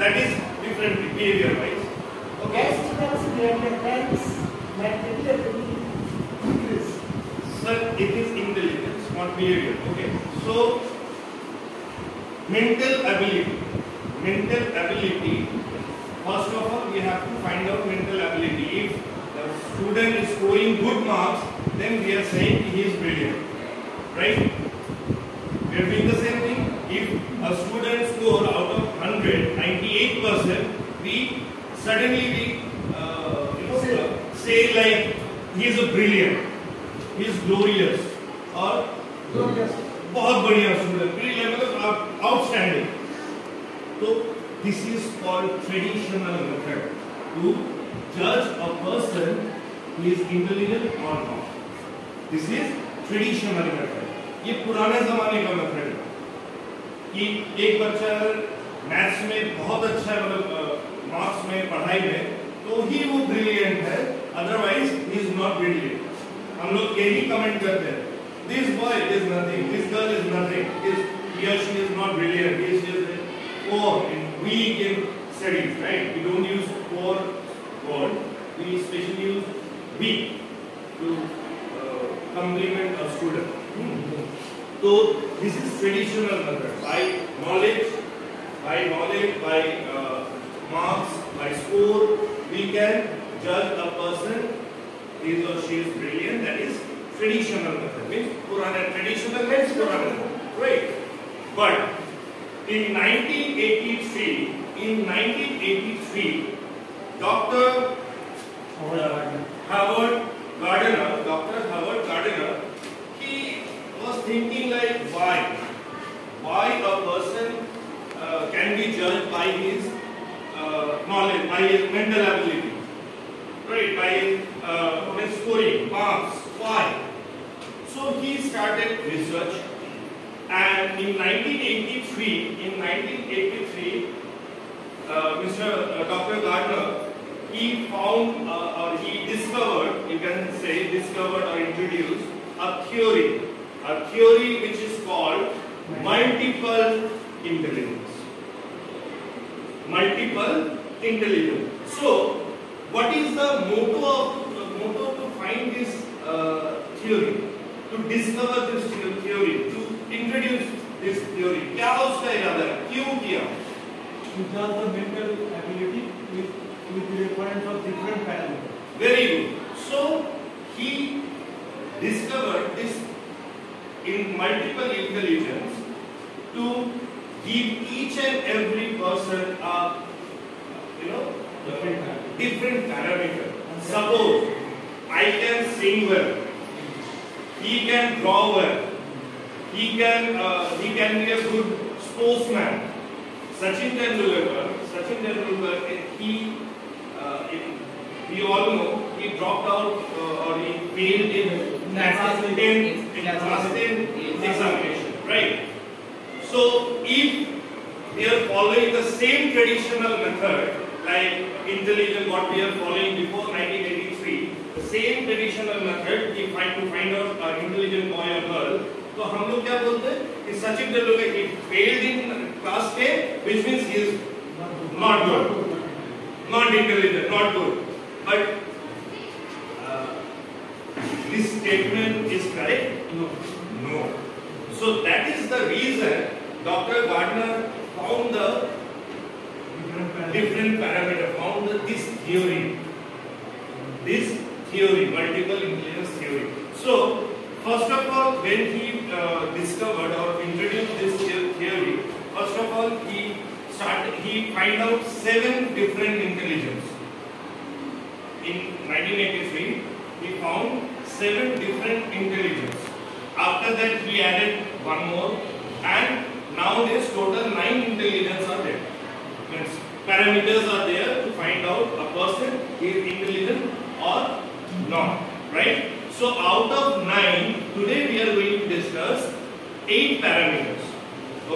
that is different behavior, right? Okay. Is different behaviour sir it is intelligence not behavior. Okay. So mental ability. Mental ability first of all we have to find out mental ability. If the student is scoring good marks then we are saying he is brilliant. Right? We are doing we suddenly we uh, you know, say. like he is a brilliant, he is glorious or glorious. बहुत बढ़िया student brilliant मतलब outstanding तो this is called traditional method to जज a person who is intelligent और not this is traditional method ये पुराने जमाने का मेथड है। कि एक बच्चा मैथ्स में बहुत अच्छा है मतलब मार्क्स में पढ़ाई में तो ही वो ब्रिलियंट है। Otherwise he is not brilliant हम लोग यही कमेंट करते हैं। This boy is nothing this girl is nothing this here she is not brilliant this is poor in weak in studies right we don't use poor word we specially use weak to compliment a student तो this is traditional method by knowledge by knowledge, by uh, marks, by score, we can judge a person is or she is brilliant. That is traditional method. Means Purana traditional means Purana, right? But in 1983, in 1983, Dr. Uh, Howard Gardner, Dr. Howard Gardner, he was thinking like why, why a person uh, can be judged by his uh, knowledge, by his mental ability, right? By his uh, scoring, marks. Why? So he started research, and in 1983, in 1983, uh, Mr. Uh, Dr. Gardner he found or he discovered, you can say discovered or introduced a theory, a theory which is called multiple intelligence. Multiple intelligence. So, what is the motto of the motto to find this uh, theory, to discover this theory, to introduce this theory? क्या उसका इरादा है? क्यों किया? To judge the mental ability with, with reference of different parameters. Very good. So he discovered this in multiple intelligence to give each and every person a you know Different different parameter. Suppose I can sing well, he can draw well, he can uh, he can be a good sportsman. Sachin Tendulkar, Sachin Tendulkar, he uh, we all know he dropped out uh, or he failed in class 10 in class 10 examination, right? So if we are following the same traditional method like intelligence what we are following before 1983, the same traditional method we find to find out uh, intelligent boy or girl, तो हम लोग क्या बोलते हैं कि Sachin Tendulkar he failed in class 10 which means he is not good not intelligent not good but uh, this statement is correct No. no so that is the reason dr gardner found the Different parameters. different parameter found this theory. This theory multiple intelligence theory. So first of all when he uh, discovered or introduced this theory first of all he started he find out seven different intelligence. In 1983 he found seven different intelligence. After that he added one more and nowadays total nine intelligence are there. Means parameters are there to find out a person is intelligent or not right? So out of nine today we are going to discuss eight parameters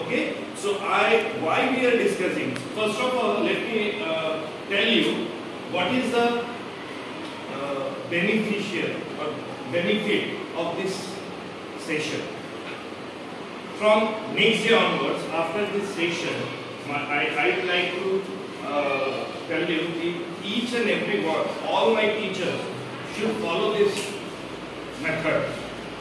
okay? So i why we are discussing? First of all let me uh, tell you what is the uh, beneficial or benefit of this session from next year onwards, after this session, my, I, I'd like to uh, tell you the, each and every one, all my teachers should follow this method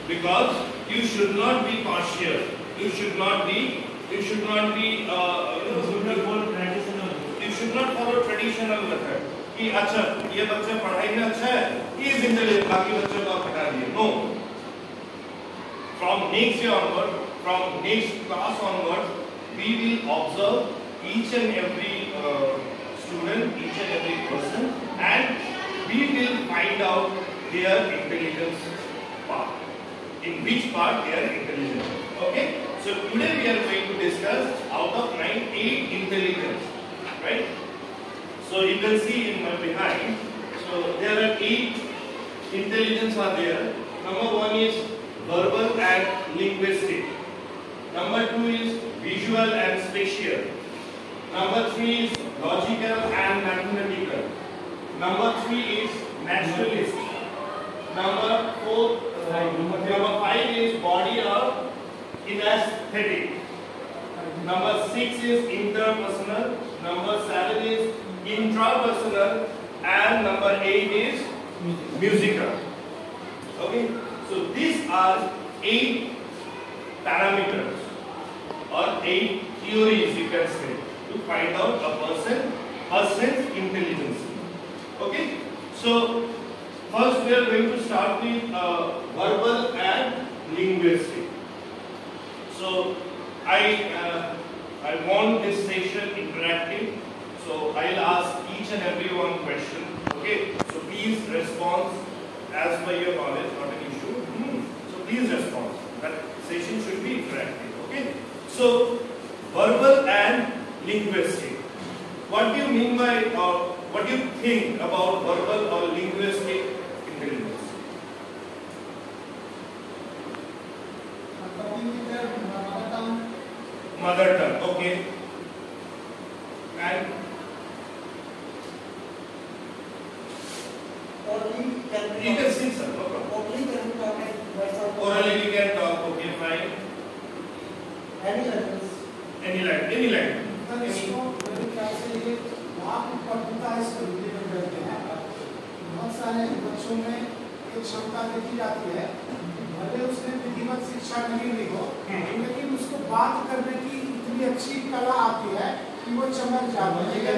because you should not be partial. You should not be. You should not be. Uh, you know, Should not follow traditional. you should not follow traditional method कि अच्छा ये बच्चा पढ़ाई में अच्छा है he is intelligent बाकी बच्चों को आप हटा दिए no from next year onward from next class onward we will observe each and every uh, student each and every person and we will find out their intelligence part in which part they are intelligent okay so today we are going to discuss out of nine eight intelligence right so you can see in my behind. So there are eight intelligence are there. Number one is verbal and linguistic. Number two is visual and spatial. Number three is logical and mathematical. Number three is naturalist. Number four, number five is body or kinesthetic. Number six is interpersonal. Number seven is intrapersonal. And number eight is musical. Okay. So these are eight parameters or eight theories you can say to find out a person person's intelligence. Okay. So first we are going to start with uh, verbal and linguistic. So I uh, I want this session interactive, so I'll ask each and every one question. Okay, so please respond as per your knowledge, not an issue. Hmm. So please respond. That session should be interactive. Okay, so verbal and linguistic. What do you mean by or what do you think about verbal or linguistic intelligence? mother tongue okay. And you can sing sir, no problem. Orally we can talk, okay, fine. Any language. Any language, any language. अगर इसको मेरे ख्याल से ये वाक पटुता इसको हिंदी में कहते हैं? बहुत सारे बच्चों में एक क्षमता देखी जाती है। भले उसने विधिवत शिक्षा नहीं ली हो लेकिन उसको बात करने की इतनी अच्छी कला आती है कि वो चमक जाती है।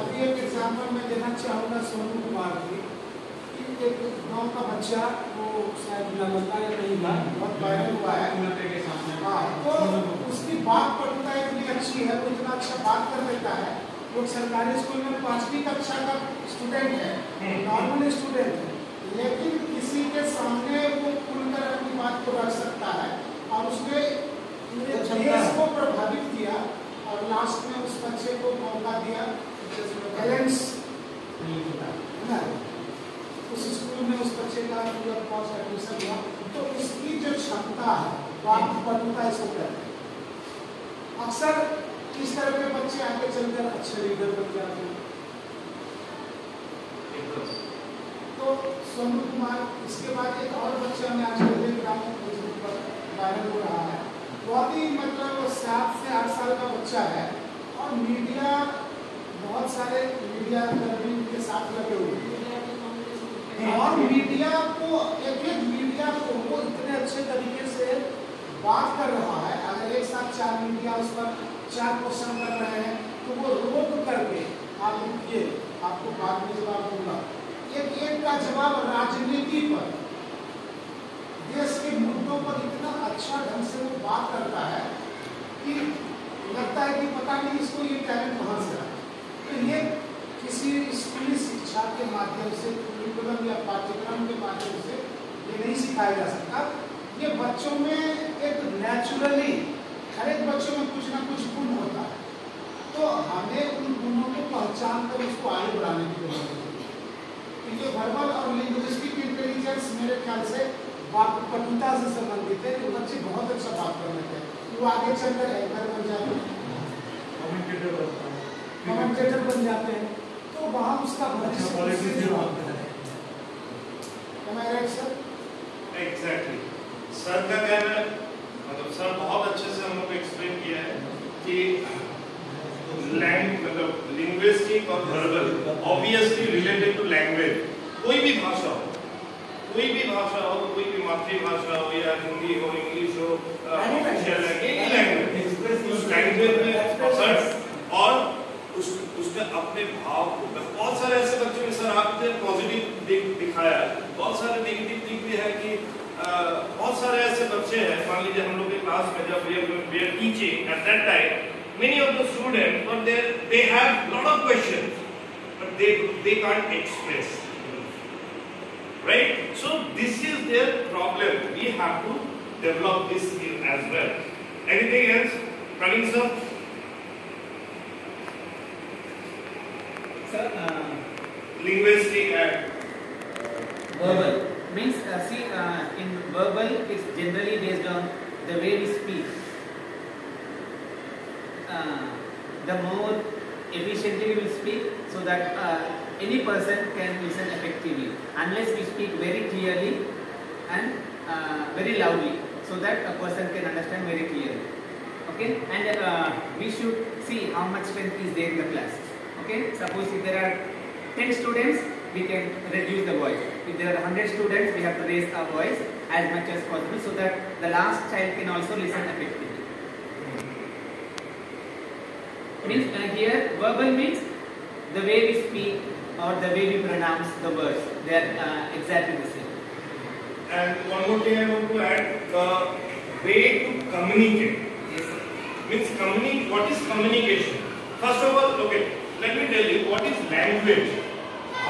अभी एक एग्ज़ाम्पल मैं देना चाहूँगा सोनू कुमार की एक गाँव का बच्चा वो शायद नालंदा या कहीं बहुत वायरल हुआ है। हाँ, तो उसकी बात पटुता इतनी अच्छी है वो इतना अच्छा बात कर लेता है। वो सरकारी स्कूल में पांचवी कक्षा का स्टूडेंट है नॉर्मल स्टूडेंट है। लेकिन किसी के सामने वो खुलकर अपनी बात को रख सकता है और उसने पूरे देश को प्रभावित किया और लास्ट में उस बच्चे को मौका दिया है ना? उस स्कूल में उस बच्चे का पूरा एडमिशन हुआ। तो इसकी जो क्षमता है बात पटुता इसको कहते हैं। अक्सर इस तरह के बच्चे आगे चलकर अच्छे लीडर बन जाते हैं? तो सोनू कुमार इसके बाद एक और बच्चा मैं आज देख रहा हूँ फेसबुक पर वायरल हो रहा है। बहुत ही मतलब सात से आठ साल का बच्चा है और मीडिया बहुत सारे मीडिया कर्मी उनके साथ लगे हुए हैं। और मीडिया को एक एक मीडिया को वो इतने अच्छे तरीके से बात कर रहा है। अगर एक साथ चार मीडिया उस पर चार क्वेश्चन कर रहे हैं। तो वो रोक करके आप रुकिए आपको बाद में जवाब दूँगा। एक एक का जवाब राजनीति पर। देश के मुद्दों पर इतना अच्छा ढंग से वो बात करता है कि लगता है कि पता नहीं इसको ये टैलेंट कहाँ से आया। तो ये किसी स्कूली शिक्षा के माध्यम से या पाठ्यक्रम के माध्यम से ये नहीं सिखाया जा सकता। ये बच्चों में एक नेचुरली हर एक बच्चों में कुछ ना कुछ गुण होता है। तो हमें उन गुणों को पहचान कर उसको आगे बढ़ाने की ज़रूरत है। तो ये वर्बल और लिंग्विस्टिक इंटेलिजेंस मेरे ख्याल से वाक्पटुता से संबंधित है कि बच्चे बहुत अच्छा बात कर लेते हैं। वो आगे चलकर एंकर बन जाते हैं। कमेंटेटर बन जाते हैं। तो वहाँ उसका भविष्य उससे जुड़ा होता है। Am I right, sir? Exactly sir का कहना मतलब सर बहुत अच्छे से हम लोग एक्सप्लेन किया है कि लैंग मतलब लिंग्विस्टिक और verbal obviously related to language कोई भी भाषा हो कोई भी भाषा हो कोई भी मातृभाषा हो या हिंदी हो इंग्लिश हो ऑफिशियल लैंग्वेज उस लैंग्वेज में सर और उस उसके अपने भाव को बहुत सारे ऐसे बच्चों में सर आपने पॉजिटिव दिखाया बहुत सारे नेगेटिव दिख भी है कि बहुत सारे ऐसे बच्चे हैं मान लीजिए हम लोग के क्लास में जब we are we at that time many of the student but they they have lot of question but they they can't express right so this is their problem we have to develop this skill as well anything else Praveen sir sir linguistic and verbal means uh, see uh, in verbal it's generally based on the way we speak. Uh, the more efficiently we will speak, so that uh, any person can listen effectively. Unless we speak very clearly and uh, very loudly, so that a person can understand very clearly. Okay, and uh, we should see how much strength is there in the class. Okay, suppose if there are 10 students, we can reduce the voice. If there are 100 students, we have to raise our voice as much as possible so that the last child can also listen effectively. Means uh, here, verbal means the way we speak or the way we pronounce the words. They are uh, exactly the same. and one more thing I want to add the way to communicate Yes. Sir. What is communication. First of all, okay, let me tell you what is language.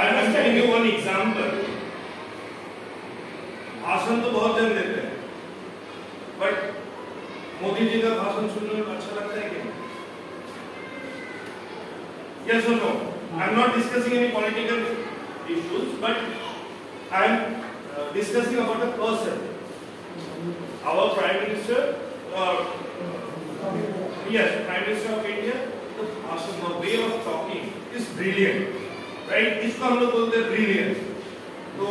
I am telling you one example भाषण तो बहुत जन देते हैं but Modi ji का भाषण सुनने में अच्छा लगता है क्या yes or no i am not discussing any political issues but i am uh, discussing about a person our prime minister uh, yes prime minister of india the भाषण the way of talking is brilliant Right? इसको हम लोग बोलते हैं brilliant तो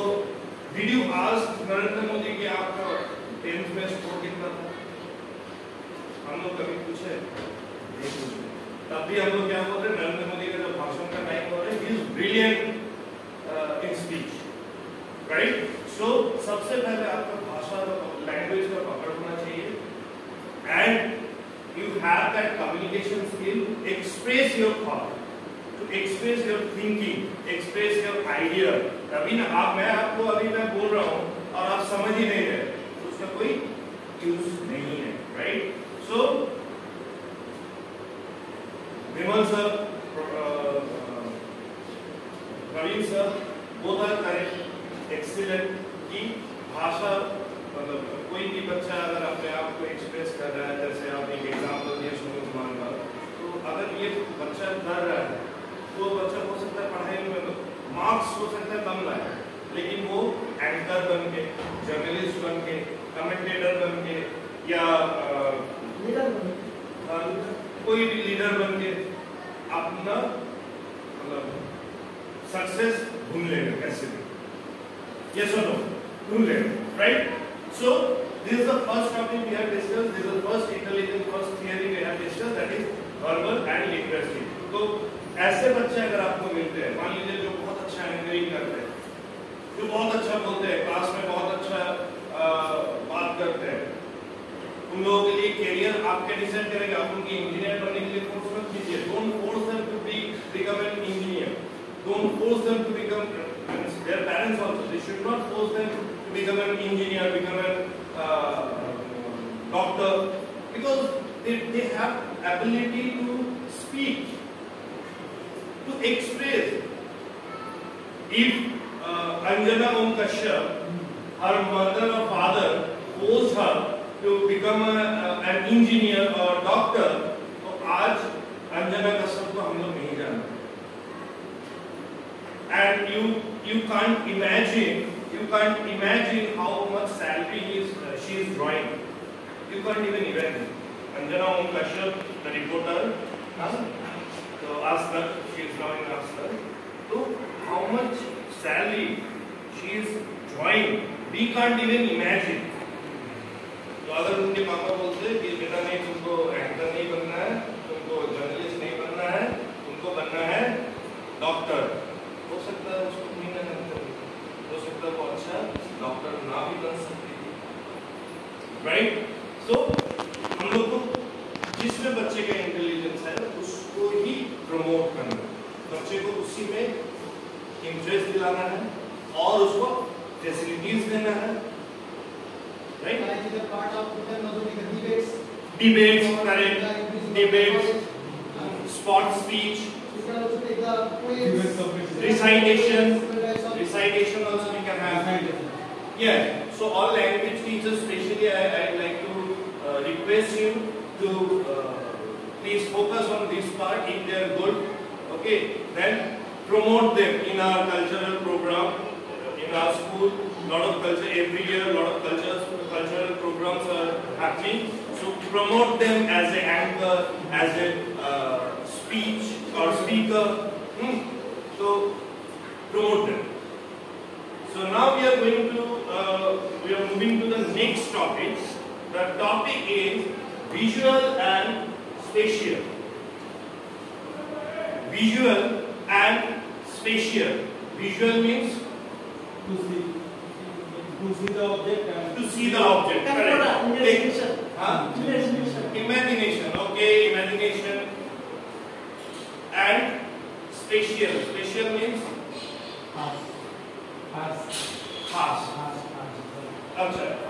did you ask Narendra Modi कि आपका tenth में स्कोर कितना था? हम लोग कभी पूछे? नहीं पूछे। तब भी हम लोग क्या बोल रहे नरेंद्र मोदी का जो भाषण का टाइम बोल रहे is brilliant in speech right so सबसे पहले आपको भाषा लैंग्वेज का पकड़ होना चाहिए। And you have that communication skill express your thought to express your thinking express your idea अभी ना आप, मैं आपको अभी मैं बोल रहा हूँ और आप समझ ही नहीं रहे तो उसका कोई यूज़ नहीं है right so Vimal sir Praveen sir both are correct excellent की भाषा मतलब कोई भी बच्चा अगर अपने आप को एक्सप्रेस कर रहा है, जैसे आप एक एग्ज़ाम्पल दिए सुनील कुमार का तो अगर ये बच्चा कर रहा है तो बच्चा हो सकता है पढ़ाई में तो मार्क्स हो सकता है कम लाए। लेकिन वो एंकर बन के जर्नलिस्ट बन के कमेंटेटर बन के या कोई भी लीडर बन के अपना मतलब सक्सेस ढूंढ लेगा कैसे भी यस और नो ढूंढ लेगा right so this is the first topic we have discussed this is the first intelligent first theory we have discussed that is verbal and linguistic तो ऐसे बच्चे अगर आपको मिलते हैं मान लीजिए जो बहुत अच्छा एंकरिंग करते हैं जो बहुत अच्छा बोलते हैं क्लास में बहुत अच्छा अ, बात करते हैं उन लोगों के लिए कैरियर आपके डिसाइड करेंगे। आप उनकी इंजीनियर बनने के लिए फोर्स मत कीजिए। Don't force them to be become an engineer don't force them to become their parents also they should not force them to become an engineer become an doctor because they, they have ability to to express if uh, Anjana Om Kashyap, her mother or father forced her to become a, a, an engineer or doctor, तो आज अंजना कश्यप को हम लोग नहीं जानते and you you can't imagine you can't imagine how much salary he is uh, she is drawing you can't even imagine Anjana Om Kashyap the reporter huh? Ask her, she is now in ask her. So, how much salary she is drawing, we can't even imagine. तो अगर उनके पापा बोलते कि बेटा नहीं, तुमको anchor नहीं बनना है, तुमको जर्नलिस्ट नहीं बनना है, तुमको बनना है डॉक्टर हो सकता है उसको नहीं ना करते हो सकता है वो अच्छा डॉक्टर ना भी बन सकती राइट सो हम लोग को जिसमें बच्चे का इंटेलिजेंस है उसको ही प्रमोट करना बच्चे को उसी में इंटरेस्ट दिलाना है और उसको फैसिलिटीज़ देना है right debates, correct, debates, spot speech, recitation, recitation also we can have. Yeah, so all language teachers, especially I, I'd like to uh, request you to uh, please focus on this part if they are good. Okay, then promote them in our cultural program, in our school. Lot of culture every year, lot of cultures, cultural programs are happening. So promote them as an anchor, as a uh, speech or speaker. Hmm. So promote them. So now we are going to, uh, we are moving to the next topic. The topic is visual and spatial. Visual and spatial. Visual means To see, to see the object and. to see the object. Tempora, Correct. imagination. Huh? Imagination. Imagination, okay, imagination. And spatial. Spatial means Pass. Pass. khas. Pass. Pass.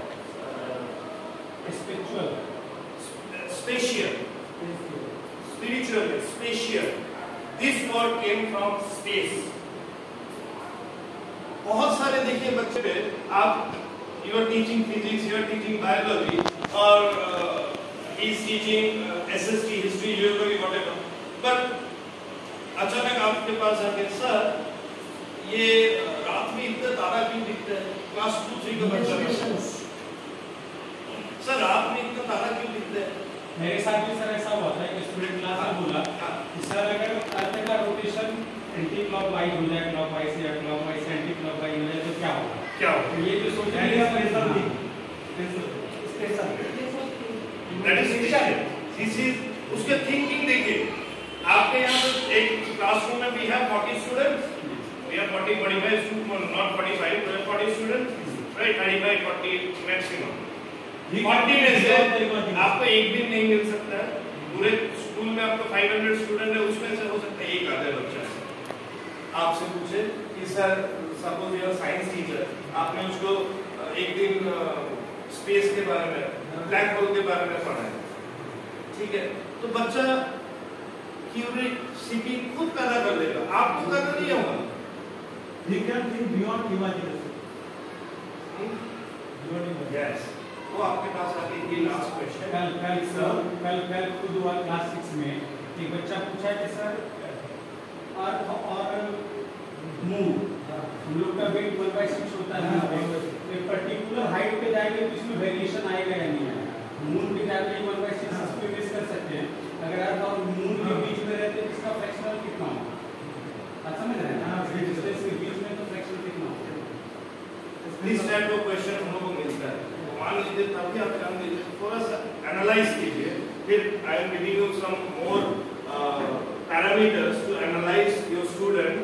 Spiritual, spatial. This word came from space. बहुत सारे देखिए बच्चे पे आप you are teaching physics you are teaching biology और he is teaching SST history geography whatever but अचानक आपके पास आके सर ये रात में इतने तारा क्यों दिखते हैं क्लास टू थ्री का बच्चा। सर रात में इतना तारा क्यों दिखते हैं मेरे साथ भी सर ऐसा हुआ था कि स्टूडेंट क्लास में बोला हाँ। कि सर अगर अर्थ का रोटेशन एंटी क्लॉक वाइज हो जाए क्लॉक वाइज या clockwise anti clock wise हो जाए तो क्या होगा? क्या हो तो ये जो सोच रहे हैं special special that is special this is उसके थिंकिंग देखिए आपके यहाँ पे एक क्लासरूम में we have 40 students we have 40 45 students not 45 we have 40 students right 35 40 maximum 40 में से आपको एक भी नहीं मिल सकता। है पूरे स्कूल में आपको 500 स्टूडेंट है उसमें से हो सकता है एक आधे बच्चा आपसे पूछे कि sir suppose you are science teacher आपने उसको एक दिन स्पेस के बारे में ब्लैक होल के बारे में पढ़ाया ठीक है? तो बच्चा क्यूरियोसिटी खुद पैदा कर लेगा आपको करना नहीं होगा। He can think beyond imagination. Beyond imagination. Yes वो आपके पास आके ये लास्ट क्वेश्चन कल कल सर कल कल खुद हुआ क्लास सिक्स में। एक बच्चा पूछा कि सर अर्थ और मून हम लोग का वेट वन बाई सिक्स होता है। एक पर्टिकुलर हाइट पे जाएँगे तो इसमें वेरिएशन आएगा या नहीं आएगा? मून पे जाके वन बाई सिक्स इसको मिस कर सकते हैं। अगर अर्थ और मून के बीच में रहते तो इसका फ्रैक्शनल कितना होगा? आप समझ रहे हैं ना? डिस्टेंस के बीच में तो फ्रैक्शनल कितना होगा? इस टाइप का क्वेश्चन हम लोग को मिलता है। तो मान लीजिए तभी आप ध्यान दीजिए थोड़ा सा एनालाइज कीजिए फिर I am giving you some more parameters to analyse your student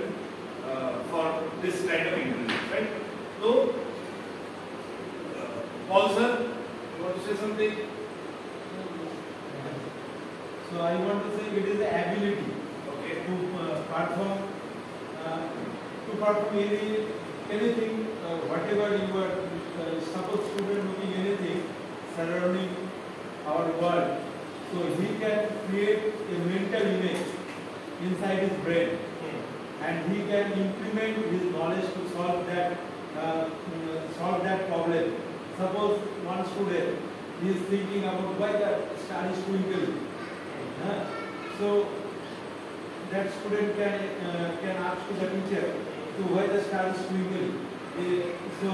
for this kind of intelligence right तो Paul sir you want to say something So I want to say it is the ability okay to uh, perform uh, to perform any anything uh, whatever you are uh, suppose student looking anything surrounding our world so he can create a mental image inside his brain and he can implement his knowledge to solve that uh, uh, solve that problem suppose one student he is thinking about why the star is twinkling Huh? So that student can uh, can ask to the teacher to why the star is twinkling. Eh, so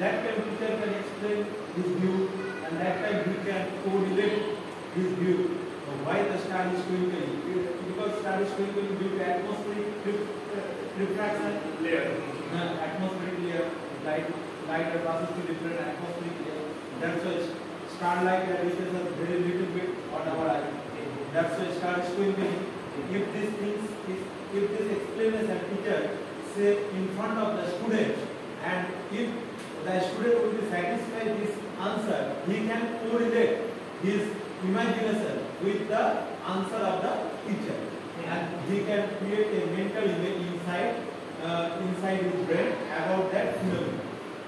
that time teacher can explain his view and that time he can correlate his view. So why the star is twinkling? Because star is twinkling due to atmospheric uh, refraction layer. Uh, atmospheric layer, light, light passes to different atmospheric layer. That's why starlight radiates a very little bit on our eye. That's why star is twinkling. If these things, if, if this explanation teacher say in front of the student and if the student will be satisfied this answer, he can correlate his imagination with the answer of the teacher, and he can create a mental image inside uh, inside his brain about that phenomenon.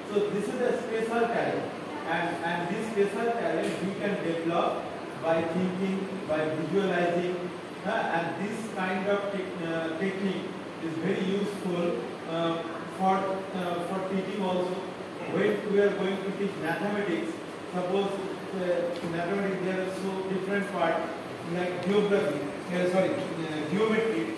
So this is a special talent, and, and this special talent we can develop by thinking, by visualizing, uh, and this kind of tech, uh, technique is very useful uh, for uh, for teaching also. When we are going to teach mathematics, suppose uh, mathematics there are so different parts like geography, uh, sorry, uh, geometry.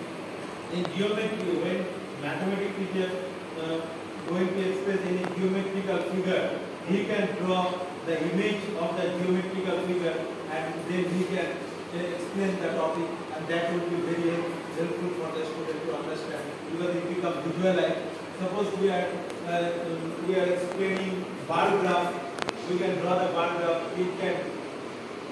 In geometry, when mathematics teacher uh, going to express any geometrical figure, he can draw the image of the geometrical figure and then he can uh, explain the topic and that will be very helpful for the student to understand because it becomes visualized. Suppose we are uh, we are explaining bar graph, we can draw the bar graph. It can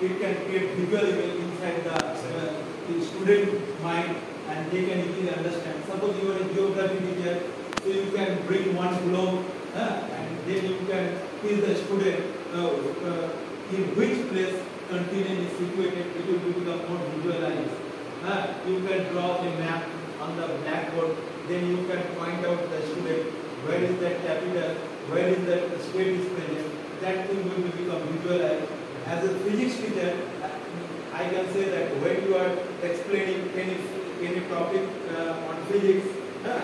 it can create visual inside the, uh, the student mind and they can easily understand. Suppose you are a geography teacher, so you can bring one globe uh, and then you can teach the student uh, uh, in which place continent is situated, it will become more visualized. You can draw a map on the blackboard, then you can point out the student where is that capital, where is that state is present. That thing will become visualized. As a physics teacher, I can say that when you are explaining any any topic uh, on physics, uh,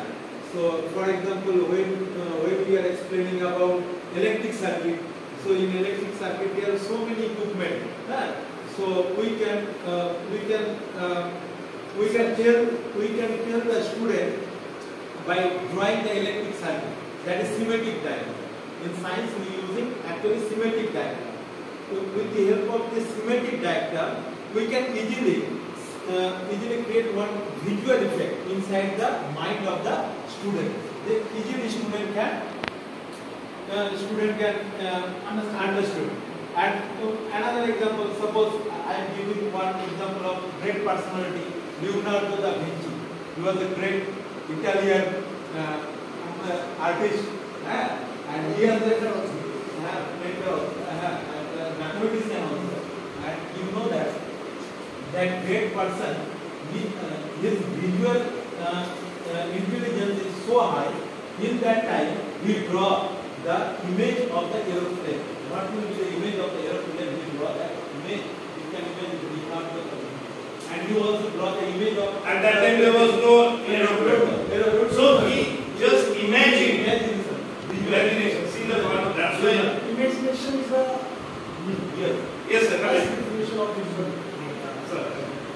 so for example, when uh, when we are explaining about electric circuit, so in electric circuit there are so many equipment. uh, so we can uh, we can uh, we can tell we can tell the student by drawing the electric circuit. That is schematic diagram. In science, we are using actually schematic diagram. With the help of this schematic diagram, we can easily uh, easily create one visual effect inside the mind of the student. The easily student can uh, student can uh, understood. And uh, another example, suppose I am giving one example of great personality, Leonardo da Vinci. He was a great Italian uh, uh, artist, uh, and he has a uh, painter, uh, uh, mathematician also. And you know that that great person, he, uh, his visual uh, uh, intelligence is so high. In that time, he draw the image of the aeroplane. What will be the image of the aeroplane? He draw that image. You can imagine Leonardo da Vinci. And you also draw the image of. At that time there was no aeroplane. Aeroplane. So he just imagined Imagine, sir. imagination. See the one. That's why. Imagination is the Yes. Yes, sir. best Right. of visual. Sir.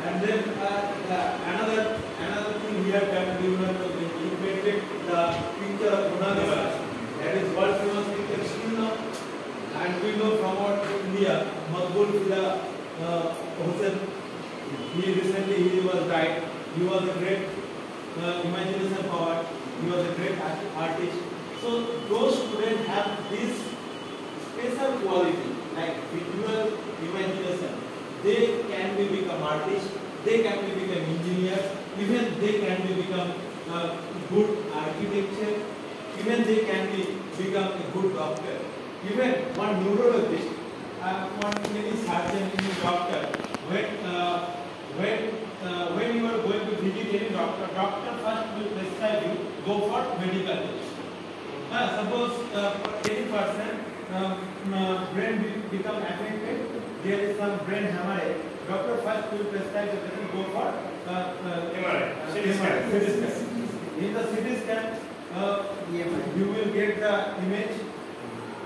And then uh, uh, another another thing here that we want to he painted the picture of Mona Lisa. That is world famous picture still now. And we know from our India, Makbul Fida uh, Hussain, he recently he was died. He was a great uh, imagination power. He was a great art- artist. So those students have this special quality like visual imagination. They can be become artists, they can be become engineers, even they can be become uh, good architecture, even they can be become a good doctor. Even one neurologist, uh, one any surgeon, doctor, when uh, when uh, when you are going to visit any doctor, doctor first will prescribe you go for medical. Uh, suppose uh, any person um, uh, brain be- become affected, there is some brain hemorrhage. Doctor first will prescribe the person go for uh, uh, MRI, uh, CT scan. CT scan. In the CT scan, uh, you will get the image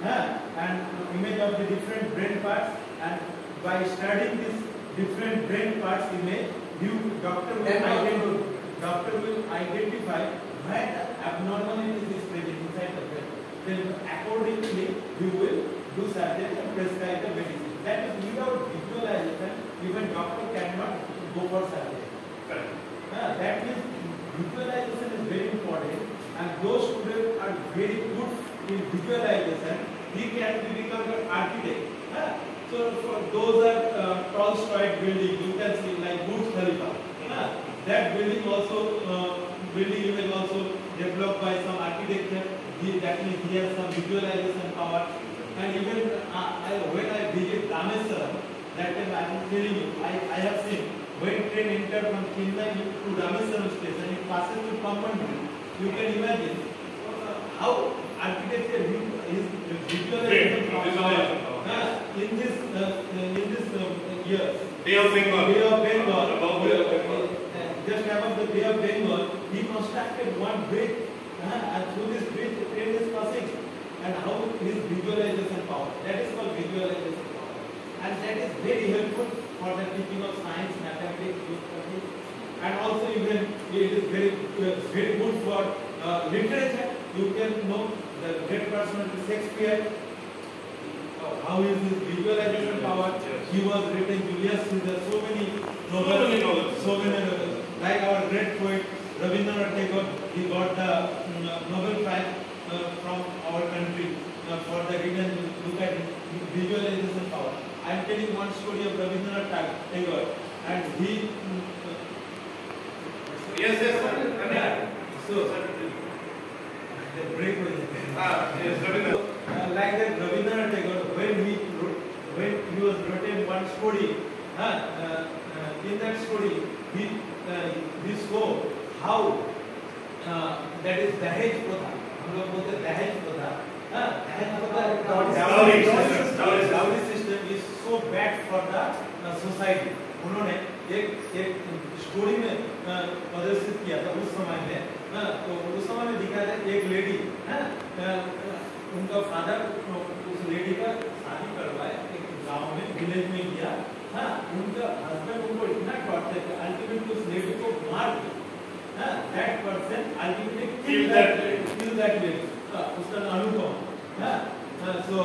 uh, and image of the different brain parts and by studying this different brain parts image, you doctor will identify, doctor will identify where the abnormality is present inside the brain. Then accordingly you will do surgery and prescribe the medicine. That is without visualization, even doctor cannot go for surgery. Correct. Uh, that means visualization is very important and those students are very good in visualization. He can be become an architect. Uh, so for those are uh, Tolstoy building, you can see like Burj Khalifa. Uh, that building also, uh, building image also developed by some architecture. He, that means he has some visualization power. And even uh, I, when I visit Rameswaram, that time I am telling you, I, I have seen when train entered from Chennai to Rameswaram station, it passes through Kampandri. You can imagine uh, how architecture is visualization power. Uh, in this uh, in this uh, year, Bay of Bengal. Bay of Bengal, Above Bay of Bengal. just above the Bay of Bengal, he constructed one bridge, uh, and through this bridge the train is passing. And how his visualization power, that is called visualization power. And that is very helpful for the teaching of science, mathematics, geography. And also even it is very, uh, very good for uh, literature. You can know the great personality Shakespeare, uh, how is his visualization power. Yes. He was written Julius Caesar, so many novels, so many novels. Like our great poet Rabindranath Tagore, he got the mm, Nobel Prize uh, from our country uh, for the written look at visualization power. I am telling one story of Rabindranath Tagore, and he. mm, Yes, yes, sir. So, the break was. Ah, yes, Rabindra. Uh, like that Rabindranath Tagore, when he wrote, when he was written one story, uh, uh, uh, in that story, he uh, he showed how uh, that is Dahej Pratha. हम लोग बोलते हैं दहेज प्रथा हाँ, दहेज प्रथा dowry system. dowry system is so bad for the uh, society. उन्होंने एक एक स्टोरी में uh, प्रदर्शित किया था उस समय में हाँ, तो उस समय में दिखाया था एक लेडी है उनका फादर उस लेडी का शादी करवाए एक गाँव में विलेज में किया। हाँ उनका हस्बैंड उनको इतना टॉर्चर किया अल्टीमेटली उस लेडी को मार दिया। हाँ that person ultimately that lady. Kill that lady उसका नाम अनुपम हाँ सो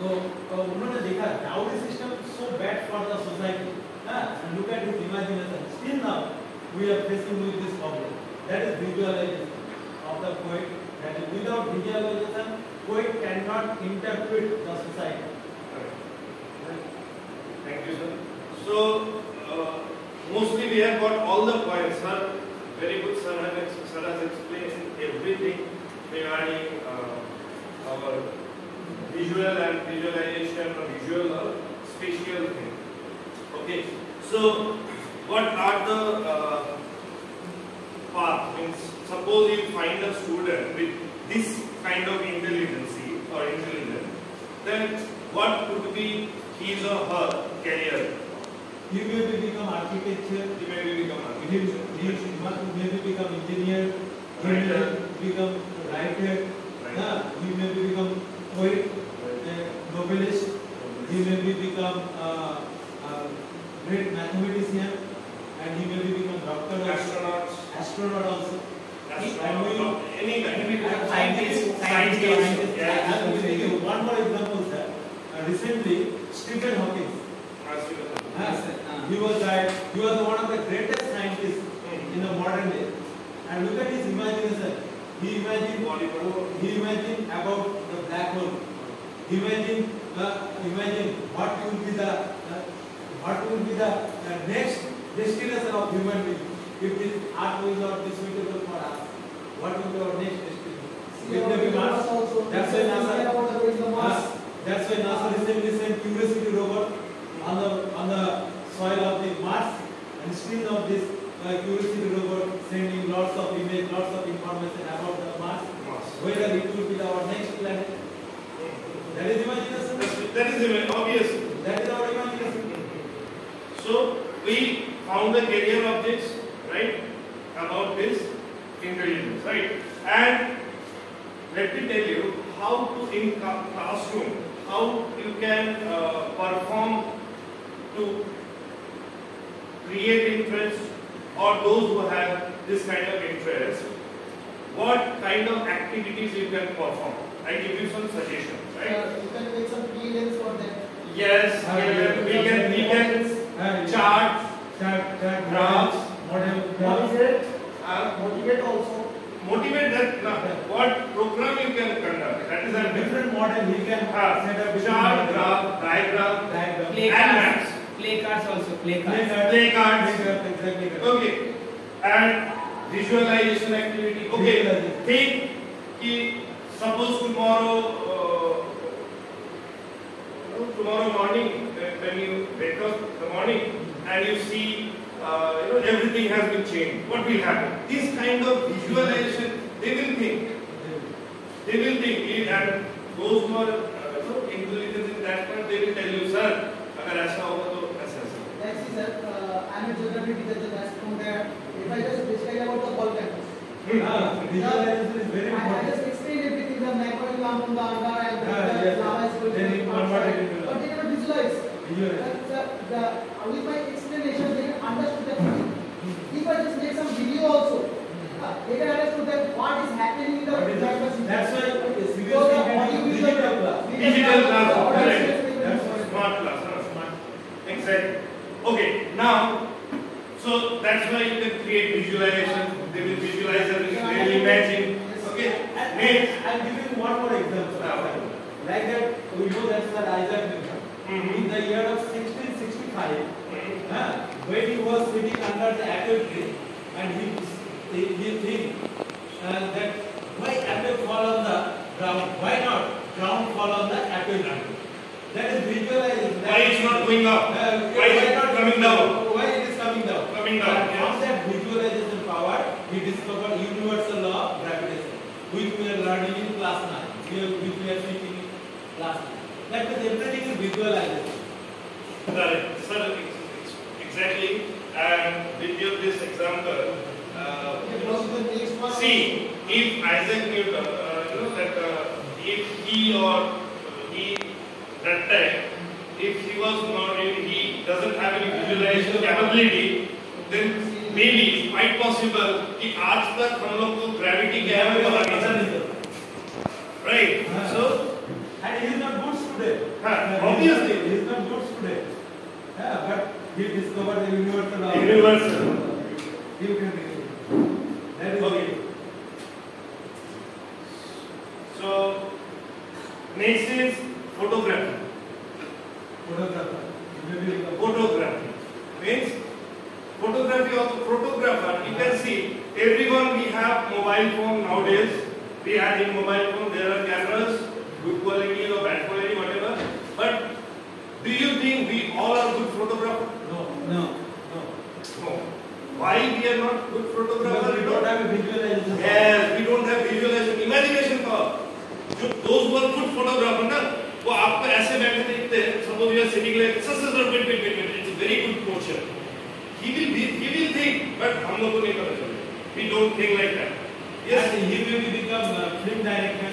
तो तो उन्होंने देखा dowry system so bad for the society हाँ look at his imagination still now we are facing with this problem that is visualization of the poet. That is without visualization, poet cannot interpret the society. Right. Thank you, sir. So, uh, mostly we have got all the points, sir. Very good, sir. Sir has explained everything regarding uh, our visual and visualization or visual or spatial thing. Okay. So, what are the uh, path? Means, suppose you find a student with this kind of intelligence or intelligence, then what could be his or her career? he may be become architecture He may be become architect. he must maybe become engineer he may Writer. become writer uh, he may be become poet uh, novelist he may be become uh, uh, great mathematician and he may be become doctor also Astronauts, astronaut also astronaut, any kind. Scientist, Scientist, scientist. yeah. I am giving you one more example, sir. Uh, recently, Stephen Hawking. Yes, sir. Ah. He was died. He was one of the greatest scientists Hmm. in the modern day. And look at his imagination. He imagined he imagined about the black hole. He imagined uh, imagine what will be the uh, what will be the uh, next destination of human being if this earth will not be suitable for us. What will be our next destination? Will there be Mars? That's why NASA. Uh, that's why NASA recently sent Curiosity rover on the on the soil of the Mars, and still now this uh, Curiosity rover sending lots of image, lots of information about the Mars, whether it will be our next planet. That is imagination. That is even obvious. That is our imagination. So we found the career objects, right, about this intelligence, right? And let me tell you how to in classroom, how you can uh, perform to create interest or those who have this kind of interest, what kind of activities you can perform. I give you some suggestions, right? You can make some pre-lens for that. Yes, Ah, we can, we can, we Uh, can chart, graphs. Motivate, uh, motivate also. motivate that now, what program you can conduct. That is a different model he can uh, set up chart, graph, diagram, diagram. Play and maps. Play cards also. Play cards. Play cards. Play card, exactly. Okay, and visualization activity. Okay, think कि suppose tomorrow, uh, tomorrow morning when you wake up the morning and you see uh, you know everything has been changed. What will happen? This kind of visualization, they will think. They will think, and those who are uh, you know, intelligent in that point, they will tell you, sir, अगर ऐसा होगा तो ऐसा ऐसा. Let's see, sir. Uh, I'm a geography teacher, so that's from there. If I just describe about the volcanoes, Ah, visualization is very I, I important. just explain everything, the macro, lamp, the agar, and the, Ah, the yes, lava yes. is going Then to you be convert it outside. into But they cannot visualize. The, the, with my explanation, they understood that if I just make some video also, uh, they can understood that what is happening in the that? That's why So seriously the we audio digital class. Digital class, the correct. That's. Smart class, huh? Smart. Exactly. Okay, now, so that's why you can create visualization. They will visualize everything. They will imagine. Okay. And, and I'm giving one more example. Like that, we know that's the Isaac. In the year of 1665, uh, when he was sitting under the apple tree, and he he, he think uh, that why apple fall on the ground? Why not ground fall on the apple tree? That is visualizing. Why it's not going up? Uh, Why is it not coming down? Why it is coming down? Coming down, And. From that visualization power, he discovered universal law of gravitation, which we are learning in class 9, we- we That means everything is visualization. Correct. Sir, ex- ex- exactly. And with your this example, uh, see, if Isaac Newton, uh, you know that uh, if he or uh, he that time, if he was not, if he doesn't have any visualization capability, then maybe it's quite possible कि आज तक हम लोग को gravity क्या है वो पता नहीं चला. Right. So And he is not good today. obviously. He is not good today. Yeah, but he discovered the universal law. Universal. You can read. That is Okay. So next is photography. photographer. Photography means photography of the photographer. You can see everyone we have mobile phone nowadays. We have in mobile phone there are cameras, good quality or bad quality, whatever. But do you think we all are good photographer? No, no, no. No. Why we are not good photographer? Because we don't have a visualization. Yes, we don't have visualization, imagination power. जो those who are good photographer ना, वो आपको ऐसे बैठे देखते हैं. Suppose you are sitting like, sir, sir, sir, wait, wait, wait, wait. It's a very good posture. He will, be, he will think, but हम लोग को नहीं पता चलेगा. We don't think like that. Yes, he will become a film director.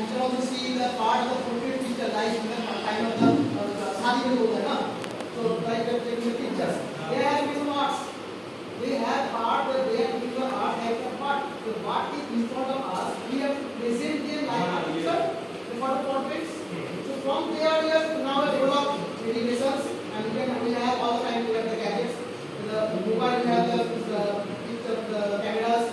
And you can also see the part of the portrait picture like in the time of the uh, Sadi mein hota hai na. So like they're taking the pictures. They have become arts. They have art that they have become the art type of art. So what is in front of us, we have to present them like Ah, a yes. picture, the photo portraits. So from there we have now developed animations and we can we have all the time we have the gadgets. The mobile we have the, the picture, the cameras,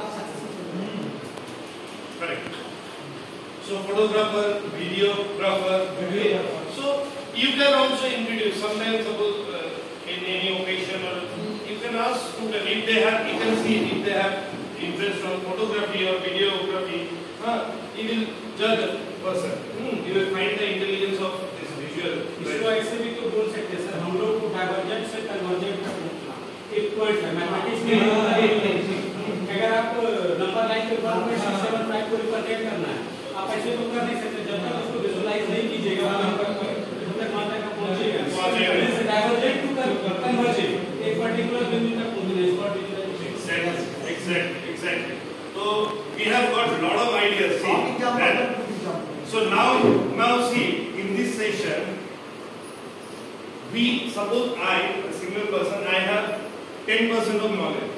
Correct. So photographer, videographer, Videographer. So you can also introduce. Sometimes, suppose uh, in any occasion, or you can ask student if they have. You can see if they have interest on photography or videography. Huh? He will judge a person. Hmm. He will find the intelligence of this visual. इसको ऐसे भी तो बोल सकते हैं sir हम लोग को डाइवर्जेंट से कन्वर्जेंट तक पहुँचना एक पॉइंट है मैथमेटिक्स में अगर आप नंबर लाइन के बाद में सिक्स सेवन फाइव को रिप्रेजेंट करना है आप ऐसे तो कर नहीं सकते जब तक उसको विजुलाइज नहीं कीजिएगा तब तक वहाँ तक पहुंचेगा पहुंचेगा। डाइवर्जेंट टू कन्वर्जेंट एक पर्टिकुलर बिंदु तक पहुँचना. So we have got lot of ideas. So now, now see, in this session, we suppose I, a single person, I have 10% of knowledge,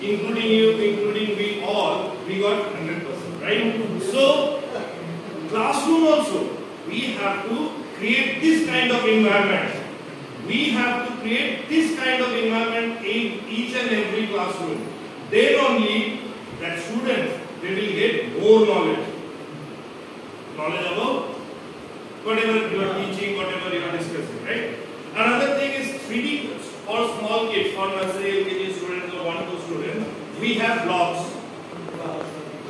including you, including we all, we got 100%, right? So, classroom also, we have to create this kind of environment. We have to create this kind of environment in each and every classroom. Then only that students they will get more knowledge knowledge about whatever you are teaching, whatever you are discussing, right? Another thing is 3D for small kids, for nursery, LKG students or 1 2 students, we have blocks.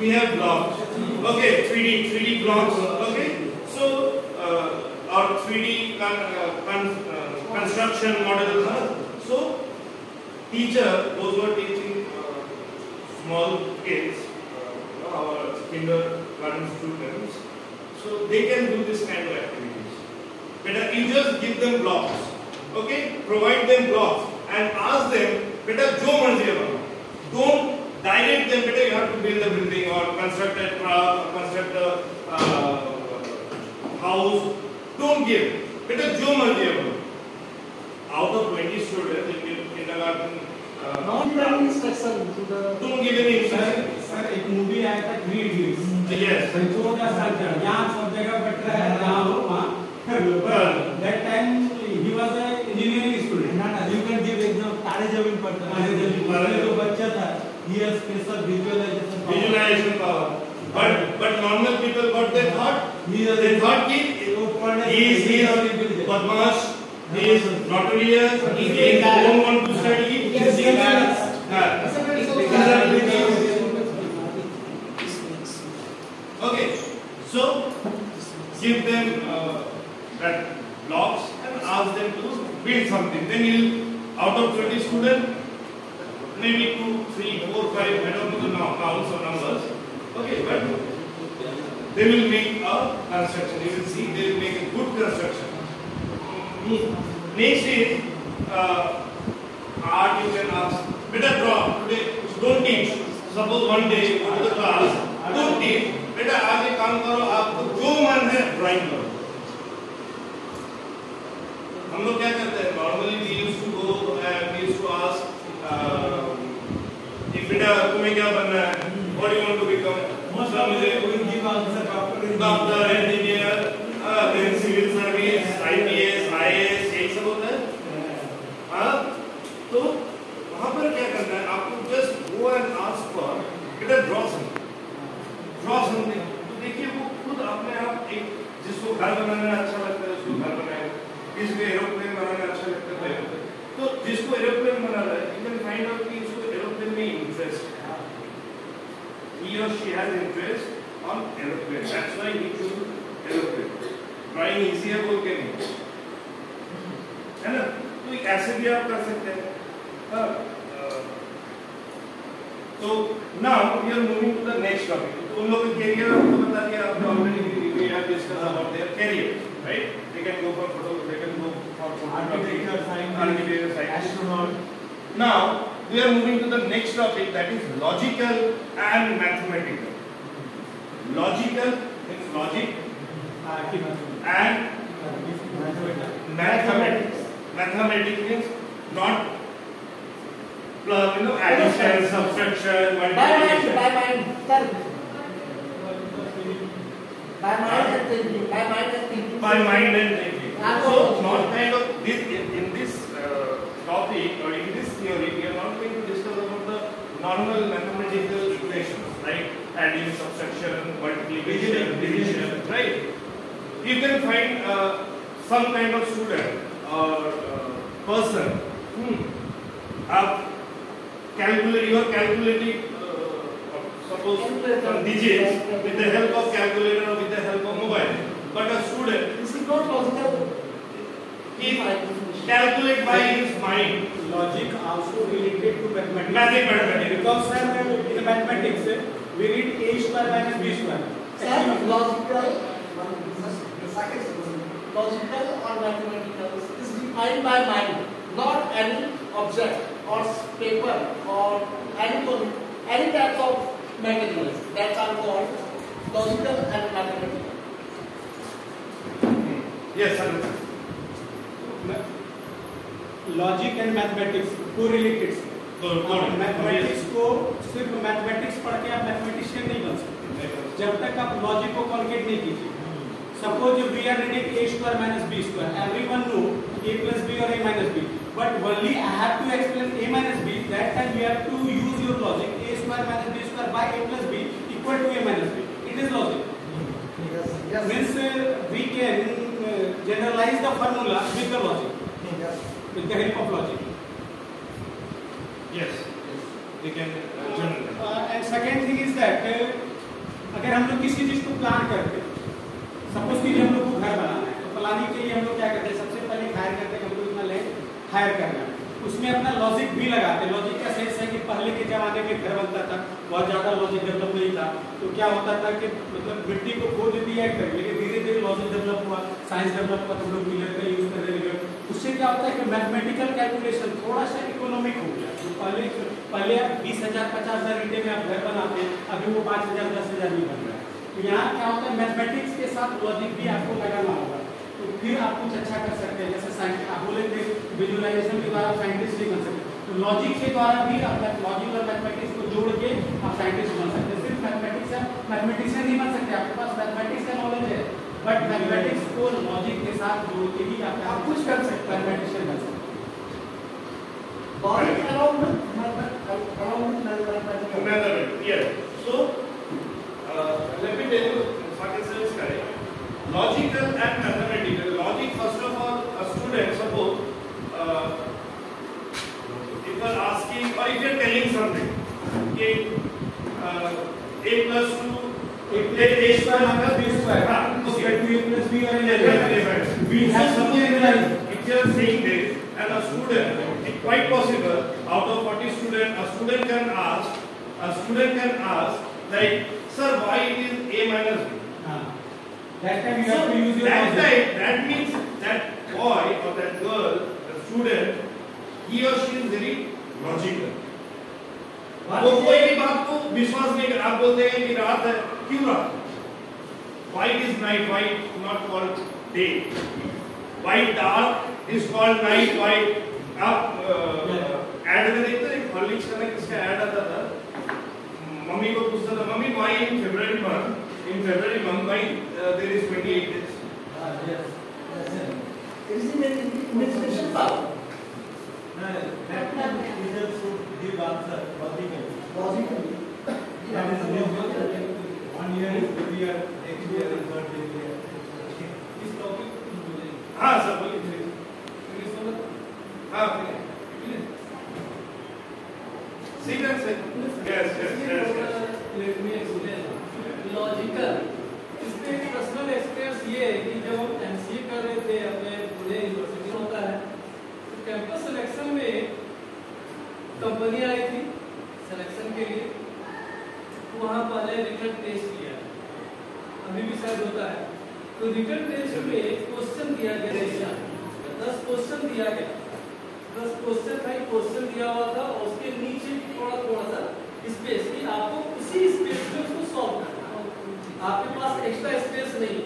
We have blocks. Okay, 3D, 3D blocks. Okay, so uh, or 3D con, uh, con, uh, construction models. Huh? So, teacher, those who are teaching uh, small kids, uh, our kindergarten students, so they can do this kind of activities. Better you just give them blocks, okay? Provide them blocks and ask them, जो मर्ज़ी है बनाओ. Don't direct them, better you have to build a building or construct a truck, or construct a uh, house. Don't give. जो मर्ज़ी है बनाओ. Out of 20 students in kindergarten, uh, Not giving instruction to the. don't give any sir instruction. Sir एक movie आया था three idiots Yes. पंचों का structure यहाँ सब जगह बैठ रहा है जहाँ हो वहाँ that time he was a engineering student ना ना you can give exam तारे ज़मीन पर तारे ज़मीन पर जो बच्चा था he has special visualization power. But but normal people what they thought? he has They thought पढ़ने he is he is badmash, he is not notorious, he is don't want to study. He is. हाँ. Okay, so give them uh, that blocks and ask them to build something. Then you'll out of 20 students, maybe two, three, four, five, I don't know the now counts or numbers. Okay, but they will make a construction. You will see they will make a good construction. Next is uh, art. You can ask. Better draw today. Don't teach. Suppose one day you go to the class. Don't teach. बेटा एक काम करो आपको जो मन है drawing करो हम लोग क्या करते हैं normally we used to go we used to ask कि बेटा तुम्हें क्या बनना है what you want to become of मुझे will give answer doctor doctor engineer then civil service IPS IAS यही सब होता है। हाँ? तो वहाँ पर क्या करना है? आपको just go and ask for बेटा ड्रॉ समथिंग ड्रॉ समथिंग तो देखिए, वो खुद अपने आप एक, जिसको घर बनाना अच्छा लगता है, उसको घर बनाएगा किसी को एरोप्लेन बनाना अच्छा लगता है तो जिसको एरोप्लेन बनाना है यू कैन फाइंड आउट कि उसको एरोप्लेन में इंटरेस्ट है। He or she has interest on aeroplane. That's why he chose aeroplane. Drawing easy है बोल के नहीं है ना तो ऐसे भी आप कर सकते हैं हाँ, अ, तो now we are moving to the next topic तो उन लोगों के करियर आपको बता दिया आपने already we have discuss about their career right they can go for photo they can go for Architecture, science, architecture science astronaut. we are moving to the next topic that is logical and mathematical. Logical means logic and mathematics. Mathematics means not uh, you know, addition, subtraction, multiplication. By mind, by mind, By mind and thinking. By mind and thinking. By mind and thinking. So, not kind of this in, in this topic or in this theory we are not going to discuss about the normal mathematical equations like adding, subtraction, multiplication, division, right? You can find uh, some kind of student or uh, person. Hmm. Up calculate you are calculating uh, suppose some digits with the help of calculator or with the help of mobile. But a student This is not logical. He calculate by his mind. Logic also related to mathematics. Magic mathematics. Because sir, in mathematics, we read a square minus b square. Sir, logical, logical or mathematical is defined by mind, not any object or paper or any any type of materials that are called logical and mathematical. Yes, sir. Logic and mathematics को related तो कौन mathematics को सिर्फ़ mathematics पढ़ के आप mathematician नहीं बन सकते जब तक आप लॉजिक को कॉन्केट नहीं कीजिए suppose we are reading a square minus b square everyone know a plus b or a minus b but only i have to explain a minus b that time we have to use your logic a square minus b square by a plus b equal to a minus b it is logic means uh, we can uh, generalize the formula with the logic. With the help of logic. Yes. They can uh, generalize. And second thing is that अगर हम लोग किसी चीज़ को plan करते suppose कीजिए हम लोग को घर बनाना है तो प्लानिंग के लिए हम लोग क्या करते हैं? सबसे पहले हायर करते हैं हम लोग इतना लैंड हायर करना उसमें अपना लॉजिक भी लगाते लॉजिक का सेंस है कि पहले के जमाने में घर बनता था, बहुत ज़्यादा लॉजिक डेवलप नहीं था। तो क्या होता था कि मतलब मिट्टी को खोद दिया कर, लेकिन धीरे धीरे लॉजिक डेवलप हुआ साइंस डेवलप हुआ लोग मिलर का यूज़ कर रहे हैं उससे क्या होता है कि मैथमेटिकल कैलकुलेशन थोड़ा सा इकोनॉमिक हो गया। तो पहले पहले बीस हज़ार, पचास हज़ार ईटे में आप घर बनाते हैं अभी वो पाँच हज़ार, दस हज़ार नहीं बन रहा है। तो यहाँ क्या होता है मैथमेटिक्स के साथ लॉजिक भी आपको लगाना होगा। फिर आप कुछ अच्छा कर सकते हैं जैसे साइंस आप बोले थे विजुअलाइजेशन के द्वारा साइंटिस्ट भी बन सकते तो लॉजिक के द्वारा भी आप लॉजिक और मैथमेटिक्स को जोड़ के आप साइंटिस्ट बन सकते हैं। सिर्फ़ मैथमेटिक्स है मैथमेटिशियन नहीं बन सकते आपके पास मैथमेटिक्स का नॉलेज है। बट मैथमेटिक्स को लॉजिक के साथ जोड़ के ही आप कुछ कर सकते मैथमेटिशियन बन सकते हैं Logic along with mathematics, along with mathematics. Mathematics, yes. So, uh, let me tell you, Sakis is correct. Logical and mathematical. Logic, first of all, a student, suppose, uh, if you are asking, or if you are telling something, okay, uh, a plus 2, एक a square minus b square हाँ, is okay. equal to a plus b or an Yes, we have something in mind If you are saying this, and a student, it's quite possible, out of 40 students, a student can ask, a student can ask, like, sir, why it is A minus B? हाँ. That time you So, have to use your that logic. time, that means that boy or that girl, the student, he or she is very logical. वो कोई भी बात को विश्वास नहीं कर आप बोलते हैं कि रात है क्यों रात white is night white not called day white dark is called night white आप ऐड में देखते हैं हॉर्लिक्स का ना किसका ऐड आता था मम्मी को पूछता था mummy why in February month in February month why there is 28 days Ah, yes. It is in the meditation power. give answer logically. Logically. That is new. One year is good year, next year is not good year. This topic हाँ sir बोलिए हाँ See that sir? Yes, yes, yes, yes. Logical. इसमें एक personal experience ये है कि जब हम एमसीए कर रहे थे अपने पुणे यूनिवर्सिटी होता है तो कैंपस सिलेक्शन में कंपनी आई थी सिलेक्शन के लिए वहाँ पहले रिटर्न टेस्ट लिया अभी भी शायद होता है तो रिटर्न टेस्ट में क्वेश्चन दिया गया दस क्वेश्चन दिया गया दस क्वेश्चन का क्वेश्चन दिया हुआ था और उसके नीचे थोड़ा थोड़ा सा स्पेस की आपको उसी स्पेस में उसको सॉल्व करना आपके पास एक्स्ट्रा स्पेस नहीं।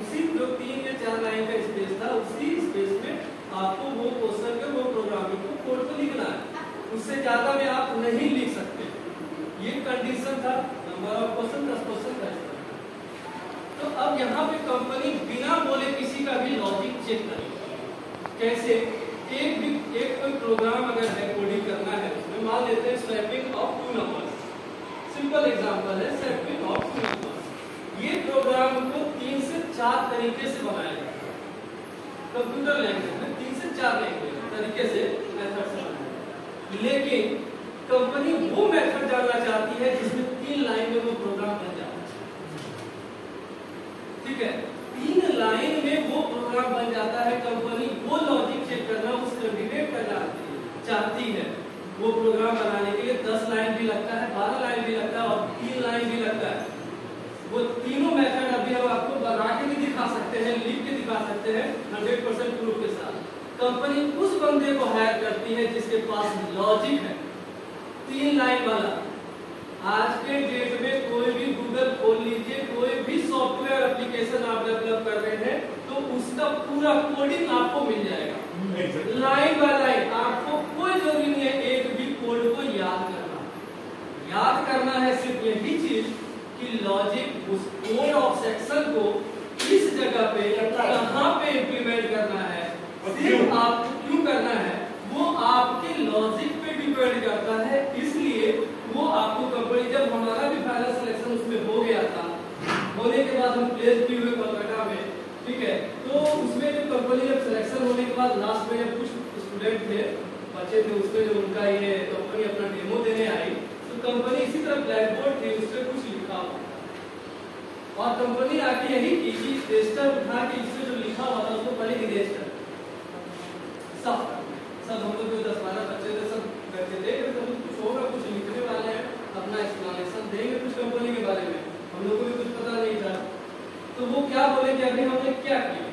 उसी जो तीन या चार लाइन का स्पेस था, उसी स्पेस में आपको वो क्वेश्चन का, वो प्रोग्रामिंग को कोड को लिखना है। उससे ज़्यादा में आप नहीं लिख सकते। ये कंडीशन था नंबर ऑफ़ क्वेश्चन दस क्वेश्चन का तो अब यहाँ पे कंपनी बिना बोले किसी का भी लॉजिक चेक करेगी कैसे? एक भी, एक कोई प्रोग्राम अगर है कोडिंग करना है, उसमें मान लेते हैं swapping of two numbers simple example है स्वैपिंग ऑफ़ टू ये प्रोग्राम को तीन से चार तरीके से बनाया जाता है। कंप्यूटर लैंग्वेज में तीन से चार तरीके से मेथड से बनाया लेकिन कंपनी वो मेथड जानना चाहती है जिसमें तीन लाइन में वो प्रोग्राम बन है। ठीक है? तीन लाइन में वो प्रोग्राम बन जाता है कंपनी वो लॉजिक चेक करना उस कैंडिडेट का चाहती है। वो प्रोग्राम बनाने के लिए दस लाइन भी लगता है बारह लाइन भी लगता है और तीन लाइन भी लगता है। वो तीनों मेथड अभी हम आपको बना के भी दिखा सकते हैं लिख के दिखा सकते हैं हंड्रेड परसेंट प्रूफ के साथ। कंपनी उस बंदे को हायर करती है जिसके पास लॉजिक है। तीन लाइन वाला। आज के डेट में कोई भी गूगल खोल लीजिए कोई भी सॉफ्टवेयर एप्लीकेशन आप डेवलप कर रहे हैं तो उसका पूरा कोडिंग आपको मिल जाएगा। लाइन बाय लाइन आपको कोई ज़रूरी नहीं है एक भी कोड को याद करना याद करना है सिर्फ़ यही चीज़ कि लॉजिक उस कोड ऑफ़ सेक्शन को किस जगह पे कहाँ पे इंप्लीमेंट करना है सिर्फ़ आपको क्यों करना है वो आपके लॉजिक पे डिपेंड करता है। इसलिए वो आपको कंपनी जब हमारा भी फाइनल सिलेक्शन उसमें हो गया था होने के बाद हम प्लेस भी हुए कोलकाता में ठीक है? तो उसमें जो कंपनी जब सिलेक्शन होने के बाद लास्ट में जब कुछ स्टूडेंट थे बच्चे थे उसमें जो उनका ये कंपनी अपना डेमो देने आई। कंपनी इसी तरह ब्लैक बोर्ड थी उस पर कुछ लिखा हुआ और कंपनी आके यही की कि रजिस्टर उठा के इससे जो लिखा हुआ था, उसको कर साफ़ कर सब हम लोग जो दस बारह बच्चे थे, सब रहे थे कुछ होगा कुछ लिखने वाले हैं, अपना एक्सप्लेनेशन देंगे कुछ कंपनी के बारे में। हम लोग को भी कुछ पता नहीं था। तो वो क्या बोले कि अभी हमने क्या किया?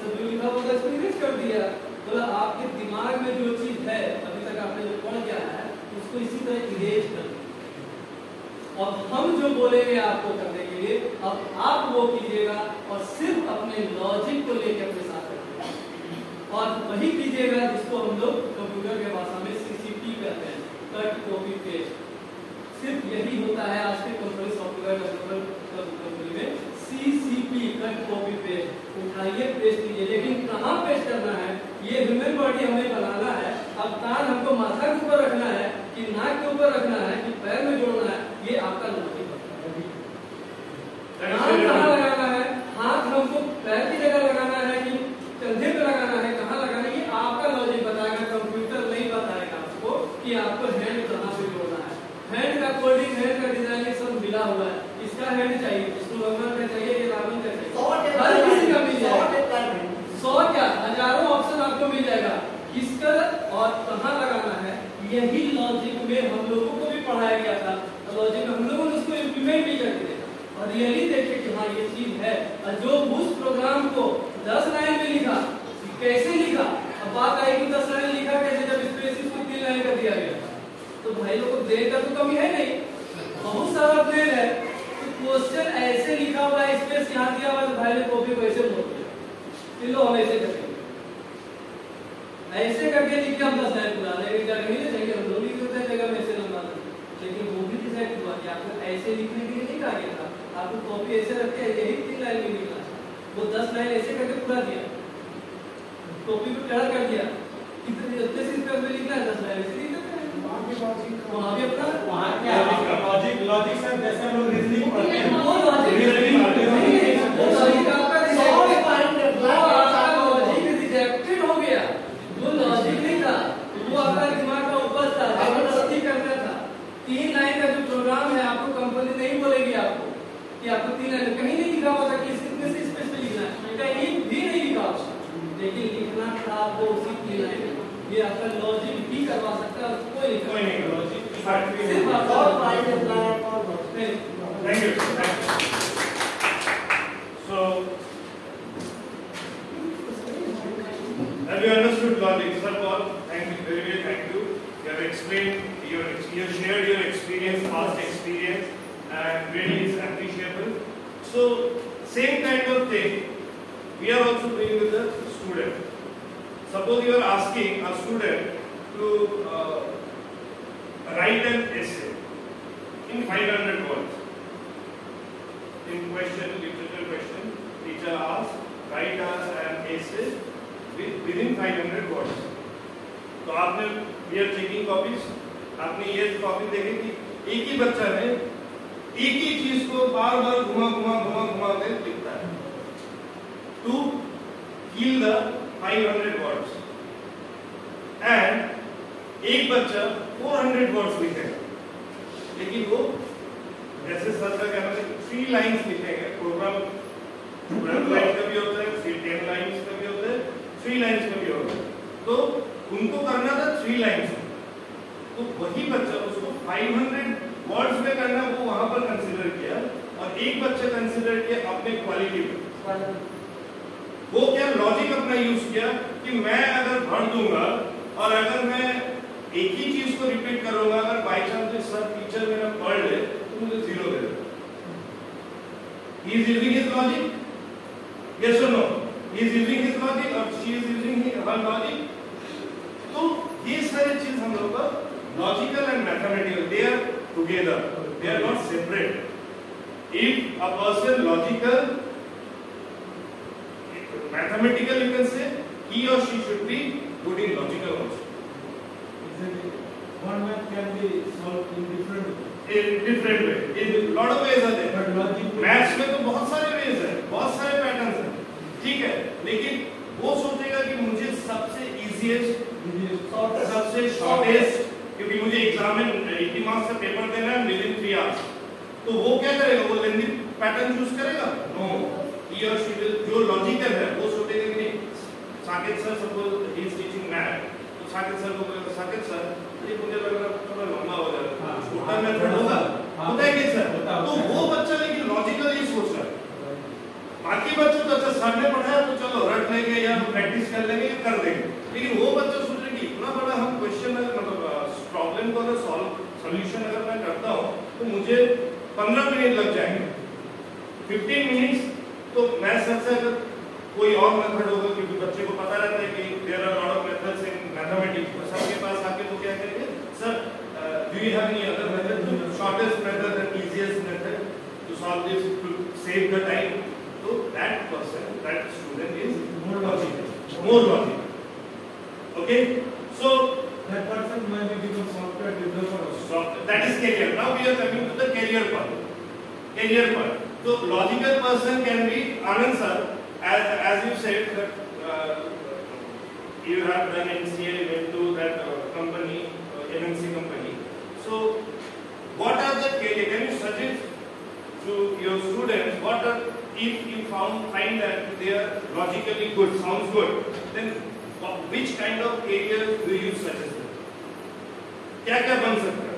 सब जो लिखा होगा इसको इरेज कर दिया। बोला, आपके दिमाग में जो चीज़ है, अभी तक आपने जो पढ़ गया है, उसको इसी तरह इरेज कर अब हम जो बोलेंगे आपको करने के लिए, अब आप वो कीजिएगा और सिर्फ़ अपने लॉजिक को लेकर अपने साथ रखिएगा। और वही कीजिएगा जिसको हम लोग कंप्यूटर के भाषा में सीसीपी कहते हैं कट कॉपी पेस्ट सिर्फ़ यही होता है आज के कंपनी सॉफ्टवेयर डेवलपमेंट कंपनी में सीसीपी कट कॉपी पेस्ट उठाइए पेस्ट कीजिए। लेकिन कहाँ पेस्ट करना है? ये ह्यूमन बॉडी हमें बनाना है। अब कान हमको माथा के ऊपर रखना है कि नाक के ऊपर रखना है कि पैर में जोड़ना है। ये आपका लॉजिक कान कहाँ लगाना है? हाथ हमको पैर की जगह लगाना है कि कंधे पे लगाना है? कहाँ लगाना है? ये आपका लॉजिक बताएगा कंप्यूटर नहीं बताएगा आपको कि आपको हैंड कहाँ पे जोड़ना है। हैंड का कोडिंग हैंड का डिज़ाइनिंग सब मिला हुआ है। इसका हैंड चाहिए विष्णु भगवान का चाहिए ये रावण का सौ चाहिए हर किसी का मिल जाएगा। सौ क्या? हज़ारों ऑप्शन आपको मिल जाएगा। किसका और कहाँ लगाना है? यही लॉजिक में हम लोगों को भी पढ़ाया गया था। लॉजिक में हम लोगों ने उसको इम्प्लीमेंट भी करके देखा और रियली देखे कि हाँ ये चीज़ है। और जो उस प्रोग्राम को दस लाइन में लिखा कैसे लिखा, अब बात कि दस लाइन लिखा कैसे, जब स्पेसिस को तीन लाइन कर दिया गया तो भाई लोग देर का तो कमी है नहीं। बहुत सारा प्लेन है। तो क्वेश्चन ऐसे लिखा हुआ है स्पेस यहाँ दिया हुआ तो भाई ने कॉपी ऐसे मोड़ दिया। लो हम ऐसे करेंगे ऐसे करके लिख हम दस लाइन पूरा जगह नहीं चाहिए हम लोग लिख देते हैं, जगह में लेकिन वो भी डिसाइड हुआ कि आपको ऐसे लिखने के लिए नहीं कहा गया था। आपको कॉपी ऐसे रख के यही तीन लाइन में लिखना था। वो दस लाइन ऐसे करके पूरा दिया कॉपी को टड़ा कर दिया। कितने जितने से में लिखना है दस लाइन ऐसे लिख देते हैं वहाँ की लॉजिक वहाँ भी अपना वहाँ क्या लॉजिक लॉजिक से जैसे हम लोग रीजनिंग पढ़ते हैं। वो logic लेकिन लिखना था आपको उसी तीन लाइन में ये आपका लॉजिक भी करवा सकता है कोई नहीं कोई नहीं लॉजिक फैक्ट्री सिर्फ सौ आपका पॉइंट अप्लाई और नहीं, Thank you. Thank you. So, have you understood logic, sir? Paul, thank you very very thank you. You have explained your you have shared your experience, past experience, and really is appreciable. So, same kind of thing We are also doing with the student. Suppose you are asking a student to uh, write an essay in 500 words. In question, literature question, teacher asks, write us an essay with, within 500 words. तो आपने we are checking copies, आपने ये copy देखी कि एक ही बच्चा ने एक ही चीज़ को बार बार घुमा घुमा घुमा घुमा के लिखता है to kill the 500 words. And एक बच्चा 400 words लिखेगा। लेकिन वो जैसे सर का कहना है थ्री लाइंस लिखेंगे। प्रोग्राम ट्वेल्व लाइन का भी होता है, फिर टेन लाइंस का भी होता है थ्री लाइंस का भी होता है। तो उनको करना था थ्री लाइंस तो वही बच्चा उसको 500 वर्ड्स में करना, वो वहाँ पर कंसिडर किया और एक बच्चा कंसिडर किया अपने क्वालिटी पे वो क्या लॉजिक अपना यूज़ किया कि मैं अगर भर दूँगा और अगर मैं एक ही चीज़ को रिपीट करूँगा, अगर बाई चांस सर टीचर मेरा पढ़ ले तो मुझे ज़ीरो दे his logic? Yes or no? He is using his logic or she is using his- her logic? तो ये सारे चीज़ हम लोग का logical and mathematical they are together they are not separate mathematical you can say he or she should be good in logical also Exactly. One math can be solved in different ways. in different way in lot of ways are there But logic maths में तो बहुत सारे veg है बहुत सारे patterns हैं ठीक है लेकिन वो सोचेगा कि मुझे सबसे इजीएस्ट is सबसे शॉर्टेस्ट क्योंकि मुझे एग्ज़ाम में 80 मार्क्स का पेपर देना है विद इन 3 आवर्स तो वो क्या करेगा वो लेंदी पैटर्न चूज़ करेगा नो ही और शी विल जो लॉजिकल है वो सोचेगा कि नहीं Saket sir suppose he is teaching math तो साकिब सर को बोलेगा साकिब सर ये मुझे लग रहा है थोड़ा लंबा हो जा रहा हाँ। है छोटा मेथड होगा हाँ। होता है कि सर है, तो है। वो बच्चा लेकिन लॉजिकली सोच रहा है बाकी बच्चों तो अच्छा सर ने पढ़ाया तो चलो रट लेंगे या प्रैक्टिस कर लेंगे या कर देंगे लेकिन वो बच्चा सोच रहे कि इतना बड़ा हम क्वेश्चन मतलब प्रॉब्लम को अगर सॉल्व सोल्यूशन अगर मैं करता हूँ तो मुझे पंद्रह मिनट लग जाएँगे फिफ्टीन मिनट्स तो मैं सर से अगर कोई और मेथड होगा क्योंकि बच्चे को पता रहता है कि there are lot of methods in mathematics तो सर के पास आके वो क्या करेंगे sir do you have any other method shortest method and easiest method to solve this to save the time तो that person that student is More logical. more logical okay so That person may be become software developer also. So that is career. Now we are coming to the career part. Career part. So logical person can be Anand sir, as as you said that uh, you have done NCA, you went to that uh, company, uh, MNC company. So what are the career? Can you suggest to your students what are if you found find that they are logically good, sounds good, then wha- which kind of career do you suggest them? क्या क्या बन सकता है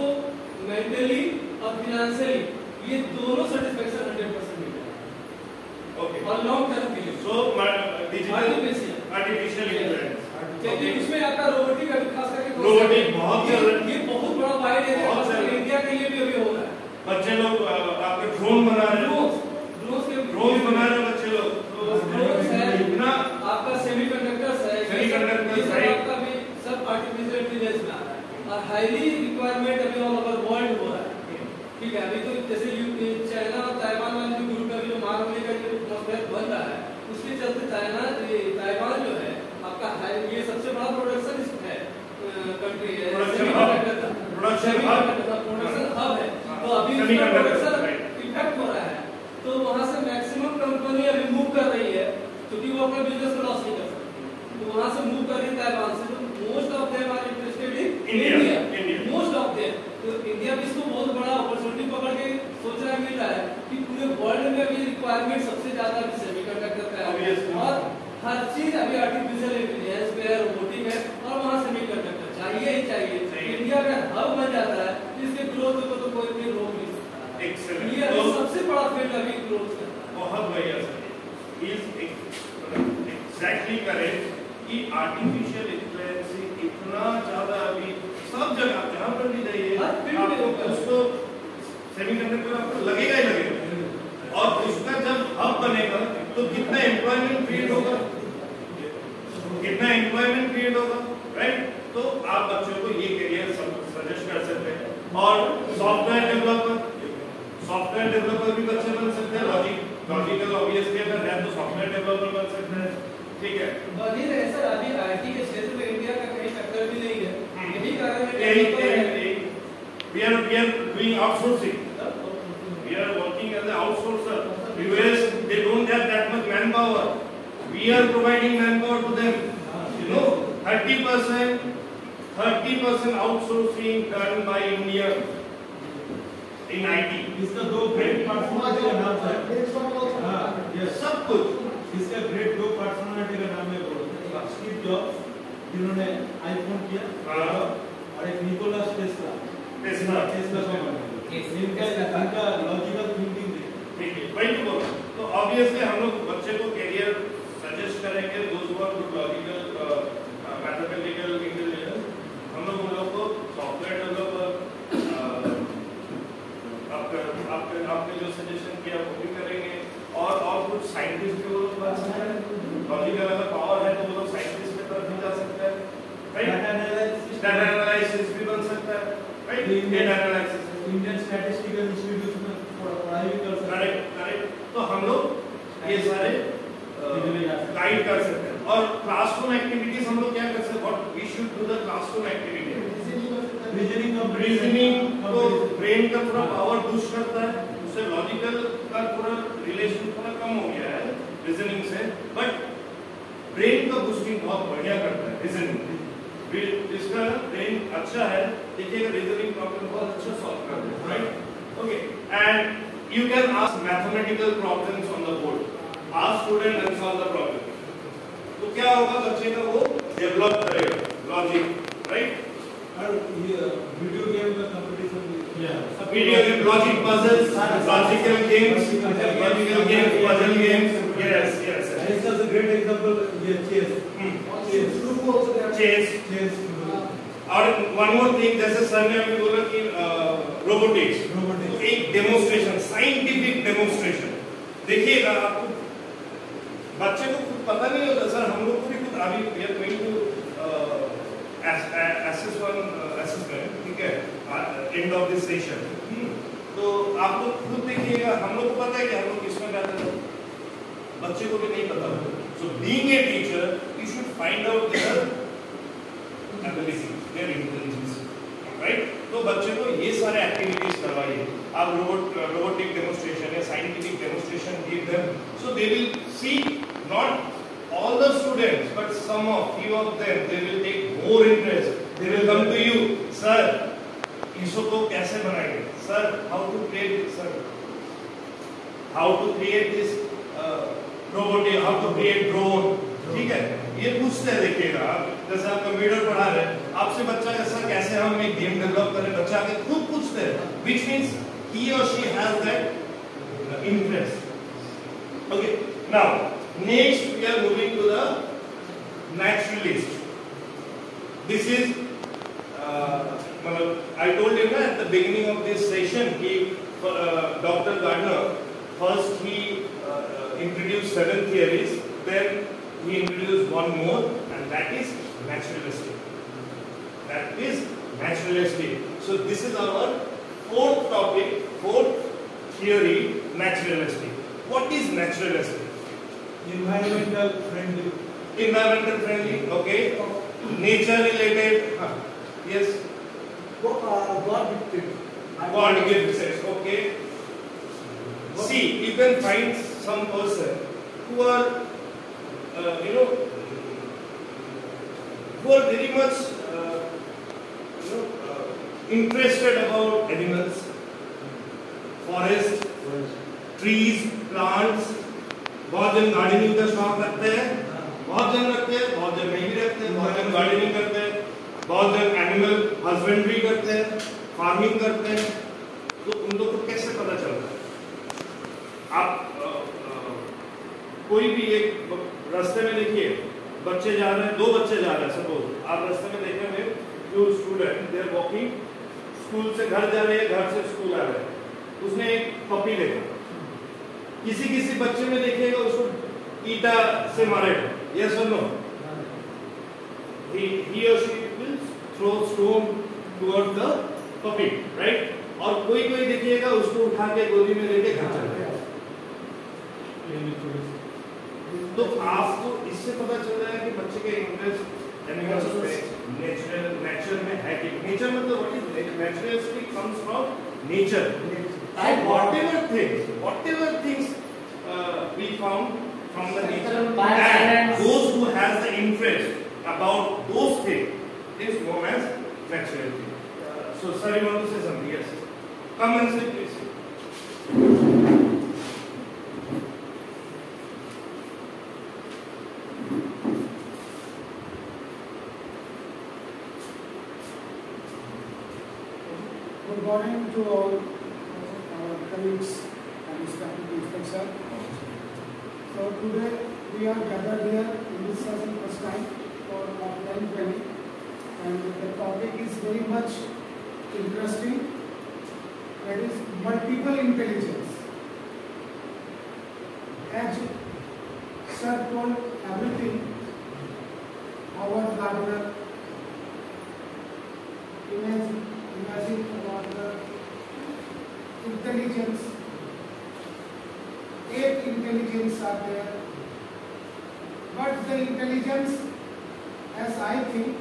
mentally और financially ये दोनों satisfaction hundred percent मिल जाएगा okay और लॉन्ग टर्म के लिए। सो डिजिटल आर्टिफिशियल इंटेलिजेंस क्योंकि उसमें आपका रोबोटिक अभी खास करके रोबोटिक बहुत ये, बहुत बड़ा वाइड एरिया बहुत है। इंडिया के लिए भी अभी हो रहा है। बच्चे लोग आपके ड्रोन बना रहे हैं। ड्रोन बना रहे हैं बच्चे लोग तो ड्रोन्स है इतना आपका सेमीकंडक्टर्स है ये सब- Semiconductors, ये सब right. आपका भी सब आर्टिफिशियल इंटेलिजेंस में आ रहा है और हाईली रिक्वायरमेंट अभी ऑल ओवर वर्ल्ड हो रहा है। ठीक है अभी तो जैसे चाइना और ताइवान वाले जो ग्रुप का जो मार्ग होने का जो एटमॉस्फेयर बन रहा है उसके चलते चाइना ताइवान जो है आपका ये सबसे बड़ा प्रोडक्शन है कंट्री है. प्रोडक्शन हब है हाँ. तो अभी उसका प्रोडक्शन इफ़ेक्ट हो रहा है। तो वहाँ से मैक्सिमम कंपनी अभी मूव कर रही है क्योंकि वो अपना बिज़नेस को लॉस नहीं कर तो वहाँ से मूव कर रही है ताइवान से तो most of them are interested in India most of them तो इंडिया भी इसको बहुत बड़ा अपॉर्चुनिटी पकड़ के सोचना मिल रहा है कि पूरे वर्ल्ड में अभी रिक्वायरमेंट सबसे ज़्यादा अभी सेमीकंडक्टर का है। और हर चीज़ अभी आर्टिफिशियल इंटेलिजेंस पे है रोबोटिक है और वहाँ सेमीकंडक्टर चाहिए ही चाहिए। इंडिया में हब बन जाता है इसके ग्रोथ को तो कोई भी रोक नहीं सकता। एक्सेलेंट ये तो सबसे बड़ा फ़ील्ड अभी ग्रोथ रहा है बहुत बढ़िया सर इज़ एग्जैक्टली करेक्ट कि आर्टिफिशियल इंटेलिजेंस इतना ज़्यादा अभी सब जगह जहाँ पर भी जाइए आपको। उसको सेमीकंडक्टर आपको लगेगा ही लगेगा। और उसका जब हब बनेगा तो कितना एम्प्लॉयमेंट क्रिएट होगा? कितना एम्प्लॉयमेंट क्रिएट होगा? राइट तो आप बच्चों को ये करियर सजेस्ट कर सकते हैं। और सॉफ्टवेयर डेवलपर सॉफ्टवेयर डेवलपर भी बच्चे बन सकते हैं। लॉजिक लॉजिकल ऑब्वियसली अगर है तो सॉफ्टवेयर डेवलपर बन सकते हैं। ठीक है बनी रहे सर अभी आईटी के क्षेत्र में इंडिया का कहीं टक्कर भी नहीं है हम्म। यही कारण है यही कि यही we are we are doing outsourcing we are working as an outsourcer US they don't have that much manpower we are providing manpower to them you know 30% 30% outsourcing done by India in IT इसका दो great personality का नाम है हाँ yes सब कुछ इसका great दो पर्सनालिटी का नाम है। बोलो स्टीव जॉब्स जिन्होंने आईफोन किया हाँ। और एक Nicholas Tesla Tesla Tesla Yes, इनका। इनका लॉजिकल थिंकिंग है। ठीक है वही तो बोल तो ऑब्वियसली हम लोग बच्चे को करियर सजेस्ट करेंगे those who are good logical mathematical intelligence हम लोग उन लोग को सॉफ्टवेयर डेवलपर आपका आपके आपने जो सजेशन किया वो भी करेंगे। और और कुछ साइंटिस्ट भी वो लोग बन सकते हैं लॉजिकल अगर पावर है तो वो लोग साइंटिस्ट की तरफ़ भी जा सकते हैं। राइट एनालिसिस डाटा एनालिसिस भी बन सकता है। Right data analysis Indian Statistical Institute में पढ़ाई भी कर सकते हैं। करेक्ट करेक्ट तो हम लोग ये सारे इजीली जा सकते हैं। गाइड कर सकते हैं। और should do the classroom activity. Reasoning का रीजनिंग तो ब्रेन का थोड़ा पावर बूस्ट करता है। उससे लॉजिकल का थोड़ा रिलेशन थोड़ा कम हो गया है रीजनिंग से बट ब्रेन का बूस्टिंग बहुत बढ़िया करता है रीजनिंग जिसका ब्रेन अच्छा है, देखिएगा रीजनिंग प्रॉब्लम बहुत अच्छा सॉल्व करते हैं right okay and you can ask mathematical problems on the board ask student and solve the problem तो क्या होगा बच्चे का वो? डेवलप करेगा लॉजिक राइट और ये वीडियो गेम का कंपटीशन भी Video game, logic puzzles, logical games, logical games, puzzle games. Yes, yes. This is a great example. ये chess. Hmm. Chess. Chess. Chess. और one more thing, जैसे sir ने अभी बोला कि रोबोटिक्स Robotics. तो एक डेमोन्स्ट्रेशन साइंटिफिक डेमोन्स्ट्रेशन देखिएगा आपको बच्चे को खुद पता नहीं होता सर हम लोग को भी खुद अभी we are going to assess one assessment है एंड ऑफ़ दिस सेशन तो आप लोग खुद देखिएगा, हम लोग को पता है कि हम लोग किसमें बेहतर है? बच्चे को भी नहीं पता so being a teacher you should find out their ability their intelligence right तो बच्चे को ये सारे एक्टिविटीज़ करवाइए। आप रोबोट रोबोटिक डेमोन्स्ट्रेशन या scientific demonstration give them so they will see not all the students but some of few of them they will take more interest they will come to you sir इसो को कैसे बनाएँगे sir how to create sir how to create this robotic how to create drone ठीक है ये पूछते हैं देखिएगा जैसे आप कंप्यूटर पढ़ा रहे हैं आपसे बच्चा का सर कैसे हम एक गेम डेवलप करें बच्चा आके खुद पूछते हैं which means he or she has that interest okay now Next, we are moving to the naturalist. This is, uh, I told you at the beginning of this session, he, uh, Dr. Gardner, first he uh, uh, introduced seven theories, then he introduced one more, and that is naturalistic. That is naturalistic. So this is our fourth topic, fourth theory, naturalistic. What is naturalistic? Environmental friendly. environmental friendly okay nature related huh. yes God gifted. God gives okay. See, you can find some person who are, uh, you know, who are very much, uh, you know, uh, interested about animals, forest, trees, plants. बहुत जन gardening का शौक रखते हैं। बहुत जन रखते हैं, बहुत जन नहीं रखते हैं, बहुत जन गार्डनिंग करते हैं। बहुत जन एनिमल हस्बेंड्री करते हैं फ़ार्मिंग करते हैं। तो उन लोग को कैसे पता चलता है? आप कोई भी एक रास्ते में देखिए, बच्चे जा रहे हैं, दो बच्चे जा रहे हैं सपोज़ आप रास्ते में देख रहे जो student they are walking school से घर जा रहे हैं, घर से स्कूल आ रहे हैं। उसने एक पपी देखा। किसी किसी बच्चे में देखिएगा उसको ईटा से मारेगा। यस और no he, he or she will throw stone towards the puppy, right? और कोई कोई देखिएगा उसको उठा के गोदी में लेके घर चला गया। तो आपको इससे पता चल रहा है कि बच्चे के इंटरेस्ट एनिमल्स पे नेचुरल नेचर में है कि नेचर मतलब what is naturalistic comes from nature and whatever things whatever things uh, we found from the nature and those who has the interest about those things is known as naturality. Uh, so, sir, you want to say something? Yes. Come and say, please. Good morning to all we are gathered here in this session first time for offline training and the topic is very much interesting. That is multiple intelligence. As sir told everything, Howard Gardner imagine, imagine about the intelligence. Eight intelligence are there. But the intelligence, as I think,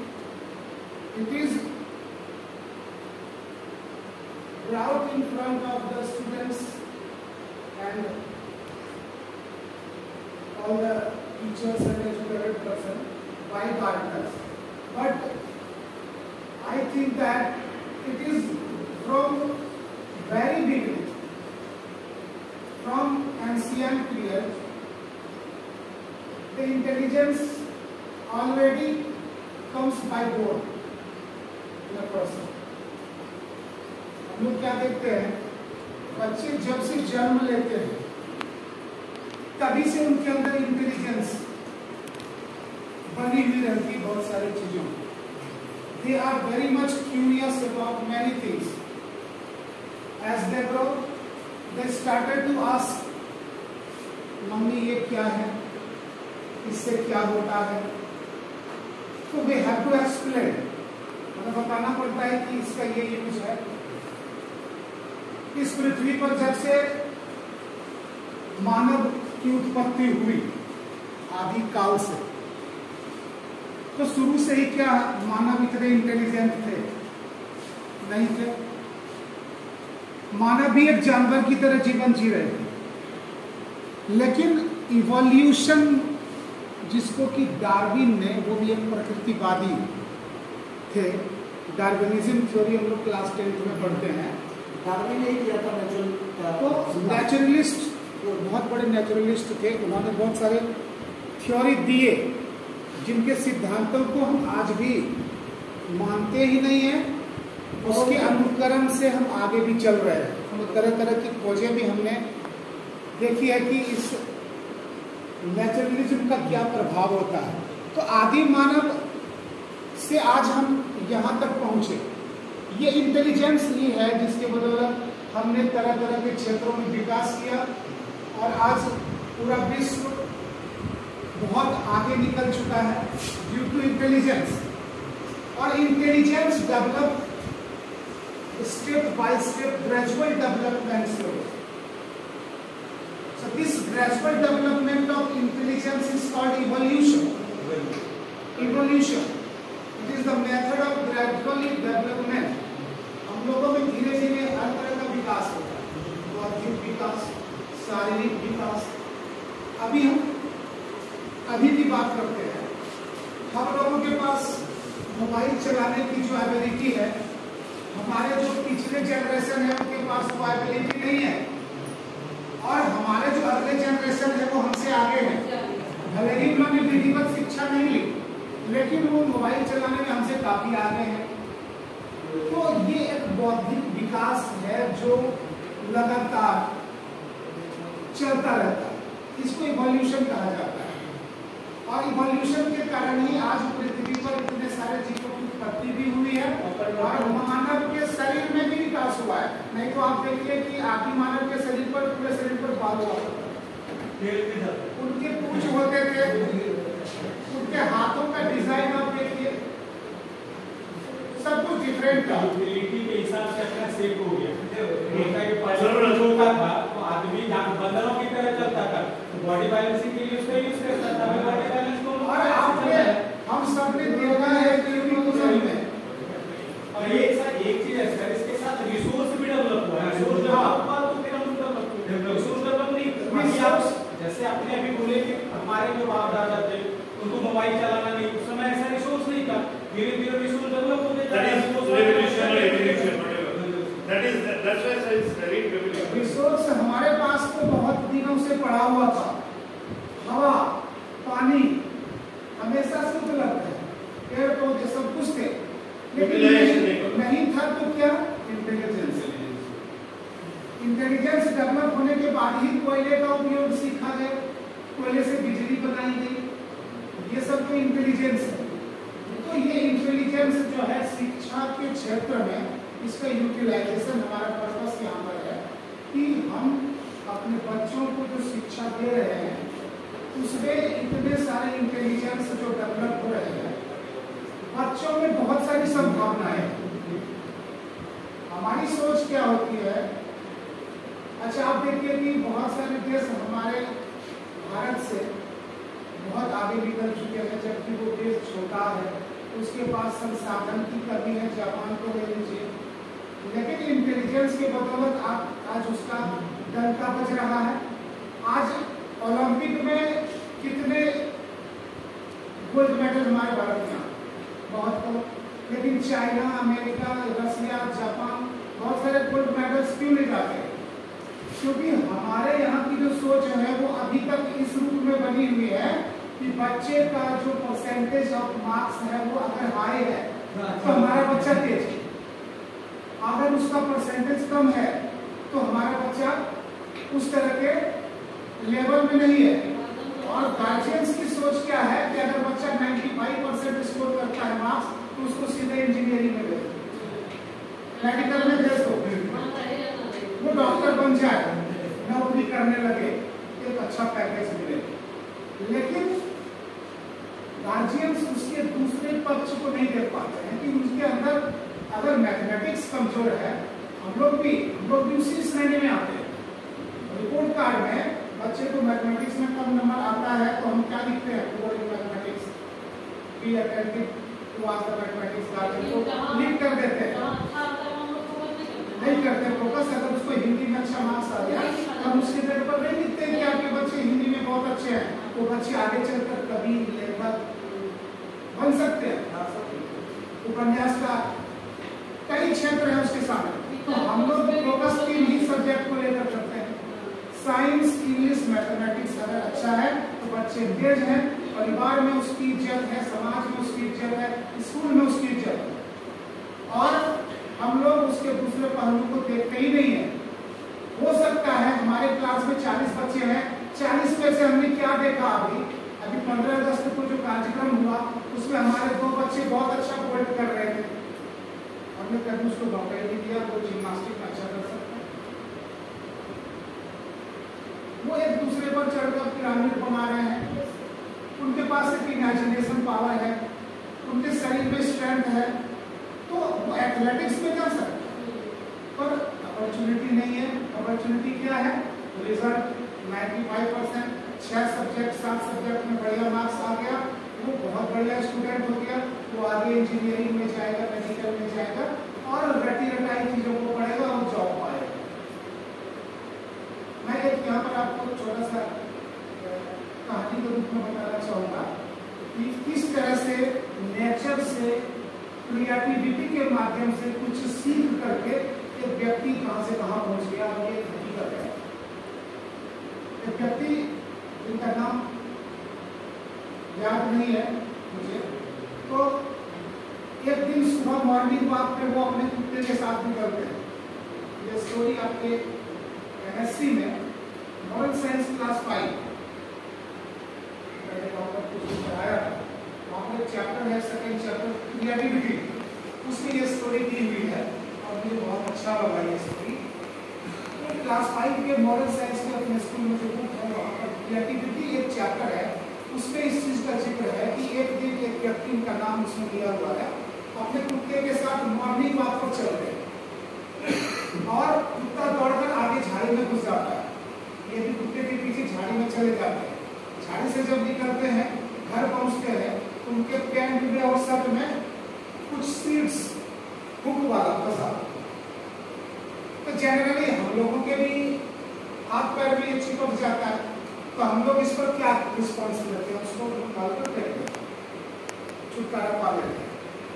It is brought in front of the students and all the teachers and educated person by partners. But I think that it is from very beginning, from ancient period, the intelligence already comes by birth in a person. लोग क्या देखते हैं? बच्चे जब से जन्म लेते हैं, तभी से उनके अंदर इंटेलिजेंस बनी हुई रहती है बहुत सारी चीज़ों they are very much curious about many things as they grow they started to ask mummy, ये क्या है? इससे क्या होता है? तो वे हैव टू एक्सप्लेन मतलब बताना पड़ता है कि इसका ये यूज़ है। इस पृथ्वी पर जब से मानव की उत्पत्ति हुई आदि काल से तो शुरू से ही क्या मानव इतने इंटेलिजेंट थे? नहीं थे। मानव भी एक जानवर की तरह जीवन जी रहे थे। लेकिन इवोल्यूशन जिसको कि डार्विन ने वो भी एक प्रकृतिवादी थे। डार्विनिज्म थ्योरी हम लोग क्लास टेंथ में पढ़ते हैं। डार्विन ने ही किया था नेचुरल तो नेचुरलिस्ट वो बहुत बड़े नेचुरलिस्ट थे। उन्होंने बहुत सारे थ्योरी दिए जिनके सिद्धांतों को हम आज भी मानते ही नहीं है। उसके अनुकरण से हम आगे भी चल रहे हैं। हम तरह तरह की खोजें भी हमने देखी है कि इस नेचुरलिज्म का क्या प्रभाव होता है? तो आदि मानव से आज हम यहाँ तक पहुँचे। ये इंटेलिजेंस ही है जिसके बदौलत हमने तरह तरह के क्षेत्रों में विकास किया और आज पूरा विश्व बहुत आगे निकल चुका है ड्यू टू इंटेलिजेंस और intelligence develop step by step gradual development से So this gradual development of intelligence is called evolution. Evolution. It is the method of gradually development. हम लोगों में धीरे धीरे हर तरह का विकास होता है बौद्धिक विकास शारीरिक विकास अभी हम अभी की बात करते हैं हम लोगों के पास मोबाइल चलाने की जो एबिलिटी है हमारे जो पिछले जनरेशन है उनके पास वो एबिलिटी नहीं है और हमारे जो अगले जनरेशन है, वो हमसे आगे है। भले ही उन्होंने विधिवत शिक्षा नहीं ली, लेकिन वो मोबाइल चलाने में हमसे काफ़ी आगे हैं। तो ये एक बौद्धिक विकास है जो लगातार चलता रहता है। इसको इवोल्यूशन कहा जाता है। और इवोल्यूशन के कारण ही आज पृथ्वी पर इतने सारे जीवों की उत्पत्ति भी हुई है और मानव के शरीर में भी विकास हुआ है। नहीं तो आप देखिए कि आदि मानव के शरीर पर पूरे शरीर पर बाल हुआ। उनके पूछ होते थे। उनके हाथों का डिज़ाइन आप देखिए। सब कुछ डिफरेंट था। यूटिलिटी के हिसाब से अपना सेप हो गया। पहले था तो आदमी बंदरों की तरह चलता था तो बॉडी बैलेंसिंग के लिए उसका यूज़ करता था। बॉडी बैलेंस को और आपने हम सबने देखा है कि evolution में और एक साथ एक चीज़ है सर इसके साथ रिसोर्स भी डेवलप हुआ है। रिसोर्स डेवलप हुआ तो फिर हम डेवलप रिसोर्स डेवलप नहीं बाकी आप जैसे आपने अभी बोले कि हमारे जो बाप दादा थे उनको मोबाइल चलाना नहीं उस समय ऐसा रिसोर्स नहीं था। धीरे धीरे रिसोर्स डेवलप होते evolution, whatever. That is that's why I is very revolution. Resource हमारे पास तो बहुत दिनों से पड़ा हुआ था। हवा पानी हमेशा से उपलब्ध है। पेड़ पौधे सब कुछ थे। लेकिन नहीं, था तो क्या? इंटेलिजेंस इंटेलिजेंस डेवलप होने के बाद ही कोयले का उपयोग सीखा गया। कोयले से बिजली बनाई गई। ये सब तो इंटेलिजेंस है। तो ये इंटेलिजेंस जो है शिक्षा के क्षेत्र में इसका यूटिलाइजेशन हमारा पर्पस यहाँ पर है कि हम अपने बच्चों को जो शिक्षा दे रहे हैं उसमें इतने सारे इंटेलिजेंस जो डेवलप हो रहे हैं बच्चों में बहुत सारी संभावनाएँ। हमारी सोच क्या होती है? अच्छा आप देखिए कि बहुत सारे देश हमारे भारत से बहुत आगे निकल चुके हैं, जबकि वो देश छोटा है। उसके पास संसाधन की कमी है, जापान को ले लीजिए। लेकिन इंटेलिजेंस के बदौलत आज आज उसका डंका बज रहा है। आज ओलंपिक में कितने गोल्ड मेडल हमारे भारत में? बहुत कम लेकिन चाइना, अमेरिका, रसिया, जापान, बहुत सारे गोल्ड मेडल्स क्यों नहीं जाते क्योंकि हमारे यहाँ की जो सोच है वो अभी तक इस रूप में बनी हुई है कि बच्चे का जो परसेंटेज ऑफ़ मार्क्स है, वो अगर हाई है तो हमारा बच्चा तेज है। अगर उसका परसेंटेज कम है तो हमारा बच्चा उस तरह के लेवल में नहीं है। और गार्जियंस की सोच क्या है कि अगर बच्चा 95 परसेंट स्कोर करता है मार्क्स तो उसको सीधे इंजीनियरिंग में भेज मेडिकल में भेज दो। वो डॉक्टर बन जाए, नौकरी करने लगे, एक अच्छा पैकेज मिले। लेकिन गार्जियंस उसके दूसरे पक्ष को नहीं देख पाते हैं कि उसके अंदर अगर मैथमेटिक्स कमज़ोर है, हम लोग भी, हम लोग भी उसी श्रेणी में आते हैं। रिपोर्ट कार्ड में बच्चे को मैथमेटिक्स में कम नंबर आता है तो हम क्या लिखते हैं? Poor in mathematics be attentive to ask the mathematics guardian को लिख कर देते हैं। नहीं करते फोकस अगर उसको हिंदी में अच्छा मार्क्स आ गया। तो हम उसके पेपर पर नहीं लिखते कि आपके बच्चे हिंदी में बहुत अच्छे हैं। वो बच्चे आगे चलकर कवि लेखक बन सकते हैं। उपन्यास का कई क्षेत्र है उसके सामने। तो हम लोग फोकस तीन ही सब्जेक्ट को लेकर करते हैं। साइंस इंग्लिश मैथमेटिक्स अगर अच्छा है तो बच्चे तेज हैं। परिवार में उसकी इज़्ज़त है, समाज में उसकी इज़्ज़त है, स्कूल में उसकी इज़्ज़त है। और हम लोग उसके दूसरे पहलू को देखते ही नहीं है। हो सकता है हमारे क्लास में 40 बच्चे हैं। 40 में से हमने क्या देखा अभी? अभी 15 अगस्त को जो कार्यक्रम हुआ, उसमें हमारे दो बच्चे बहुत अच्छा पोल्ट कर रहे थे। हमने कभी उसको मौका भी दिया, वो जिम्नास्टिक अच्छा कर सकता है वो एक दूसरे पर चढ़कर पिरामिड बना रहे हैं। उनके पास एक इमेजिनेशन पावर है। उनके शरीर में स्ट्रेंथ है। तो वो एथलेटिक्स में जा सकते पर अपॉर्चुनिटी नहीं है। अपॉर्चुनिटी क्या है? रिज़ल्ट 95 परसेंट छः सब्जेक्ट सात सब्जेक्ट में बढ़िया मार्क्स आ गया। वो बहुत बढ़िया स्टूडेंट हो गया। वो आगे इंजीनियरिंग में जाएगा मेडिकल में जाएगा। और रटी रटाई चीज़ों को पढ़ेगा और मैं एक यहाँ पर आपको छोटा सा कहानी के रूप में बताना चाहूँगा कि किस तरह से नेचर से क्रिएटिविटी के माध्यम से कुछ सीख करके एक व्यक्ति कहाँ से कहाँ पहुँच गया और ये हकीकत है। एक व्यक्ति जिनका नाम याद नहीं है मुझे तो एक दिन सुबह मॉर्निंग वॉक पे वो अपने कुत्ते के साथ निकलते हैं। ये स्टोरी आपके एमएससी में मॉरल साइंस क्लास फाइव मैंने वहाँ पर कुछ पढ़ाया वहाँ पर चैप्टर है सेकंड चैप्टर क्रिएटिविटी उसमें ये स्टोरी दी हुई है। और मुझे बहुत अच्छा लगा ये स्टोरी क्लास फाइव के मॉरल साइंस के अपने स्कूल में जो बुक है वहाँ पर क्रिएटिविटी एक चैप्टर है। उसमें इस चीज़ का ज़िक्र है कि एक दिन एक व्यक्ति का नाम उसमें दिया हुआ है। अपने कुत्ते के साथ मॉर्निंग वॉक पर चल रहे और कुत्ता दौड़कर आगे झाड़ी में घुस जाता है। ये भी कुत्ते के पीछे झाड़ी में चले जाते हैं। झाड़ी से जब निकलते हैं, घर पहुँचते हैं तो उनके पैंट में और शर्ट में कुछ सीड्स हुक वाला फंसा। तो जनरली हम लोगों के भी हाथ पैर में ये चिपक जाता है। तो हम लोग इस पर क्या रिस्पॉन्स लेते हैं? उसको निकाल कर फेंक छुटकारा पा लेते हैं।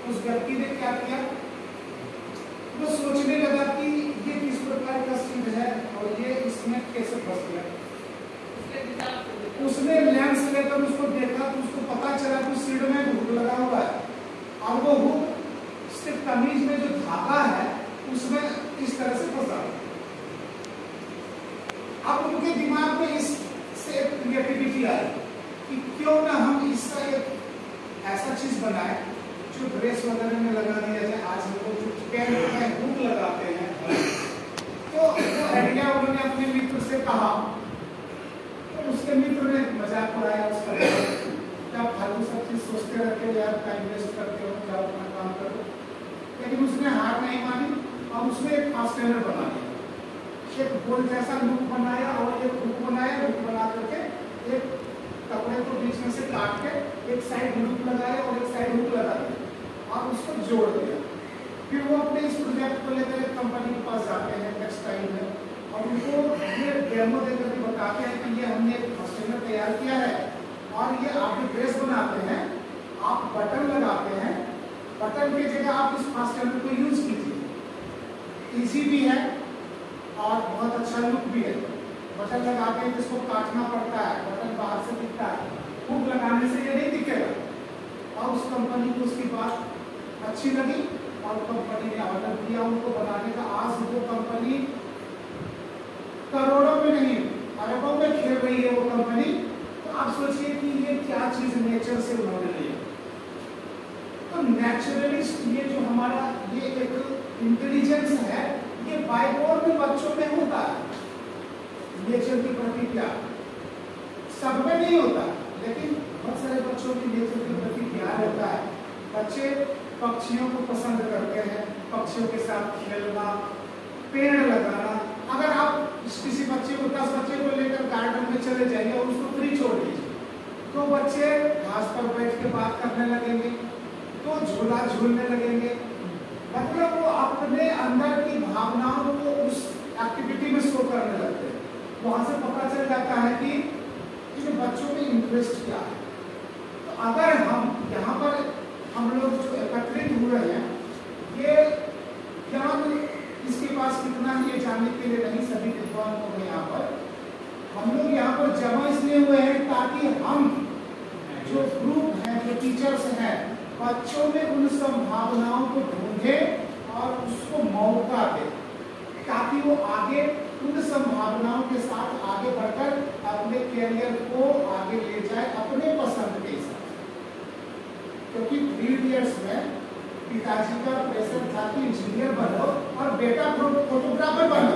उस व्यक्ति ने क्या किया? वो सोचने लगा कि ये किस प्रकार का सीड है और ये इसमें कैसे फंस गया? उसने लेंस लेकर उसको देखा तो उसको पता चला कि सीड में हुक लगा हुआ है। और वो हुक सिर्फ़ कमीज में जो धागा है, उसमें इस तरह से फंसा अब उनके दिमाग में इस से क्रिएटिविटी आई कि क्यों ना हम इसका एक ऐसा चीज़ बनाए जो ड्रेस वगैरह में लगा दिया जाए आज हम लोग जो पैंट में हुक लगाते हैं। तो वो आइडिया उन्होंने अपने मित्र से कहा। तो उसके मित्र ने मज़ाक उड़ाया उसका क्या फालतू सब चीज़ सोचते रहते यार टाइम वेस्ट करते हो जाओ अपना काम करो। लेकिन उसने हार नहीं मानी, और उसने एक फास्टेनर बना दिया। एक गोल जैसा लुक बनाया और एक हुक बनाया हुक बना करके एक कपड़े को बीच में से काट के एक साइड लुक लगाया और एक साइड हुक लगा दिया। जोड़ दिया फिर वो अपने इस प्रोजेक्ट को लेकर एक कंपनी के पास जाते हैं टेक्सटाइल में। और उनको ये डेमो देकर के बताते हैं कि ये हमने एक कस्टमर तैयार किया है। और ये आप ड्रेस बनाते हैं, आप बटन लगाते हैं। बटन की जगह आप इस फास्टनर को यूज़ कीजिए। इजी भी है और बहुत अच्छा लुक भी है। बटन लगा के इसको काटना पड़ता है बटन बाहर से दिखता है। हुक लगाने से ये नहीं दिखेगा। और उस कंपनी को उसकी बात अच्छी लगी और कंपनी ने ऑर्डर दिया उनको बनाने का आज वो कंपनी करोड़ों में नहीं, अरबों में खेल रही है वो कंपनी तो आप सोचिए कि ये क्या चीज़ नेचर से उन्होंने लिया तो नेचुरलिस्ट ये जो हमारा, ये एक इंटेलिजेंस है, ये बाइबोर्न बच्चों में होता है। नेचर के प्रति क्या? सब में नहीं होता, लेकिन बहुत सारे बच्चों में नेचर के प्रति प्यार होता है? बच्चे पक्षियों को पसंद करते हैं। पक्षियों के साथ खेलना, पेड़ लगाना। अगर आप किसी बच्चे को, दस बच्चे को लेकर गार्डन में चले जाइए और उसको फ्री छोड़ दीजिए तो बच्चे घास पर बैठ के बात करने लगेंगे तो झूला झूलने लगेंगे। मतलब वो अपने अंदर की भावनाओं को उस एक्टिविटी में शो करने लगते हैं। वहाँ से पता चल जाता है कि बच्चों में इंटरेस्ट क्या है। तो अगर हम यहाँ पर हम लोग जो एकत्रित हुए हैं, ये ज्ञान इसके पास कितना है ये जानने के लिए नहीं, सभी विद्वान हैं यहाँ पर। हम लोग यहाँ पर जमा इसलिए हुए हैं ताकि हम जो ग्रुप हैं, जो टीचर्स हैं, बच्चों में उन संभावनाओं को ढूंढे और उसको मौका दे, ताकि वो आगे उन संभावनाओं के साथ आगे बढ़कर अपने कैरियर को आगे ले जाए, अपने पसंद के हिसाब से क्योंकि थ्री इयर्स में पिताजी का प्रेशर था कि इंजीनियर बनो और बेटा फोटोग्राफर बनो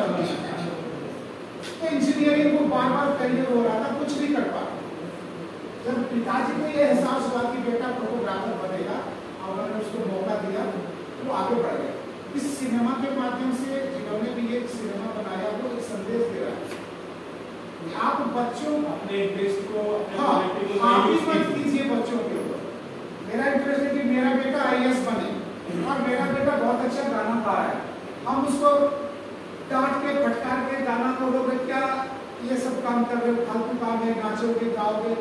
तो इंजीनियरिंग को बार बार करियर हो रहा था कुछ नहीं कर पा जब पिताजी को यह एहसास हुआ कि बेटा फोटोग्राफर बनेगा और उन्होंने उसको मौका दिया वो आगे बढ़ गया इस सिनेमा के माध्यम से जिन्होंने भी एक सिनेमा बनाया वो एक संदेश दे रहा है। आप बच्चों अपने इंटरेस्ट को अपने हाँ आप ही मत कीजिए। बच्चों के मेरा इंटरेस्ट है कि मेरा बेटा आई बने। और मेरा बेटा बहुत अच्छा गाना रहा है। हम उसको डांट के, फटकार के गाना को बोलोगे क्या ये सब काम कर रहे हो? फालतू काम है, नाचोगे, गाओगे,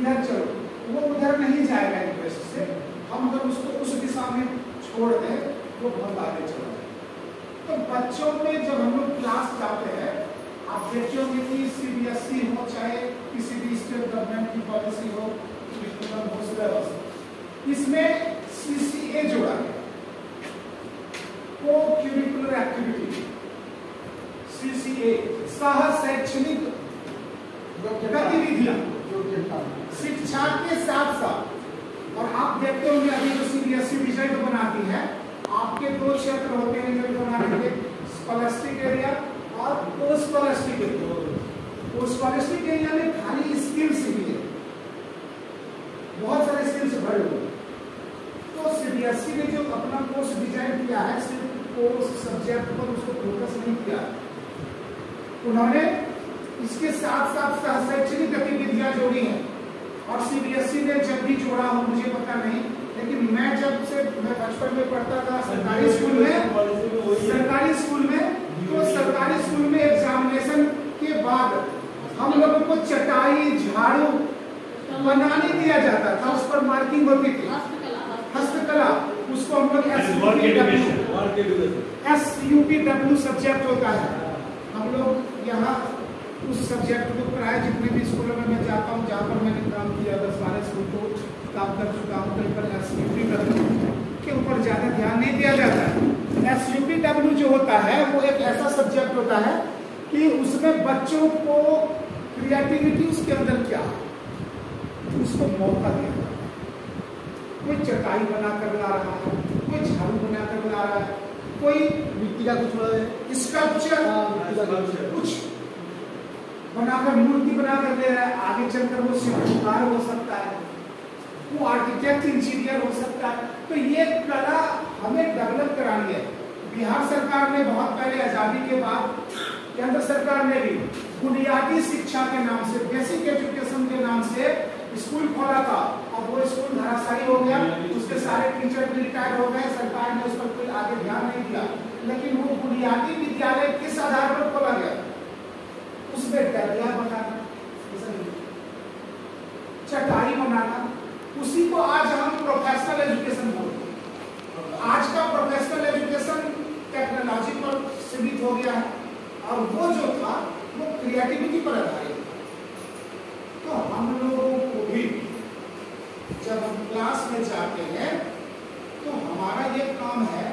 इधर चलो। वो उधर नहीं जाएगा इंटरेस्ट से। हम अगर उसको उस दिशा में छोड़ दें, वो बहुत आगे चला जाए तो बच्चों में जब हम लोग क्लास जाते हैं, आप देखोगे कि सीबीएसई हो, चाहे किसी भी स्टेट गवर्नमेंट की पॉलिसी हो हो सिलेबस इसमें सीसीए जोड़ा को क्यूरिकुलर एक्टिविटी सीसीए सह शैक्षणिक गतिविधियाँ। शिक्षा के साथ साथ और आप देखते होंगे अभी जो सीबीएसई विषय को बनाती है, आपके दो क्षेत्र होते हैं, जो बनाने स्कॉलस्टिक एरिया और post scholastic area post scholastic area में खाली स्किल्स ही है। बहुत सारे स्किल्स भरे हुए हैं। तो सीबीएसई ने जो अपना कोर्स डिज़ाइन किया है सिर्फ़ कोर्स सब्जेक्ट पर उसको फोकस नहीं किया। उन्होंने इसके साथ साथ सह शैक्षणिक गतिविधियाँ जोड़ी हैं। और सीबीएसई ने जब भी जोड़ा हो मुझे पता नहीं लेकिन मैं जब से मैं बचपन में पढ़ता था सरकारी स्कूल में सरकारी स्कूल में तो सरकारी स्कूल में एग्जामिनेशन के बाद हम लोगों को चटाई झाड़ू बनाने दिया जाता था उस पर मार्किंग होती थी। हस्तकला उसको हम लोग. S U P W subject होता है। हम लोग यहाँ उस सब्जेक्ट को प्राय जितने भी स्कूलों में मैं जाता हूँ जहाँ पर मैंने काम किया दस बारह स्कूल को काम कर चुका हूँ कहीं पर एस यू पी डब्ल्यू के ऊपर ज़्यादा ध्यान नहीं दिया जाता है। एस यू पी डब्ल्यू जो होता है वो एक ऐसा सब्जेक्ट होता है कि उसमें बच्चों को क्रिएटिविटी उसके अंदर क्या? है उसको मौका दिया जाता है। कोई चटाई बना कर ला रहा है। कोई झाड़ू बना कर ला रहा है कोई मिट्टी का कुछ स्कल्पचर कुछ बनाकर मूर्ति बनाकर दे रहा है। आगे चलकर वो शिल्पकार हो सकता है वो आर्किटेक्ट इंजीनियर हो सकता है। तो ये कला हमें डेवलप करानी है। बिहार सरकार ने बहुत पहले आज़ादी के बाद केंद्र सरकार ने भी बुनियादी शिक्षा के नाम से बेसिक एजुकेशन के नाम से स्कूल खोला था। और वो स्कूल धराशायी हो गया। उसके सारे टीचर भी रिटायर हो गए। सरकार ने उस पर कोई आगे ध्यान नहीं दिया। लेकिन वो बुनियादी विद्यालय किस आधार पर खोला गया? उसमें डलिया बनाना। चटाई बनाना। उसी को आज हम प्रोफेशनल एजुकेशन बोलते हैं। आज का प्रोफेशनल एजुकेशन टेक्नोलॉजी पर सीमित हो गया है। और वो जो था, वो क्रिएटिविटी पर आधारित तो हम लोगों को भी जब हम क्लास में जाते हैं तो हमारा ये काम है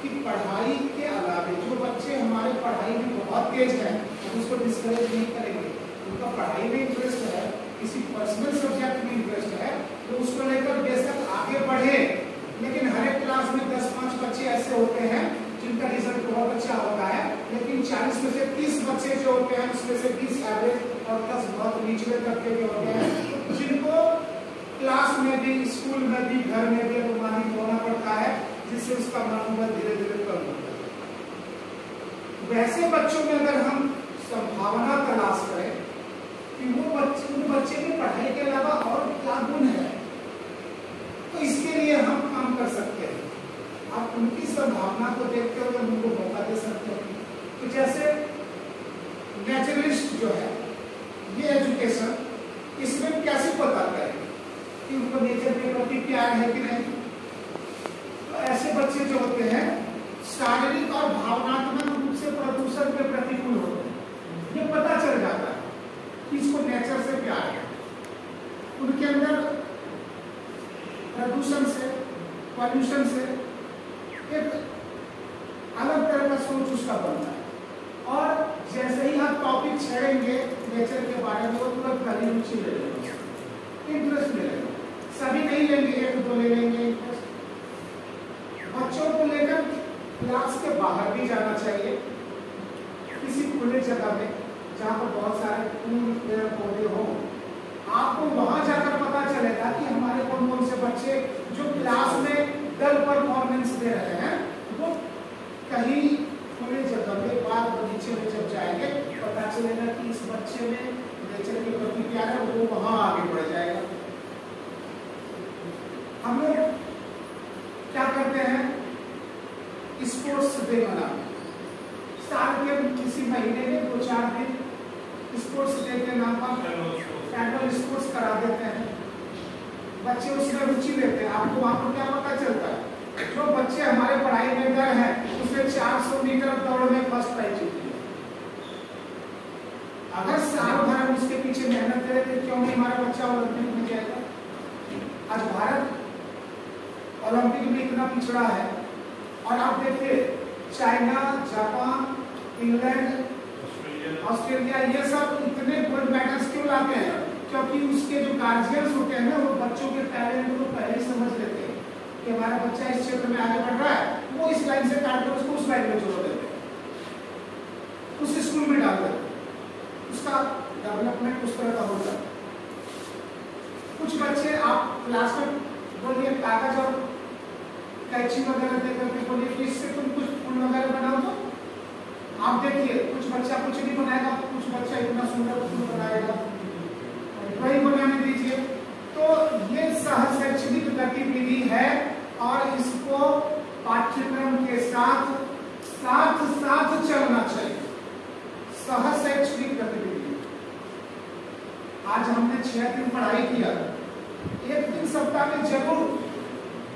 कि पढ़ाई के अलावे जो बच्चे हमारे पढ़ाई में बहुत तेज हैं, हम उसको डिस्करेज नहीं करेंगे। उनका पढ़ाई में इंटरेस्ट है, किसी पर्सनल सब्जेक्ट में इंटरेस्ट है तो उसको लेकर बेशक आगे बढ़े। लेकिन हर एक क्लास में दस पाँच बच्चे ऐसे होते हैं जिनका रिज़ल्ट बहुत अच्छा होता है, लेकिन चालीस में से तीस बच्चे जो होते हैं, उसमें से बीस एवरेज और दस बहुत निचले तबके के होते हैं। जिनको क्लास में भी स्कूल में भी, घर में भी अनुमानित होना पड़ता है, जिससे उसका मनोबल धीरे धीरे कम होता है। वैसे बच्चों में अगर हम संभावना तलाश करें, कि वो बच्चे, उन बच्चे में पढ़ाई के अलावा और क्या गुण है तो इसके लिए हम काम कर सकते हैं। आप उनकी संभावना को देखते हुए उनको मौका दे सकते हैं। तो जैसे नेचुरलिस्ट जो है, ये एजुकेशन इसमें कैसे पता करें कि उनको नेचर के प्रति प्यार है कि नहीं? तो ऐसे बच्चे जो होते हैं, शारीरिक और भावनात्मक रूप से प्रदूषण के प्रतिकूल होते हैं। ये पता चल जाता है कि इसको नेचर से प्यार है। उनके अंदर प्रदूषण से पॉल्यूशन से एक अलग तरह का सोच उसका बनता है। और जैसे ही आप टॉपिक छेड़ेंगे नेचर के बारे में, वो तुरंत पहली रुचि ले लेंगे। इंटरेस्ट ले लेंगे। सभी नहीं लेंगे, एक दो ले लेंगे बच्चों को लेकर क्लास के बाहर भी जाना चाहिए। किसी खुले जगह में, जहाँ पर बहुत सारे फूल, पेड़, पौधे हों। आपको वहाँ जाकर पता चलेगा कि हमारे कौन कौन से बच्चे जो क्लास में डल परफॉर्मेंस दे रहे हैं। कहीं खुले जगह बाग बगीचे में जब जाएँगे, पता चलेगा कि इस बच्चे में नेचर के प्रति प्यार है, वो वहाँ आगे बढ़ जाएगा। हम लोग क्या करते हैं? स्पोर्ट्स डे मनाते साल के किसी महीने में दो चार दिन स्पोर्ट्स डे के नाम पर एनुअल स्पोर्ट्स करा देते हैं। बच्चे उसमें रुचि लेते हैं। आपको वहाँ पर क्या पता चलता है? जो बच्चे हमारे पढ़ाई में डर है उसने 400 मीटर दौड़ में फ़र्स्ट प्राइज जीती है। अगर साल भर हम उसके पीछे मेहनत करें तो क्यों नहीं हमारा बच्चा ओलंपिक में जाएगा? आज भारत ओलंपिक में इतना पिछड़ा है और आप देखिए चाइना जापान इंग्लैंड ऑस्ट्रेलिया। ये सब इतने गोल्ड मेडल्स क्यों लाते हैं? क्योंकि उसके जो गार्जियंस होते हैं ना वो बच्चों के टैलेंट को पहले समझ लेते हैं। कि हमारा बच्चा इस क्षेत्र में आगे बढ़ रहा है, वो इस लाइन से काट कर उसको उस लाइन में जोड़ देते उस स्कूल में डाल देते उसका डेवलपमेंट उस तरह का होता है। कुछ बच्चे, आप क्लास में बोलिए, कागज़ और कैची वगैरह दे करके बोलिए कि इससे तुम कुछ फूल वगैरह बनाओ तो आप देखिए, कुछ बच्चा कुछ नहीं बनाएगा कुछ बच्चा इतना सुंदर फूल बनाएगा। ड्राइंग बनाने दीजिए। तो ये सह शैक्षणिक गतिविधि है और इसको पाठ्यक्रम के साथ साथ साथ चलना चाहिए। सह शैक्षणिक गतिविधि। आज हमने छह दिन पढ़ाई किया। एक दिन सप्ताह में ज़रूर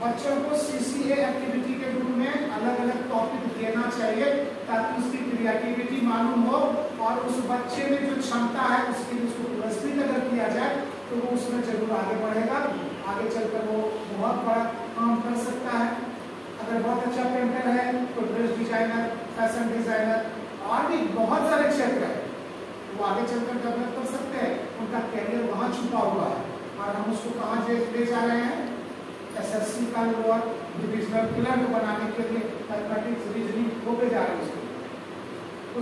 बच्चों को सीसीए एक्टिविटी के रूप में अलग अलग टॉपिक देना चाहिए, ताकि उसकी क्रिएटिविटी मालूम हो और उस बच्चे में जो क्षमता है, उसके लिए उसको पुरस्कृत अगर किया जाए तो वो उसमें ज़रूर आगे बढ़ेगा। आगे चलकर वो बहुत बड़ा काम कर सकता है। अगर बहुत अच्छा पेंटर है तो ड्रेस डिज़ाइनर फ़ैशन डिज़ाइनर और भी बहुत सारे क्षेत्र है। वो आगे चलकर डेवलप कर सकते हैं। उनका कैरियर वहाँ छुपा हुआ है। और हम उसको कहाँ ले जा रहे हैं? एसएससी का लोअर डिविजनल क्लर्क बनाने के लिए मैथमेटिक्स रीजनिंग पे जा रहे हैं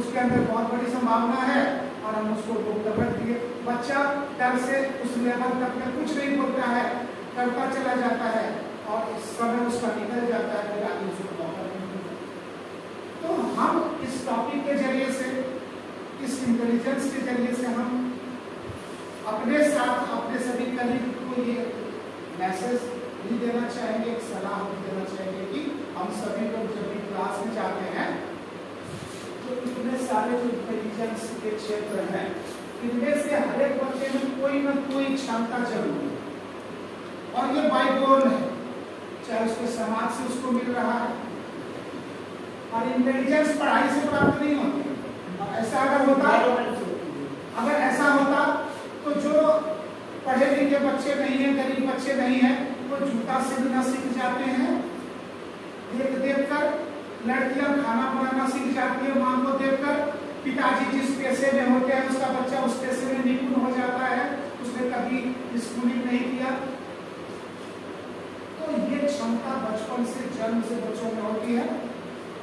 उसके। अंदर बहुत बड़ी संभावना है और हम उसको डॉक्टर रख दिए। बच्चा डर से उस लेवल तक में कुछ नहीं बोलता है। करता चला जाता है। और इस समय उसका निकल जाता है फिर आगे उसको मिलता तो हम इस टॉपिक के ज़रिए से, इस इंटेलिजेंस के ज़रिए से हम अपने साथ, अपने सभी कलीग को ये मैसेज भी देना चाहेंगे, एक सलाह भी देना चाहेंगे कि हम सभी लोग जब भी क्लास में जाते हैं तो इतने सारे जो इंटेलिजेंस के क्षेत्र हैं, इनमें से हर एक बच्चे में कोई ना कोई क्षमता ज़रूर है। और ये बाइबोर्न है। चाहे उसके समाज से उसको मिल रहा है? और इंटेलिजेंस पढ़ाई से प्राप्त नहीं होती। ऐसा अगर होता, अगर ऐसा होता तो जो पढ़े लिखे बच्चे नहीं है, गरीब बच्चे नहीं है, वो जूता सीखना सीख जाते हैं। देख देख कर लड़कियाँ खाना बनाना सीख जाती है, माँ को देख कर पिताजी जिस पैसे में होते हैं, उसका बच्चा उस पैसे में निपुण हो जाता है, उसने कभी स्कूलिंग नहीं किया। तो ये क्षमता बचपन से, जन्म से बच्चों में होती है।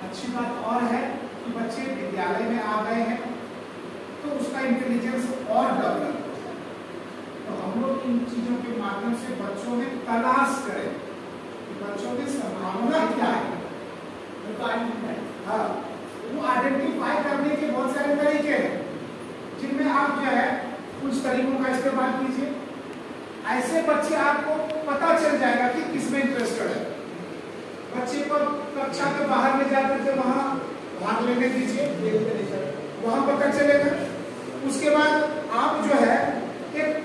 अच्छी बात और है कि बच्चे विद्यालय में आ गए हैं तो उसका इंटेलिजेंस और डेवलप तो हम लोग इन चीज़ों के माध्यम से बच्चों में तलाश करें कि बच्चों की संभावना क्या है। हाँ वो आइडेंटिफाई करने के बहुत सारे तरीके हैं, जिनमें आप जो है कुछ तरीकों का इस्तेमाल कीजिए। ऐसे बच्चे आपको पता चल जाएगा कि किसमें इंटरेस्टेड है। बच्चे को कक्षा के बाहर में जाकर के वहाँ भाग लेने दीजिए वहाँ पता चलेगा। उसके बाद आप जो है एक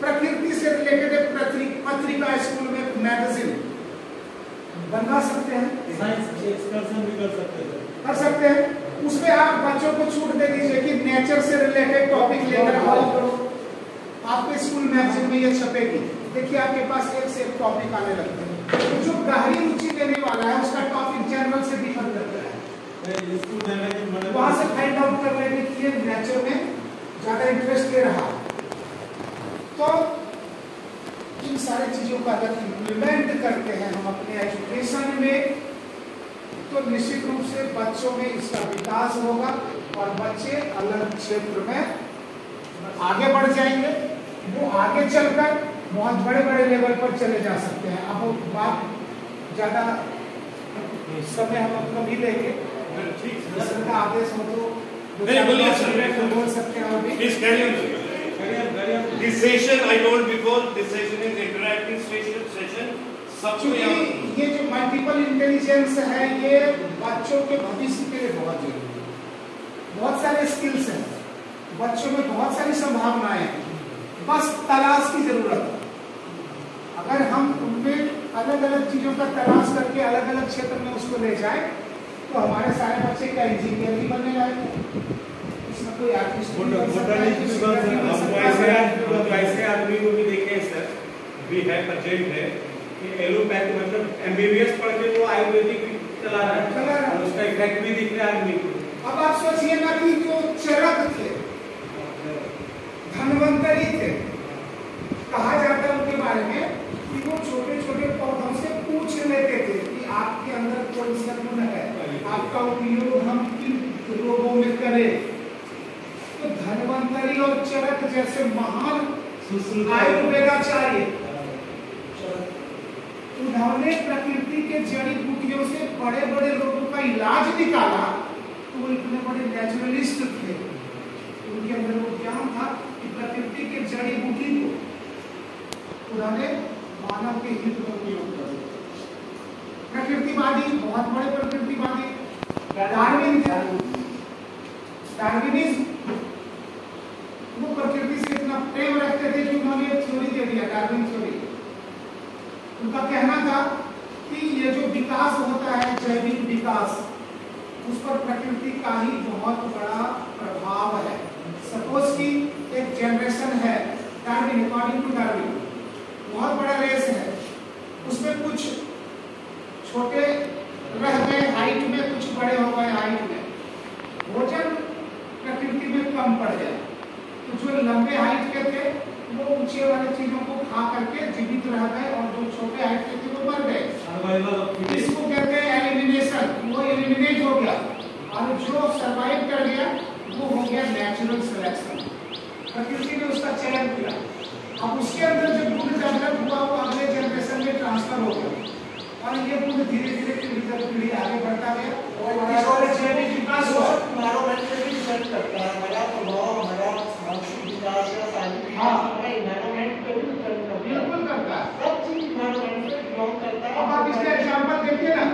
प्रकृति से रिलेटेड एक पत्रिका स्कूल में मैगजीन बनवा सकते हैं। कर सकते हैं। कर सकते हैं। उसमें आप बच्चों को छूट दे दीजिए कि नेचर से रिलेटेड टॉपिक लेकर आओ। आपके स्कूल मैगजीन में ये छपेगी देखिए, आपके पास एक से एक टॉपिक आने लगते हैं। तो जो गहरी रुचि लेने वाला है, उसका टॉपिक जनरल से डिफर करता है। वहाँ से फाइंड आउट कर लेंगे कि नेचर में ज़्यादा इंटरेस्ट ले रहा तो इन सारी चीज़ों का अगर इम्प्लीमेंट करते हैं हम अपने एजुकेशन में तो निश्चित रूप से बच्चों में इसका विकास होगा और बच्चे अलग क्षेत्र में आगे बढ़ जाएँगे। वो आगे चलकर बहुत बड़े बड़े लेवल पर चले जा सकते हैं। अब बात ज़्यादा समय हम लोग कभी लेंगे सर का आदेश हो तो बोल सकते हैं. Career career This session, I told before, this session is interactive session. session. ये जो मल्टीपल इंटेलिजेंस है ये बच्चों के भविष्य के लिए बहुत ज़रूरी है। बहुत सारे स्किल्स हैं। बच्चों में बहुत सारी संभावनाएँ हैं। बस तलाश की ज़रूरत है। अगर हम उनमें अलग अलग चीज़ों का तलाश करके अलग अलग क्षेत्र में उसको ले जाए तो हमारे सारे बच्चे क्या इंजीनियर ही बनने लायक इसमें कोई ऐसे तो आदमी को भी देखे सर भी है प्रेजेंट है कि एलोपैथ मतलब एमबीबीएस पढ़ के वो आयुर्वेदिक चला रहा है। उसका इफ़ेक्ट भी दिख रहा है आदमी को। अब आप सोचिए ना कि जो चरक थे धनवंतरी थे कहा जाता है उनके बारे में कि वो छोटे छोटे पौधों से पूछ लेते थे कि आपके अंदर कौन सा गुण है? आपका उपयोग हम किन रोगों में करें? तो धनवंतरी और चरक जैसे महान आयुर्वेदाचार्य, उन्होंने प्रकृति के जड़ी बूटियों से बड़े बड़े रोगों का इलाज निकाला। तो वो इतने बड़े नेचुरलिस्ट थे। उनके अंदर वो ज्ञान था कि प्रकृति के जड़ी बूटी को उन्होंने मानव के हित में उपयोग कर प्रकृतिवादी बहुत बड़े प्रकृतिवादी डार्विन डार्विनिज्म वो प्रकृति से इतना प्रेम रखते थे कि उन्होंने थ्योरी दे दिया डार्विन थ्योरी उनका कहना था कि ये जो विकास होता है, जैविक विकास, उस पर प्रकृति का ही बहुत बड़ा प्रभाव है। सपोज़ कि एक जनरेशन है डार्विन अकॉर्डिंग टू डार्विन बहुत बड़ा रेस है। उसमें कुछ छोटे रह गए हाइट में कुछ बड़े हो गए हाइट में। भोजन प्रकृति में कम पड़ गया। तो जो लंबे हाइट के थे वो ऊँचे वाले चीज़ों को खा करके जीवित रह गए और जो छोटे हाइट के थे वो मर गए। इसको कहते हैं एलिमिनेशन वो एलिमिनेट हो गया। और जो सरवाइव कर गया वो हो गया नेचुरल सिलेक्शन प्रकृति ने उसका चयन किया। अब उसके अंदर जो गुण डेवलप हुआ वो अगले जनरेशन में ट्रांसफ़र हो गया। और ये गुण धीरे धीरे पीढ़ी दर पीढ़ी आगे बढ़ता गया। और विकास हुआ? है। बिल्कुल करता। अब आप इसका एग्ज़ाम्पल देखिए ना।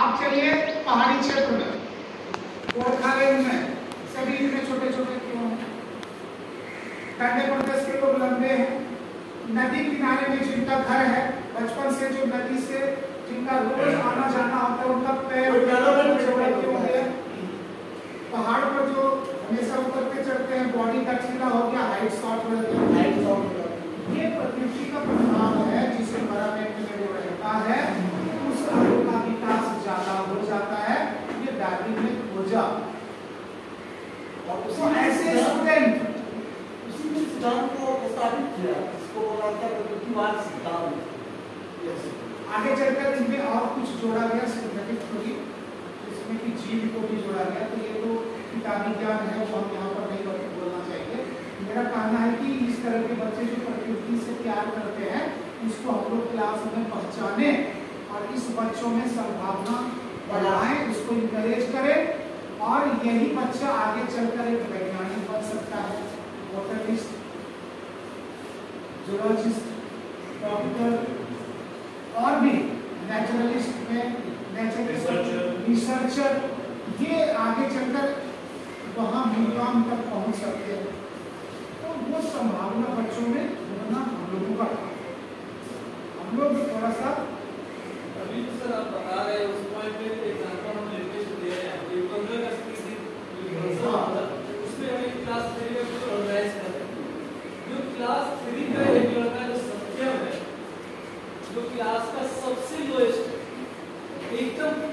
आप चलिए पहाड़ी क्षेत्र में गोरखालैंड में। सभी इतने छोटे छोटे क्यों हैं? ठंडे प्रदेश के लोग लंबे हैं। नदी किनारे में जिनका घर है बचपन से जो नदी से जिनका रोज आना जाना होता है उनका पैर होता क्यों है। पहाड़ पर जो हमेशा उतरते चढ़ते हैं बॉडी लचीला हो गया हाइट शॉर्ट हो गया। Height of ये प्रकृति का प्रभाव है जिसे में रहता है उस अणु का विकास ज़्यादा हो जाता है। ये डार्विन ने खोजा। और उसी ऐसे स्टूडेंट उसी ने सिद्धांत को प्रस्तावित किया इसको बोला था प्रकृतिवाद सिद्धांत आगे चलकर इनमें और कुछ जोड़ा गया सिंथेटिक थ्योरी इसमें कि जीव को भी जोड़ा गया। तो ये तो किताबी ज्ञान है वो हम यहाँ पर नहीं करके बोलना चाहिए मेरा कहना है कि इस तरह के बच्चे जो प्रकृति से प्यार करते हैं उसको हम लोग क्लास में पहचाने और इस बच्चों में संभावना बढ़ाएँ उसको इंकरेज करें। और यही बच्चा आगे चलकर एक वैज्ञानिक बन सकता है। बोटनिस्ट जूलॉजिस्ट डॉक्टर और भी नेचुरलिस्ट में नेचुरलिस्ट रिसर्चर ये आगे चलकर वहाँ मुकाम तक पहुँच सकते हैं। तो वो संभावना बच्चों में होना हम लोगों का हम लोग थोड़ा सा अभी तो सर आप बता रहे हैं उस पॉइंट पे एग्जांपल हम लेटेस्ट दे रहे हैं ये पंद्रह अगस्त की थी ये फ़ंक्शन हुआ था उसमें हमें क्लास थ्री में कुछ ऑर्गेनाइज कर जो क्लास थ्री का एक लड़का जो सत्यम है जो क्लास का सबसे लोएस्ट एकदम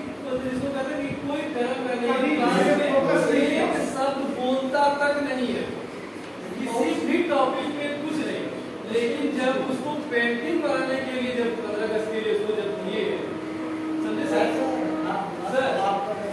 जिसको कहते हैं कि कोई धर्म का नहीं क्लास किसी पे नहीं एक शब्द बोलता तक नहीं है किसी भी टॉपिक पे कुछ नहीं लेकिन जब उसको पेंटिंग बनाने के लिए जब पंद्रह अगस्त के लिए उसको जब दिए समझे सर सर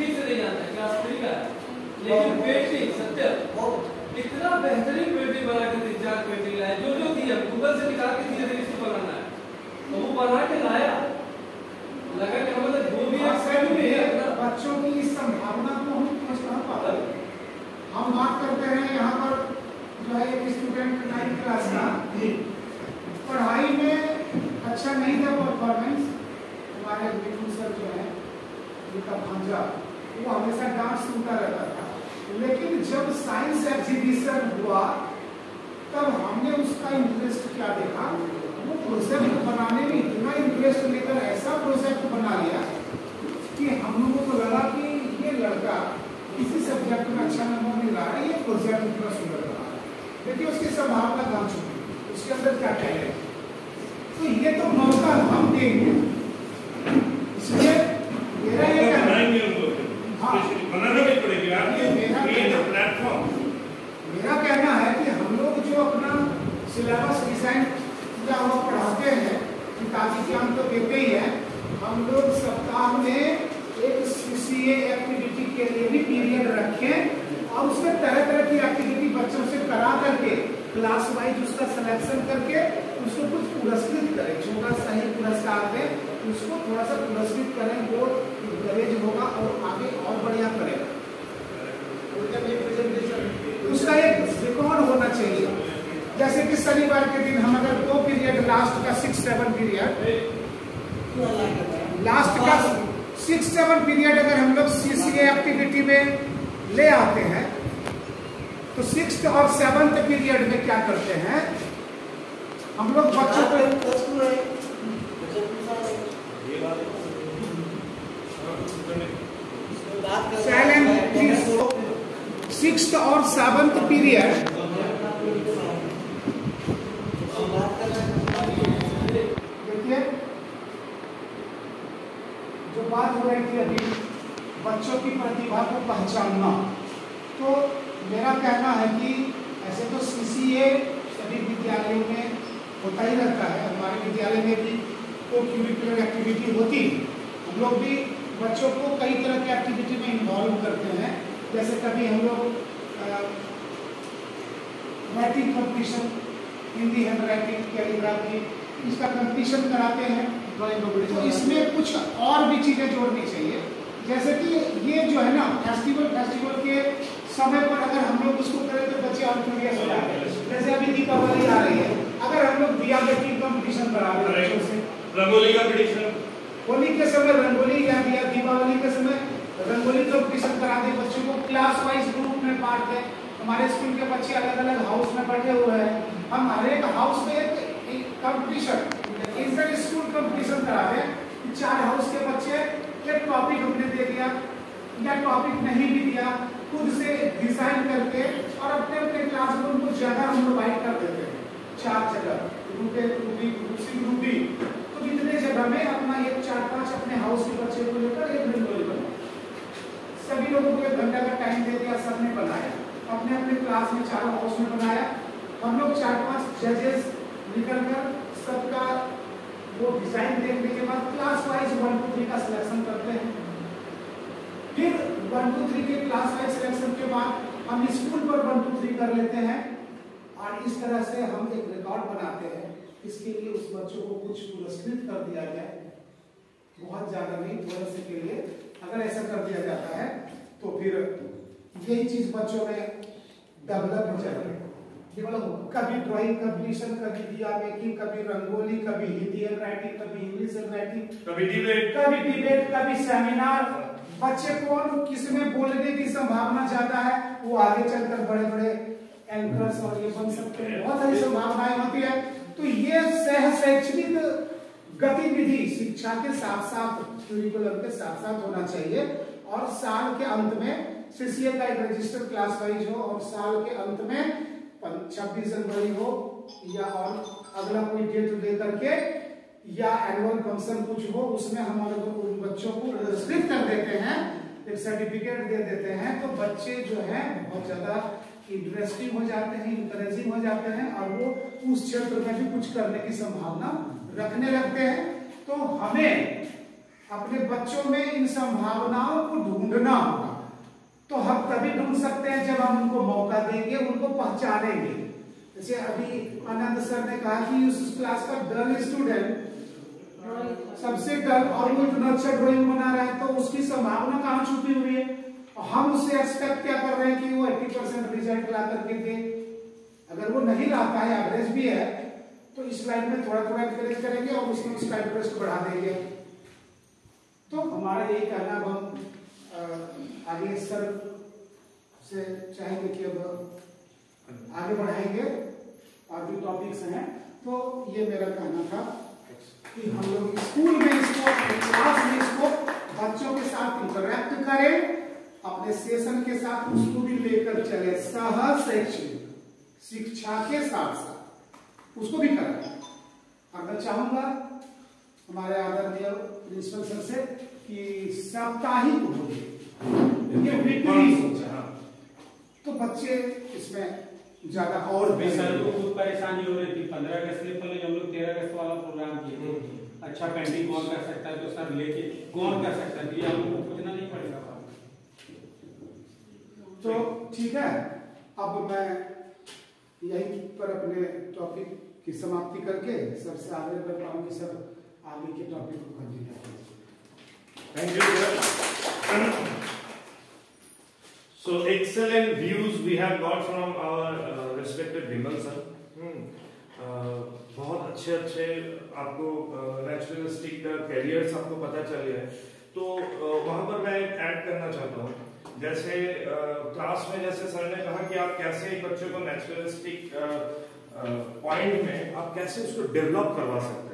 ठीक से नहीं जानता क्लास थ्री है लेकिन पेंटिंग सत्य इतना बेहतरीन पेंटिंग बना के तीन चार पेंटिंग लाया जो जो थी हम गूगल से निकाल के धीरे धीरे इसको बनाना है तो वो बना के लाया लगा कि मतलब जो भी एक सेट में है अपना बच्चों की इस संभावना को हम समझ कहाँ पाते हैं? हम बात करते हैं यहाँ पर जो है एक स्टूडेंट नाइन्थ क्लास का पढ़ाई में अच्छा नहीं था परफॉर्मेंस हमारे बिल्कुल सर जो है, उनका भांजा वो हमेशा डांस सुनता रहता था। लेकिन जब साइंस एग्जीबिशन हुआ, तब हमने उसका इंटरेस्ट क्या देखा? वो प्रोजेक्ट बनाने में इतना इंटरेस्ट लेकर ऐसा प्रोजेक्ट बना लिया कि हम लोगों को लगा कि ये लड़का किसी सब्जेक्ट में अच्छा नंबर मिल रहा है, ये प्रोजेक्ट इतना सुंदर बना देखिए, उसकी संभावना कहाँ छुपी? उसके अंदर क्या टैलेंट तो ये तो मौका हम देंगे। इसलिए मेरा ये कहना बनाएँगे उनको हाँ। Especially बनाना भी पड़ेगा ये मेरा क्रिएट कहना- प्लेटफॉर्म मेरा कहना है कि हम लोग जो अपना सिलेबस डिज़ाइन किया हुआ पढ़ाते हैं किताबी ज्ञान तो देते ही हैं, हम लोग सप्ताह में एक सी एक्टिविटी के लिए भी पीरियड रखें और उसमें तरह तरह की एक्टिविटी बच्चों से करा करके क्लास वाइज उसका सिलेक्शन करके उसको कुछ पुरस्कृत करें। छोटा सा ही पुरस्कार दें, उसको थोड़ा सा पुरस्कृत करें, वो इंकरेज होगा और आगे और बढ़िया करेगा। उसका एक रिकॉर्ड होना चाहिए। जैसे कि शनिवार के दिन हम अगर दो पीरियड लास्ट का सिक्स सेवन पीरियड लास्ट का सिक्स सेवन पीरियड अगर हम लोग सीसीए एक्टिविटी में ले आते हैं तो सिक्स और सेवन्थ पीरियड में क्या करते हैं? हम लोग बच्चों को चैलेंज सिक्स और सेवंथ पीरियड देखिए, जो बात हो रही थी अभी, बच्चों की प्रतिभा को पहचानना। तो मेरा कहना है कि ऐसे तो सीसीए सभी विद्यालयों में होता ही रहता है। हमारे विद्यालय में भी को क्यूरिकुलर एक्टिविटी होती। है हम लोग भी बच्चों को कई तरह के एक्टिविटी में इन्वॉल्व करते हैं। जैसे कभी हम लोग writing competition Hindi hand writing calligraphy इसका कंपटीशन कराते हैं। तो इसमें कुछ और भी चीज़ें जोड़नी चाहिए। जैसे कि ये जो है ना फेस्टिवल फेस्टिवल के समय पर अगर हम लोग उसको करें तो बच्चे और क्यूरियस हो जाते हैं। जैसे अभी दीपावली आ रही है। अगर हम लोग दिया बेटी कंपटीशन करा बच्चों से। रंगोली का होली के समय रंगोली या दिया दीपावली के समय रंगोली कंपटीशन करा दें, बच्चों को क्लास वाइज ग्रुप में बांट दें। हमारे स्कूल के बच्चे अलग अलग हाउस में बैठे हुए हैं। हम हर एक हाउस में एक कंपटीशन इंटर स्कूल कंपटीशन करा दें। चार हाउस के बच्चे एक टॉपिक हमने दे दिया, या टॉपिक नहीं भी दिया, खुद से डिज़ाइन करके और अपने अपने क्लासरूम को ज़्यादा हम प्रोवाइड कर देते हैं। चार जगह group A group B group C group D तो इतने जगह में अपना एक, चार, पाँच अपने हाउस के बच्चे को लेकर एक सभी लोगों को एक घंटा का टाइम दे दिया, सबने बनाया। अपने अपने क्लास में चारों हाउस में बनाया। हम लोग चार पाँच जजेस निकल कर सबका वो डिज़ाइन देखने के बाद class wise one two three का सिलेक्शन करते हैं। फिर वन टू थ्री के क्लास वाइज सिलेक्शन के बाद हम स्कूल पर वन टू थ्री कर लेते हैं और इस तरह से हम एक रिकॉर्ड बनाते हैं। इसके लिए उस बच्चों को कुछ पुरस्कृत कर दिया जाए। बहुत ज़्यादा नहीं, थोड़े के लिए। अगर ऐसा कर दिया जाता है तो फिर यही चीज़ बच्चों में डेवलप हो जाएगी कभी ड्राइंग कंपटीशन कभी दिया मेकिंग कभी रंगोली कभी हिंदी एंड राइटिंग कभी इंग्लिश एंड राइटिंग कभी डिबेट कभी डिबेट कभी सेमिनार बच्चे कौन किसमें बोलने की संभावना ज़्यादा है वो आगे चलकर बड़े बड़े एंकर्स और ये बन सकते हैं। बहुत सारी संभावनाएँ होती है। तो ये सह शैक्षणिक गतिविधि शिक्षा के साथ साथ करिकुलम के साथ साथ होना चाहिए। और साल के अंत में सीसीए का एक रजिस्टर्ड क्लास वाइज हो और साल के अंत में छब्बीस जनवरी हो या और अगला कोई डेट लेकर के या एनुअल फ़ंक्शन कुछ हो, उसमें हम लोग उन बच्चों को पुरस्कृत कर देते हैं, एक सर्टिफिकेट दे देते हैं तो बच्चे जो है बहुत ज़्यादा इंटरेस्टिंग हो जाते हैं इंकरेजिंग हो जाते हैं और वो उस क्षेत्र में भी कुछ करने की संभावना रखने लगते हैं। तो हमें अपने बच्चों में इन संभावनाओं को ढूंढना होगा। तो हम तभी ढूंढ सकते हैं जब हम उनको मौका देंगे, उनको पहचानेंगे। जैसे अभी आनंद सर ने कहा कि उस क्लास का डल स्टूडेंट सबसे डल और वो इतना अच्छा ड्रॉइंग बना रहा है तो उसकी संभावना कहाँ छुपी हुई है? और हम उससे एक्सपेक्ट क्या कर रहे हैं कि वो 80 परसेंट रिज़ल्ट ला करके दे। अगर वो नहीं लाता है एवरेज भी है तो इस लाइन में थोड़ा थोड़ा एनकरेज करेंगे और उसमें उसका इंटरेस्ट बढ़ा देंगे। तो हमारा यही कहना अब हम आगे सर से चाहेंगे कि अब आगे बढ़ाएँगे, और जो टॉपिक्स हैं तो ये मेरा कहना था कि हम लोग स्कूल में इसको क्लास में इसको बच्चों के साथ इंटरेक्ट करें, अपने सेशन के साथ उसको भी लेकर चले सह शैक्षणिक शिक्षा के साथ साथ उसको भी करें। और मैं चाहूँगा हमारे आदरणीय प्रिंसिपल सर से कि साप्ताहिक होगी। ये वीकली तो बच्चे इसमें ज़्यादा और भी सर को खुद परेशानी हो रही थी। पंद्रह अगस्त के पहले हम लोग तेरह अगस्त वाला प्रोग्राम किए अच्छा पेंटिंग कौन कर सकता है तो सर लेके कौन कर सकता है। हम लोग को पूछना नहीं पड़ेगा। तो ठीक है। अब मैं यही पर अपने टॉपिक की समाप्ति करके सबसे आगे बढ़ पाऊँगी सर आगे के टॉपिक को continue Thank you, sir. So excellent views we have got from our uh, respected Vimal sir. Hmm. Uh, बहुत अच्छे अच्छे आपको नेचुरलिस्टिक uh, कैरियर्स आपको पता चले हैं तो uh, वहाँ पर मैं ऐड करना चाहता हूँ जैसे क्लास uh, में जैसे सर ने कहा कि आप कैसे एक बच्चे को नेचुरलिस्टिक पॉइंट में आप कैसे उसको डेवलप करवा सकते हैं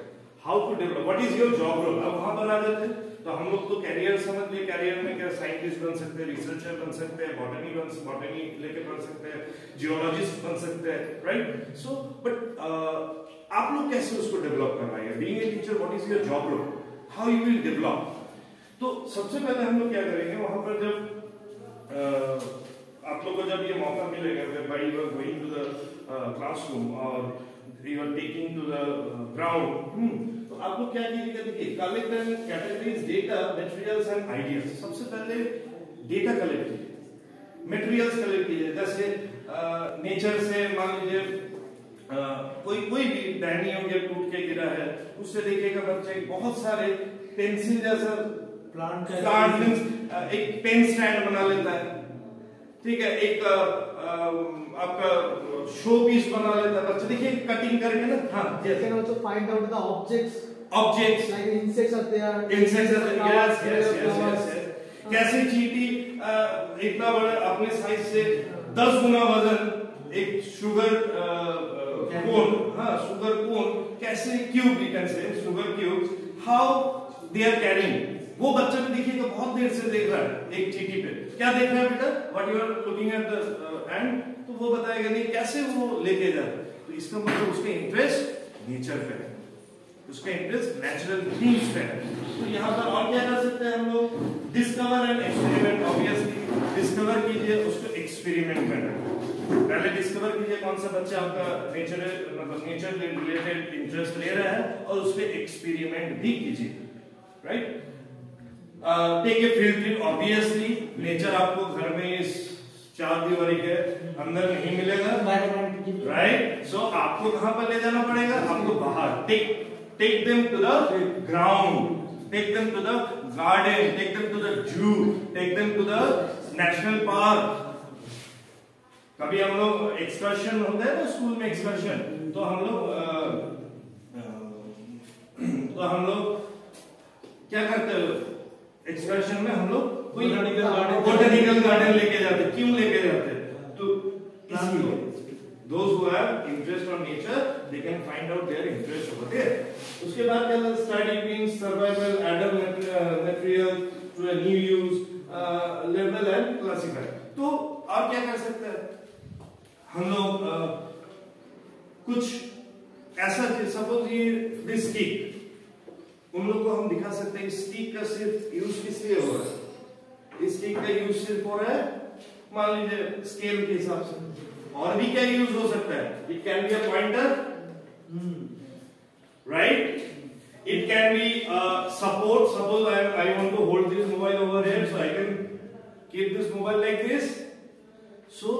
how to develop what is your job role अब वहाँ बना देते हैं तो हम लोग तो कैरियर समझ लिए। कैरियर में क्या साइंटिस्ट बन सकते हैं रिसर्चर बन सकते हैं बॉटनी बन बॉटनी लेके बन सकते हैं जियोलॉजिस्ट बन सकते हैं राइट सो बट आप लोग कैसे उसको डेवलप करवाएँगे being a teacher what is your job role how you will develop तो सबसे पहले हम लोग क्या करेंगे? वहाँ पर जब uh, आप लोग को जब ये मौका मिलेगा going to the uh, classroom or you are taking to the uh, ground hmm, तो आप लोग क्या कीजिएगा देखिए collect and categories data materials and ideas सबसे पहले डेटा कलेक्ट कीजिए। मटेरियल्स कलेक्ट कीजिए। जैसे नेचर से मान लीजिए कोई कोई भी टहनी हो गया टूट के गिरा है उससे देखिएगा बच्चे बहुत सारे पेंसिल जैसा प्लांट प्लांट एक पेन स्टैंड बना लेता है। ठीक है? एक आपका शो पीस बना लेता है। बच्चे देखिए कटिंग करके ना हाँ can also find out the objects. Objects insects are there. Insects are there. Yes, yes, yes, yes, flowers. yes. कैसे चींटी इतना बड़ा अपने साइज़ से दस गुना वज़न एक शुगर कोन हाँ शुगर कोन कैसे cube you can say sugar cube how they are carrying वो बच्चा भी देखिए तो बहुत देर से देख रहा है, एक चीटी पे। क्या देख रहा है बेटा? What you are looking at the end तो वो बताएगा, नहीं, कैसे वो लेके जा? रहा तो इसका मतलब उसका इंटरेस्ट नेचर पे है। उसका इंटरेस्ट नेचुरल थिंग्स पे है। तो यहाँ पर और क्या कर सकते हैं हम लोग? Discover and experiment obviously discover कीजिए, उसको एक्सपेरिमेंट करना पहले डिस्कवर कीजिए कौन सा बच्चा आपका नेचर मतलब नेचर रिलेटेड इंटरेस्ट ले रहा है, और उस पर एक्सपेरिमेंट भी कीजिए। Right take a field trip obviously nature आपको घर में इस चार दीवारी के अंदर नहीं मिलेगा। राइट सो आपको कहाँ पर ले जाना पड़ेगा? आपको बाहर। Take take them to the ground take them to the garden take them to the zoo take them to the national park कभी हम लोग एक्सकर्शन होता है ना स्कूल में एक्सकर्शन तो हम लोग अ, अ, तो हम लोग क्या करते हैं? एक्सकर्शन में हम लोग कोई बोटेनिकल गार्डन लेके जाते क्यों लेके जाते तो interest on nature they can find out their interest over there उसके बाद क्या था? Study being survival add them material to a new use level and classified तो आप क्या कर सकते हैं? हम लोग uh, कुछ ऐसा सपोज़ ये डिस्क्रिप्ट उन लोग को हम दिखा सकते हैं, स्टिक का सिर्फ़ यूज़ किस लिए हो रहा है? स्टिक का यूज़ सिर्फ़ हो रहा है, मान लीजिए स्केल के हिसाब से। और भी क्या यूज़ हो सकता है? It can be a pointer right it can be support suppose I I want to hold this mobile over here so I can keep this mobile like this so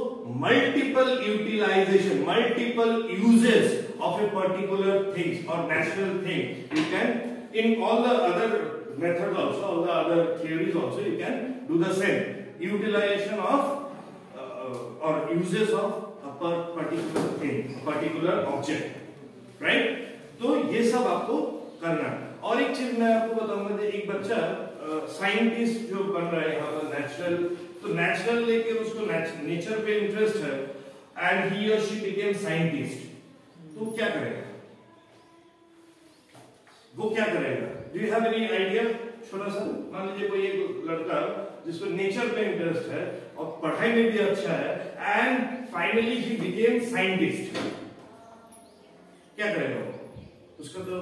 multiple utilization multiple uses of a particular things और natural thing you can in all the other methods also all the other theories also you can do the same utilization of uh, or uses of a particular thing particular object right तो ये सब आपको करना है और एक चीज़ मैं आपको बताऊँगा एक बच्चा साइंटिस्ट जो बन रहा है यहाँ नेचुरल तो नेचुरल लेके उसको नेचर पे इंटरेस्ट है एंड ही और शी बिकेम साइंटिस्ट तो क्या करेगा वो क्या करेगा do you have any idea छोटा सा मान लीजिए कोई एक लड़का जिसको नेचर पे इंटरेस्ट है और पढ़ाई में भी अच्छा है and finally he became scientist क्या करेगा? उसका तो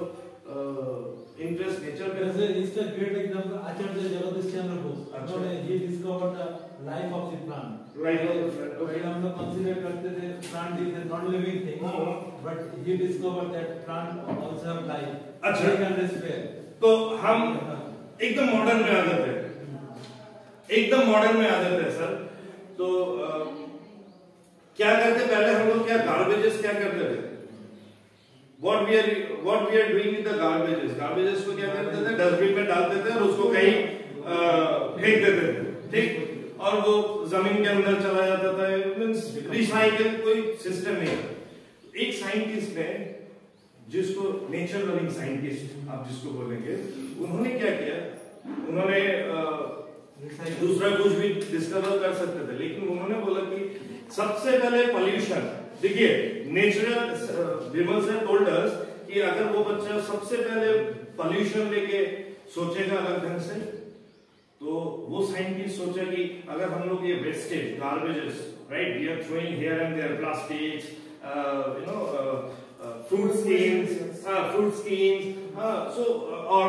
इंटरेस्ट नेचर पे it's a great example. Acharya Jagadish Chandra Bose. अच्छा। उन्होंने he discovered the life of the plant. Plant, okay. हम लोग consider करते थे plant is a non-living thing, हाँ। but he discovered that plant also have life. अच्छा। They can respire. तो हम एकदम मॉडर्न में आ जाते हैं एकदम मॉडर्न में आ जाते हैं सर तो क्या करते पहले हम लोग क्या गार्बेजेस क्या करते थे what we are what we are doing with the garbages garbages को क्या करते थे डस्टबिन में डालते थे और उसको कहीं फेंक देते थे ठीक और वो ज़मीन के अंदर चला जाता था रिसाइकल कोई सिस्टम नहीं था। एक साइंटिस्ट ने, जिसको नेचर लविंग साइंटिस्ट आप जिसको बोलेंगे, उन्होंने क्या किया? उन्होंने दूसरा कुछ भी डिस्कवर कर सकते थे, लेकिन उन्होंने बोला कि सबसे पहले पॉल्यूशन देखिए नेचुरल विमल टोल्ड अस कि अगर वो बच्चा सबसे पहले पॉल्यूशन लेके सोचेगा अलग ढंग से तो वो साइंटिस्ट सोचा कि अगर हम लोग ये wastage garbages right we are throwing here and there plastics you know fruit skins fruit skins so और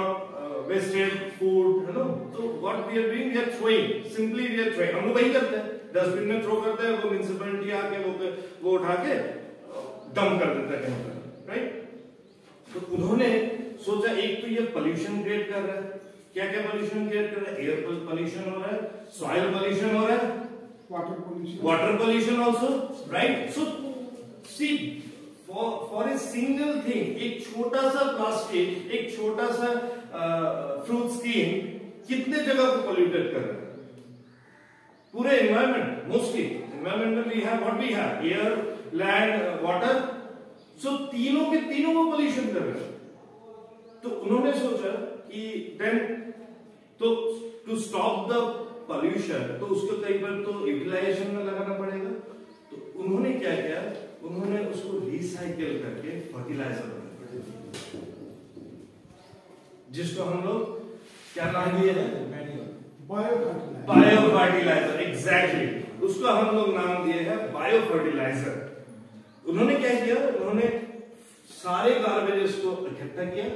वेस्टेड फ़ूड है ना तो what we are doing we are throwing simply we are throwing हम लोग वही करते हैं. डस्टबिन में थ्रो करते हैं वो म्यूनिसिपैलिटी आके वो वो उठा के डंप कर देता है कहीं पर राइट तो उन्होंने सोचा एक तो ये पोल्यूशन क्रिएट कर रहा है. क्या क्या पोल्यूशन क्रिएट कर रहा है एयर पोल्यूशन हो रहा है सॉइल पोल्यूशन हो रहा है water pollution pollution also right? So see for for a single thing एक छोटा सा प्लास्टिक एक छोटा सा फ्रूट स्कीन कितने जगह को पोल्यूटेड कर रहा है? पूरे एनवायरमेंट मोस्टली एनवायरमेंट में we have what we have air land water so तीनों के तीनों को पोल्यूशन कर रहे हैं। तो उन्होंने सोचा कि देन तो टू स्टॉप द पॉल्यूशन तो उसको कई बार तो यूटिलाइजेशन में लगाना पड़ेगा। तो उन्होंने क्या किया? उन्होंने उसको रिसाइकिल करके फर्टिलाइज़र बना जिसको हम लोग क्या नाम दिए हैं? बायो फर्टिलाइज़र एग्जैक्टली उसको हम लोग नाम दिए हैं बायो फर्टिलाइज़र उन्होंने क्या किया? उन्होंने सारे गार्बेजेस को इकट्ठा किया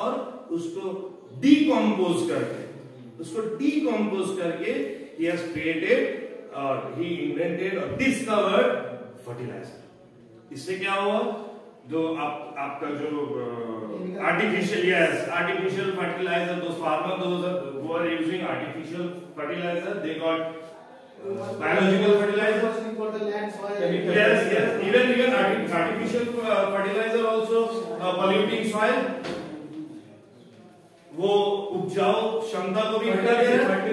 और उसको डीकम्पोज करके उसको डीकम्पोज करके इससे क्या हुआ? जो आप, आपका जो artificial yes artificial fertilizer those farmer those are using artificial fertilizer they got biological fertilizer even even artificial fertilizer also polluting soil वो उपजाऊ क्षमता को भी घटा दे रहा है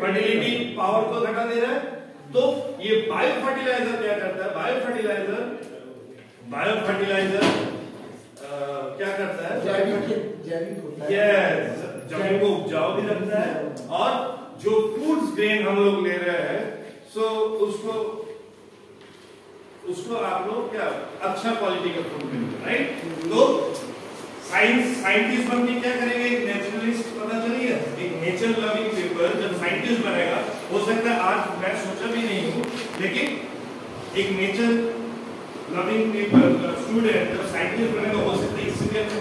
फर्टिलिटी पावर को घटा दे रहा है। तो ये बायो फर्टिलाइज़र क्या करता है? बायो फर्टिलाइज़र बायो फर्टिलाइज़र क्या करता है? जैविक जैविक होता है। ज़मीन को उपजाऊ भी रखता है और जो फूड्स ग्रेन हम लोग ले रहे हैं सो उसको उसको आप लोग क्या अच्छा क्वालिटी का फ़ूड मिलता है राइट तो साइंटिस्ट बन क्या करेंगे? एक नेचुरलिस्ट पता चलिए एक नेचर लविंग पीपल जब साइंटिस्ट बनेगा, हो सकता है आज मैं सोचा भी नहीं हूँ, लेकिन एक नेचर लविंग पीपल स्टूडेंट जब साइंटिस्ट बनेगा, हो सकता है इससे भी अच्छा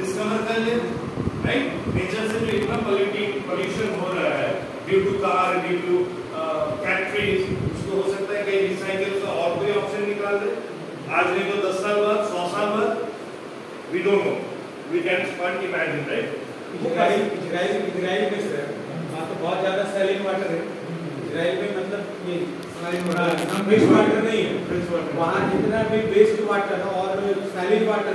डिस्कवर कर ले राइट नेचर से जो इतना पोल्यूटिंग पोल्यूशन हो रहा है due to car due to factories उसको हो सकता है कि रिसाइकिल का और कोई ऑप्शन निकाल दे। आज नहीं तो दस साल बाद, सौ साल बाद, we don't know we can can't imagine right? Israel Israel Israel में से वहाँ तो बहुत ज़्यादा सैलिन वाटर है। इजराइल में मतलब ये फ्रेश वाटर नहीं है। वहाँ जितना भी वेस्ट वाटर और सैलिन वाटर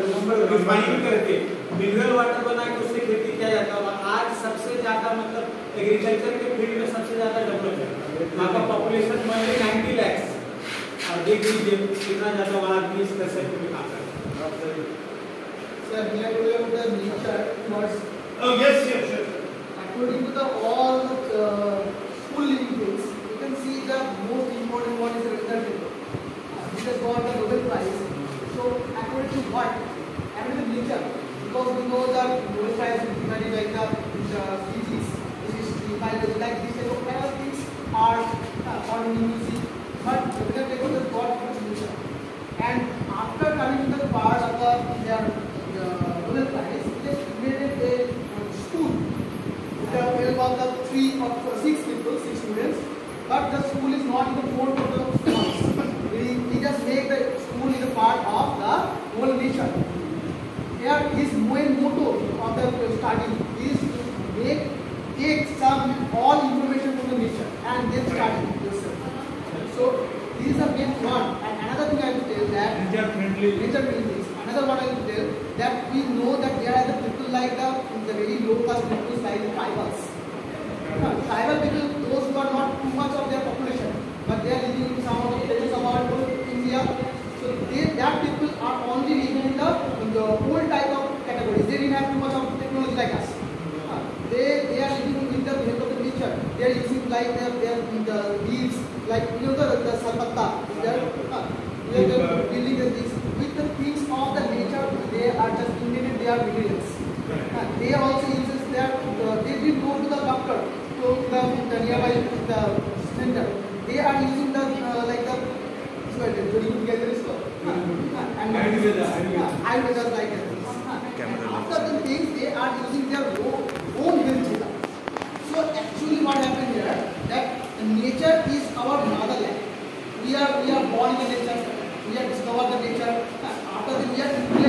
रिफाइन करके मिनरल वाटर बना के उससे खेती किया जाता है। आज सबसे ज़्यादा मतलब एग्रीकल्चर के फ़ील्ड में सबसे ज़्यादा डेवलप है। वहाँ का पॉपुलेशन मंथली नाइन्टी लैक्स और देख लीजिए कितना ज़्यादा वहाँ बीस परसेंट में काम कर रहे हैं Sir, we have the nature oh yes yes sure according to the all uh, school things, you can see the most important one is the result paper. This has got the Nobel Prize. So according to what? According to nature. Because we know that Nobel Prize is divided like the, the physics, history, biology, like these type of things are uh, on music. But the result paper has got from nature. And after coming to the part of the their the Nobel Prize, they created a uh, school there were about the three or six people, six students, but the school is not in the fold of the schools. We, we just make the school is a part of the whole nature. Here his main motto of the study is to make take some all information from the nature and then study yourself. So this is the main one. And another thing I will tell that Nature friendly. nature many Another one I tell that we know that there are the people like the, the very low caste people like the tribals. Uh, Tribal people, those who are not too much of their population, but they are living in some of the places of our India. So they, that people are only living in the, in the old type of categories. They didn't have too much of technology like us. They, they are living with the help of the nature. They are using like their, their the leaves, like you know the, the salpatta. They are, uh, they are building the things with the things of the nature they are just invaded their vigilance. Uh, they also insist that uh, they did go to the doctor to the, the nearby the center. They are using the uh, like the sorry, the together so. Uh, and i will Ayurveda like that. Uh, uh, after the things they are using their own, own will So actually, what happened here that nature is our motherland. We are we are born in nature. We have discovered the nature. Hallelujah.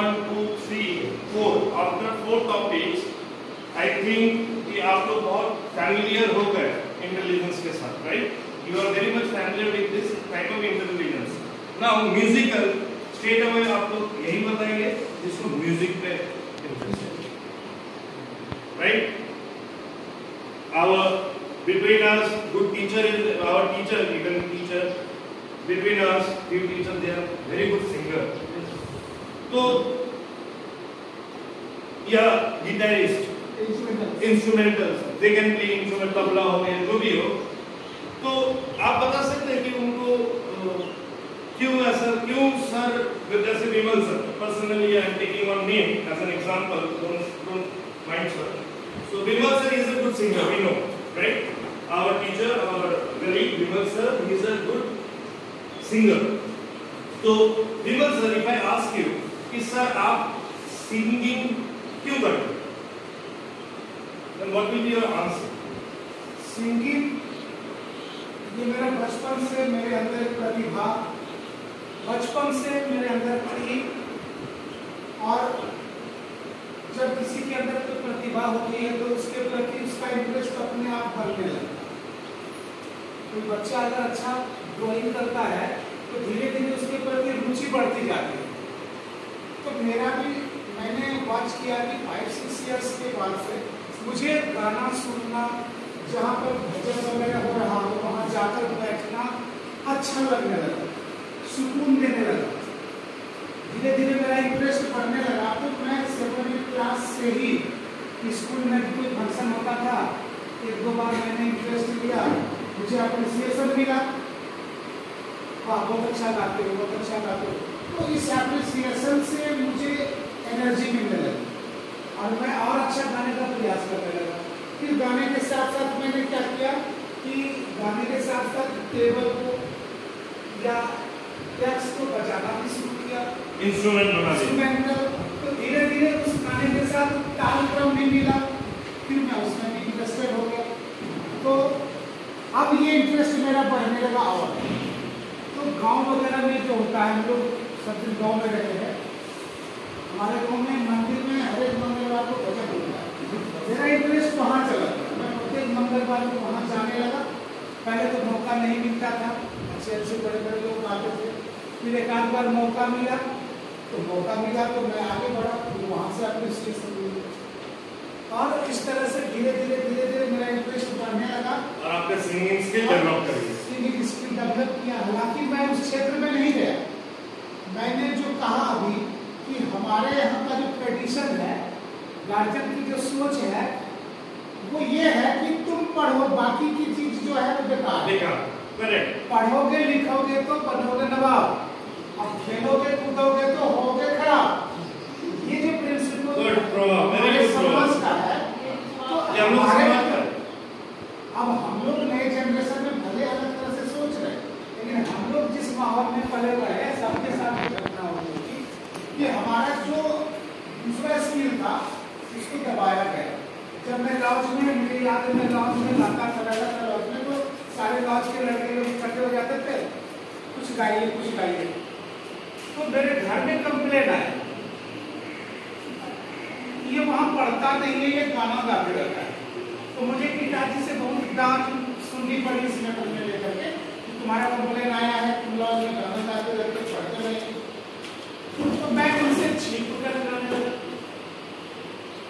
One two three four after four topics I think कि आप लोग बहुत familiar हो गए intelligence के साथ right you are very much familiar with this type of intelligence now musical straight away आप लोग यही बताएँगे जिसको म्यूज़िक पे interest right our between us good teacher is, our teacher even teacher between us few teachers they are very good singer. तो या guitarist instrumental they can play instrument tabla हो गया जो भी हो तो आप बता सकते हैं कि उनको क्यों ऐसा क्यों सर जैसे Vimal sir personally I am taking on name as an example don't don't mind sir so Vimal sir is a good singer we know right our teacher our colleague Vimal sir is a good singer तो Vimal sir if I ask you कि sir आप singing क्यों करते what will be your answer singing ये मेरा बचपन से मेरे अंदर प्रतिभा, बचपन से मेरे अंदर थी और जब किसी के अंदर कोई प्रतिभा होती है तो उसके प्रति उसका इंटरेस्ट अपने आप बढ़ने लगता है। कोई बच्चा अगर अच्छा ड्राइंग करता है तो धीरे धीरे उसके प्रति रुचि बढ़ती जाती है। तो मेरा भी, मैंने वॉच किया कि फाइव सिक्स इयर्स के बाद से मुझे गाना सुनना, जहाँ पर भजन वगैरह हो रहा हो, वहाँ जाकर बैठना अच्छा लगने लगा, सुकून देने लगा। धीरे धीरे मेरा इंटरेस्ट बढ़ने लगा तो मैं सेवन क्लास से ही स्कूल में भी कोई फ़ंक्शन होता था, एक दो बार मैंने इंटरेस्ट लिया, मुझे अप्रिसिएशन मिला। वाह, बहुत अच्छा गाते हो, बहुत अच्छा गाते हो। तो इस अप्रिसिएशन से मुझे एनर्जी मिलने लगी और मैं और अच्छा गाने का प्रयास करने लगा। फिर गाने के साथ साथ मैंने क्या किया कि गाने के साथ साथ टेबल को या टैक्स को बजाना भी शुरू किया। इंस्ट्रूमेंट बना इंस्ट्रूमेंटल तो धीरे धीरे उस गाने के साथ ताल क्रम भी मिला। फिर मैं उसमें भी इंटरेस्टेड हो गया। तो अब ये इंटरेस्ट मेरा बढ़ने लगा और। तो गाँव वगैरह में जो होता है हम लोग सब गाँव में रहते हैं। हमारे गाँव में मंदिर में हर एक मंगलवार को भजन होता है। मेरा इंटरेस्ट वहाँ चला। गया मैं प्रत्येक मंगलवार को वहाँ जाने लगा। पहले तो मौका नहीं मिलता था। अच्छे अच्छे बड़े बड़े लोग आते थे। फिर एक आध बार मौका मिला। तो मौका मिला तो मैं आगे बढ़ा। फिर वहाँ से अप्रिसिएशन मिली और इस तरह से धीरे धीरे धीरे धीरे मेरा इंटरेस्ट बढ़ने लगा। और आपका सिंगिंग स्किल डेवलप करिए सिंगिंग स्किल डेवलप किया। हालाँकि मैं उस क्षेत्र में नहीं गया। मैंने जो कहा अभी कि हमारे यहाँ का जो ट्रेडिशन है गार्जियन की जो सोच है वो ये है कि तुम पढ़ो बाकी की चीज़ जो है वो बेकार करेक्ट पढ़ोगे लिखोगे तो बनोगे नवाब और खेलोगे कूदोगे तो होगे खराब ये जो प्रिंसिपल। समाज का है तो ये हम लोग हमारे-। अब हम लोग नए जनरेशन में भले अलग तरह से सोच रहे हैं, लेकिन हम लोग जिस माहौल में पले हुए हैं, सबके साथ ये घटना होती थी कि हमारा जो दूसरा स्किल था, उसको दबाया गया। जब मैं लॉज में मुझे याद है, मैं लॉज में गाता चला था लॉज में तो सारे लॉज के लड़के लोग इकट्ठे हो जाते थे। कुछ गाइए कुछ गाइए। तो मेरे घर में कंप्लेन आया। ये वहाँ पढ़ता नहीं है, ये गाना गाते रहता है। तो मुझे पिताजी से बहुत डांट सुननी पड़ी इस मैटर में लेकर कि। तुम्हारा कंप्लेन आया है, तुम लोग ये गाना गाते रहते पढ़ते नहीं तो मैं उनसे छीप कर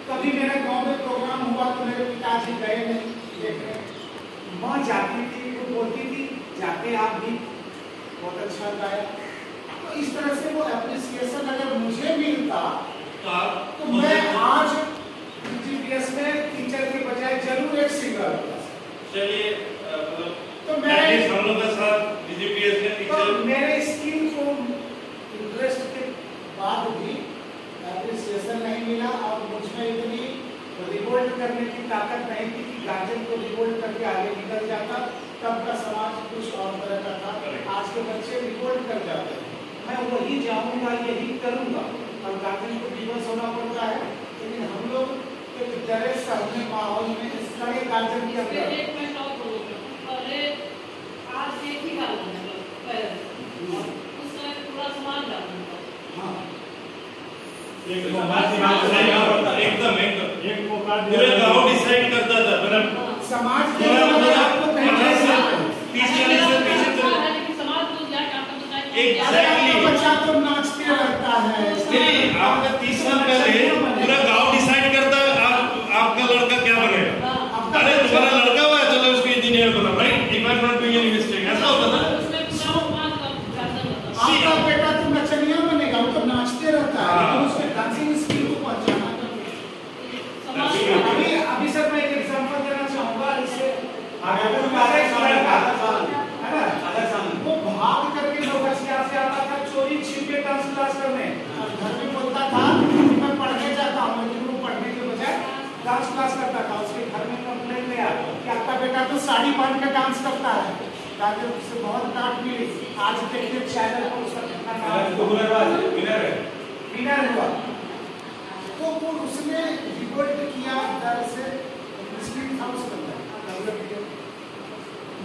कभी मेरे गाँव में प्रोग्राम हुआ तो मेरे पिताजी गए नहीं, देखने। माँ जाती थी, वो बोलती थी, जाते आप भी। बहुत अच्छा गाया। तो इस तरह से वो एप्रिसिएशन अगर मुझे मिलता तो आप तो मैं आज जीपीएस में टीचर के बजाय ज़रूर एक सिंगर होता चलिए अ, मतलब तो मैं एटलीस्ट हम लोग के साथ बीजेपीएस में तो टीचर मेरे स्किल को इंटरेस्ट के बाद भी एप्रिसिएशन नहीं मिला और मुझमें इतनी रिवोल्ट करने की ताकत नहीं थी कि गार्जियन को रिवोल्ट करके आगे निकल जाता तब का समाज कुछ और तरह का था आज के बच्चे रिवोल्ट कर जाते हैं मैं वही जाऊँगा यही करूँगा और गार्जियन को दिवस होना पड़ता है लेकिन हम लोग एक डरे सहने माहौल में सड़े गार्जियन की फिर अंदर एक मिनट और बोलूँगा पहले आज एक ही गाना है पहले और उस समय पूरा समाज गाना था हाँ। एकदम एकदम। एक पूरे गाँव डिसाइड करता था मेरा समाज के आपको चालीस से पीछे समाज को क्या क्या बच्चा तो नाचते रहता है। नहीं आपका तीस साल पहले पूरा गाँव डिसाइड करता है आप आपका लड़का क्या बनेगा अरे तुम्हारा लड़का हुआ है चलो उसको इंजीनियर बना right if I am not doing any mistake ऐसा होता था उसमें पूरा समाज का गार्जियन होता आपका बेटा तो नचनिया बनेगा वो तो नाचते रहता है हाँ। लेकिन उसके डांसिंग स्किल को पहचाना समाज Absolutely. अभी अभी सर मैं एक एग्जांपल देना चाहूँगा इससे आगे अगर तो हमारा एक आदर लड़का सामने, है ना आदर सामने। वो भाग करके नौकसिया से आता था चोरी छिप के डांस क्लास करने और घर में बोलता था कि मैं पढ़ने जाता हूँ लेकिन वो पढ़ने के बजाय डांस क्लास करता था उसके घर में कंप्लेन गया कि आपका बेटा तो साड़ी बाँध के डांस करता है। ताकि उससे बहुत डांट मिली आज देखिए चैनल पर उसका कितना विनर है। विनर हुआ तो वो उसने रिवोल्ट किया डर से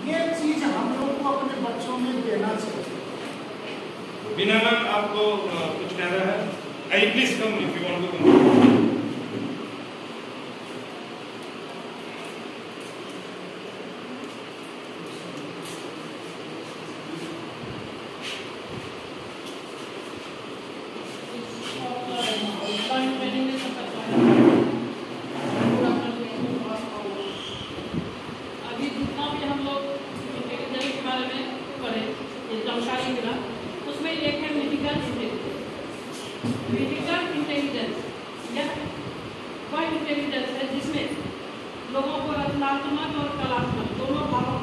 ये चीज़ हम लोग को अपने बच्चों में देना चाहिए। बिना मैम आपको कुछ कहना है? I please come if you want to come अभी जितना भी हम लोग इंटेलिजेंस के बारे में पढ़े ये जानकारी मिला उसमें एक है मेडिकल इंटेलिजेंस मेडिकल इंटेलिजेंस यह वह इंटेलिजेंस है जिसमें लोगों को रचनात्मक और कलात्मक दोनों भावों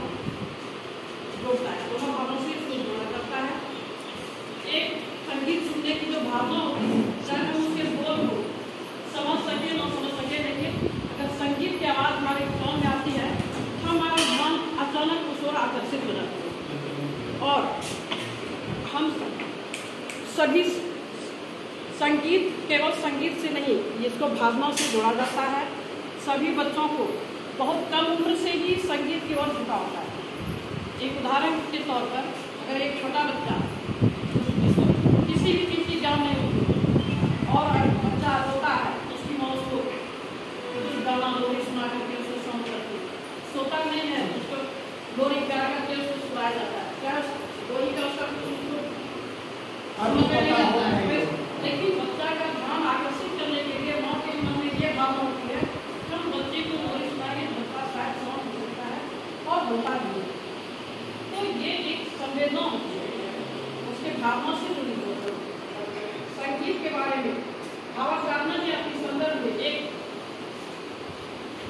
जोड़ता है दोनों भावों से इसको जोड़ा करता है एक संगीत सुनने की जो भावना होती है चाहे हम उसके बोल को समझ सके ना समझ सके लेकिन अगर संगीत की आवाज़ हमारे कान में आती है तो हमारा मन अचानक उस ओर आकर्षित हो जाता है और हम सभी संगीत केवल संगीत से नहीं इसको भावनाओं से जोड़ा जाता है सभी बच्चों को बहुत कम उम्र से ही संगीत की ओर झुका होता है एक उदाहरण के तौर पर अगर एक छोटा बच्चा जिसको किसी भी चीज़ की ज्ञान नहीं होती और अगर बच्चा रोता है उसकी माँ उसको कुछ गाना लोरी सुना करके उसे शांत करती है सोता नहीं है उसको लोरी गा करके उसको सुनाया जाता है क्या लोरी का उसका कुछ उसको समझ में नहीं आता है फिर- लेकिन बच्चा का ध्यान आकर्षित करने के लिए माँ के मन में ये भावना होती है कि हम बच्चे को लोरी सुनाएँगे बच्चा शायद शांत हो सकता है और रोता भी है तो ये एक संवेदना होती है उसके भावना से जुड़ी होती है संगीत के बारे में हावर्ड गार्डनर ने अपने संदर्भ में एक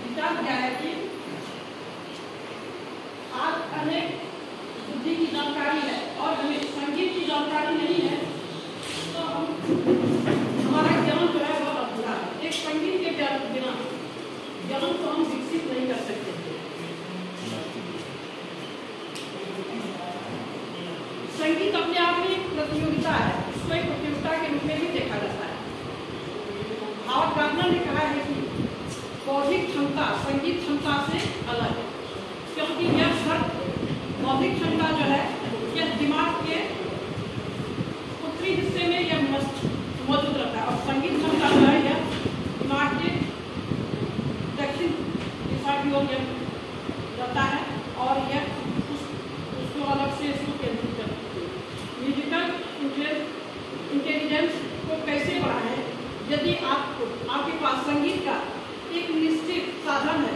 विचार दिया है कि आज अनेक बुद्धि की जानकारी है और हमें संगीत की जानकारी नहीं है तो हम हमारा ज्ञान जो है बहुत अधूरा है एक संगीत के ज्ञान- बिना ज्ञान को हम विकसित नहीं कर सकते संगीत अपने आप में एक प्रतियोगिता है इसको एक प्रतियोगिता के रूप में भी देखा जाता है हावर्ड गार्डनर ने कहा है कि बौद्धिक क्षमता, संगीत क्षमता से अलग है। क्योंकि यह शर्त, बौद्धिक क्षमता जो है, यह दिमाग के उत्तरी हिस्से में यह मौजूद रहता है। और संगीत क्षमता जो है, यह दिमाग के दक्षिण दिशा की ओर यह रहता है। और यह उस, उसको अलग से इसको केंद्रित करती है म्यूजिकल इंटेलिजेंस को कैसे बढ़ाएँ यदि आपको आपके पास संगीत का एक निश्चित साधन है।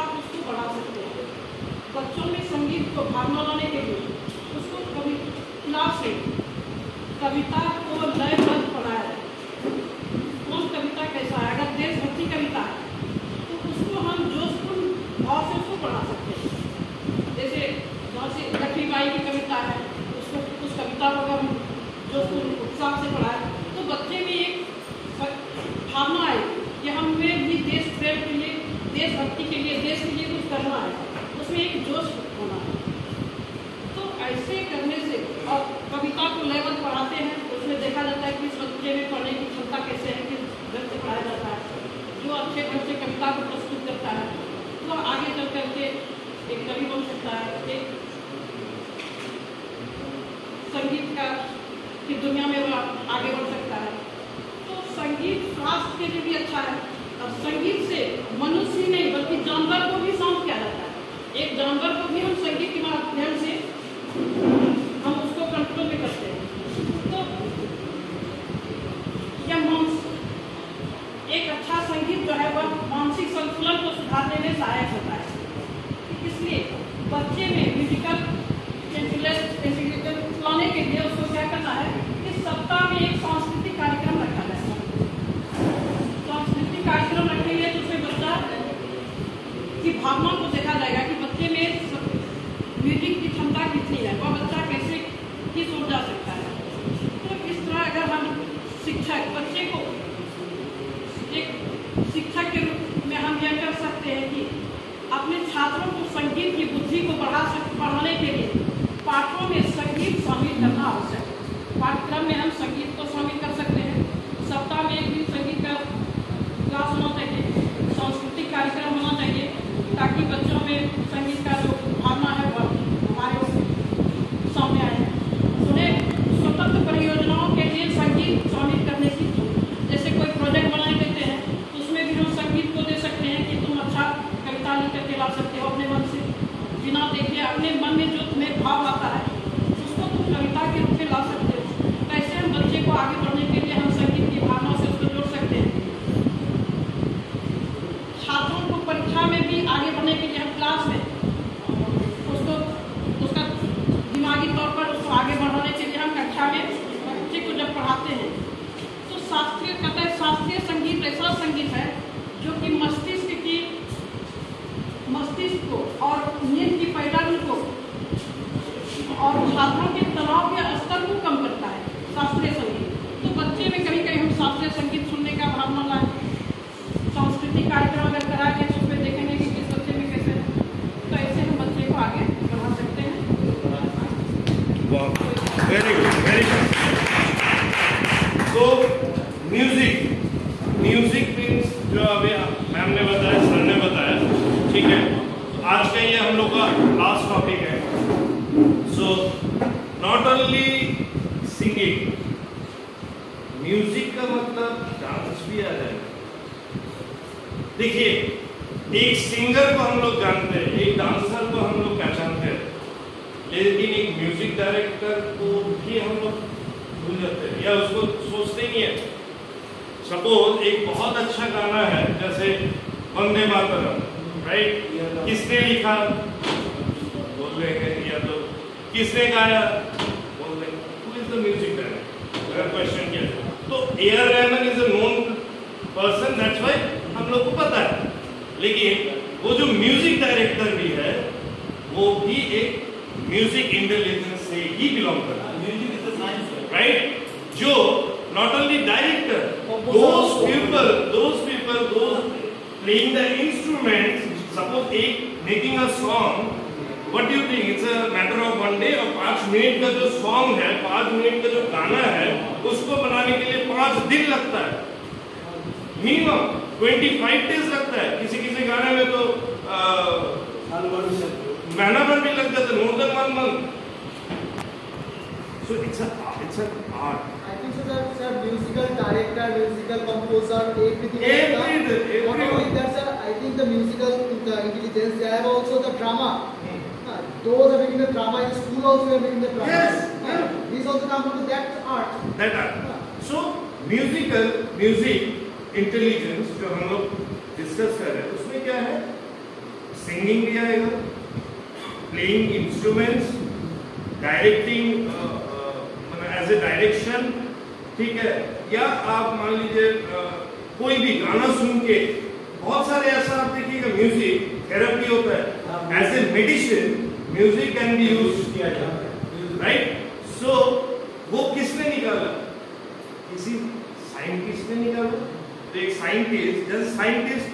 आप उसको बढ़ा सकते हैं। बच्चों में संगीत को भावना लाने के लिए उसको कवि क्लास से कविता को लयबद्ध पढ़ाया जाए। कौन कविता कैसा है? अगर देशभक्ति कविता है तो उसको हम जोशपूर्ण भाव से उसको पढ़ा सकते हैं। जैसे जहाँ से लक्ष्मीबाई की कविता है, उसको उस कविता को अगर हम जोशपूर्ण उत्साह से पढ़ाए तो बच्चे में एक भावना आए कि हमें भी देश प्रेम के लिए देशभक्ति के लिए, देश के लिए कुछ करना है, उसमें एक जोश होना है। तो ऐसे करने से, और कविता को लेवल पढ़ाते हैं, उसमें देखा जाता है कि इस बच्चे में पढ़ने की क्षमता कैसे है, किस ढंग से पढ़ाया जाता है, जो अच्छे ढंग से कविता को प्रस्तुत करता है। तो आगे चल करके एक कवि बन सकता है, एक संगीतकार की दुनिया में वो आगे बढ़ सकता है। संगीत स्वास्थ्य के लिए भी अच्छा है। और संगीत से मनुष्य ही नहीं, बल्कि जानवर को भी शांत किया जाता है। एक जानवर को भी हम संगीत के माध्यम से हम उसको कंट्रोल में करते हैं। तो यह मांस, एक अच्छा संगीत जो है, वह मानसिक संतुलन को सुधारने में सहायक होता है। इसलिए बच्चे में म्यूजिकल इंटेलिजेंस लाने के लिए उसको क्या करना है कि सप्ताह में एक सांस्कृतिक कार्यक्रम रखा जाए सांस्कृतिक कार्यक्रम रखेंगे तो उसमें बच्चा की भावना को देखा जाएगा कि बच्चे में म्यूज़िक की क्षमता कितनी है वह बच्चा कैसे किस ओर जा सकता है तो इस तरह अगर हम शिक्षक बच्चे को एक शिक्षक के रूप में हम यह कर सकते हैं कि अपने छात्रों को संगीत की बुद्धि को बढ़ा बढ़ाने के लिए पाठों में संगीत शामिल करना आवश्यक है। पाठ्यक्रम में हम संगीत अपने मन में जो तुम्हें भाव आता है, उसको तुम कविता के रूप में ला सकते हो। तो कैसे हम बच्चे को आगे बढ़ने के लिए हम संगीत की भावनाओं से उसको जोड़ सकते हैं। छात्रों को परीक्षा में भी आगे बढ़ने के लिए हम क्लास में, उसको, उसका दिमागी तौर पर उसको आगे बढ़ाने के लिए हम कक्षा में बच्चे को जब पढ़ाते हैं तो शास्त्रीय कथा, शास्त्रीय संगीत, ऐसा संगीत है और छात्रों के तनाव के स्तर को कम करता है, शास्त्रीय संगीत। तो बच्चे में कहीं कहीं हम शास्त्रीय संगीत सुनने का भावना लाए। सांस्कृतिक कार्यक्रम अगर कराया गया तो उसमें देखेंगे कि किस बच्चे में कैसे तो ऐसे हम बच्चे को आगे बढ़ा सकते हैं। वेरी गुड वेरी गुड तो म्यूज़िक म्यूज़िक मीन्स जो अभी मैम ने बताया, सर ने बताया, ठीक है? आज का ये हम लोग का लास्ट टॉपिक है so not only singing music का मतलब डांस भी आ जाएगा देखिए एक सिंगर को हम लोग जानते हैं, एक डांसर को हम लोग पहचानते हैं? लेकिन एक म्यूज़िक डायरेक्टर को भी हम लोग भूल जाते हैं, या उसको सोचते नहीं है। सपोज़ एक बहुत अच्छा गाना है, जैसे वंदे मातरम राइट किसने लिखा? बोल देंगे या तो किसने गाया? बोल देंगे हु द म्यूज़िक डायरेक्टर अगर क्वेश्चन किया तो। A R Rahman is a known person that's why हम लोग को पता है। लेकिन वो जो म्यूज़िक डायरेक्टर भी है वो भी एक म्यूज़िक इंटेलिजेंस से ही बिलोंग करता है। Music is a science right जो not only director those people those people those playing the instruments suppose एक making a song What do you think? It's a matter of one day और पाँच minute का जो song है पाँच minute का जो गाना है उसको बनाने के लिए पाँच दिन लगता है। मिनिमम ट्वेंटी फाइव डेज़ लगता है किसी किसी गाने में तो महीना भर भी लग जाता है more than one month so it's it's art so that musical director, musical composer, everything. Everything, Not only that, sir. I think the musical the intelligence. They have also the drama. Uh, those are making the drama in school also. Are making the drama. Yes, Uh, yeah. These also come to that art. That are so musical music intelligence जो हम लोग discuss कर रहे हैं, उसमें क्या है? Singing भी आएगा playing instruments directing as a direction ठीक है? या आप मान लीजिए कोई भी गाना सुन के बहुत सारे ऐसा आप देखिएगा म्यूज़िक थेरेपी होता है। As a medicine music can be use किया जाता है। राइट सो वो किसने निकाला? किसी साइंटिस्ट ने निकाला? तो एक साइंटिस्ट जैसे साइंटिस्ट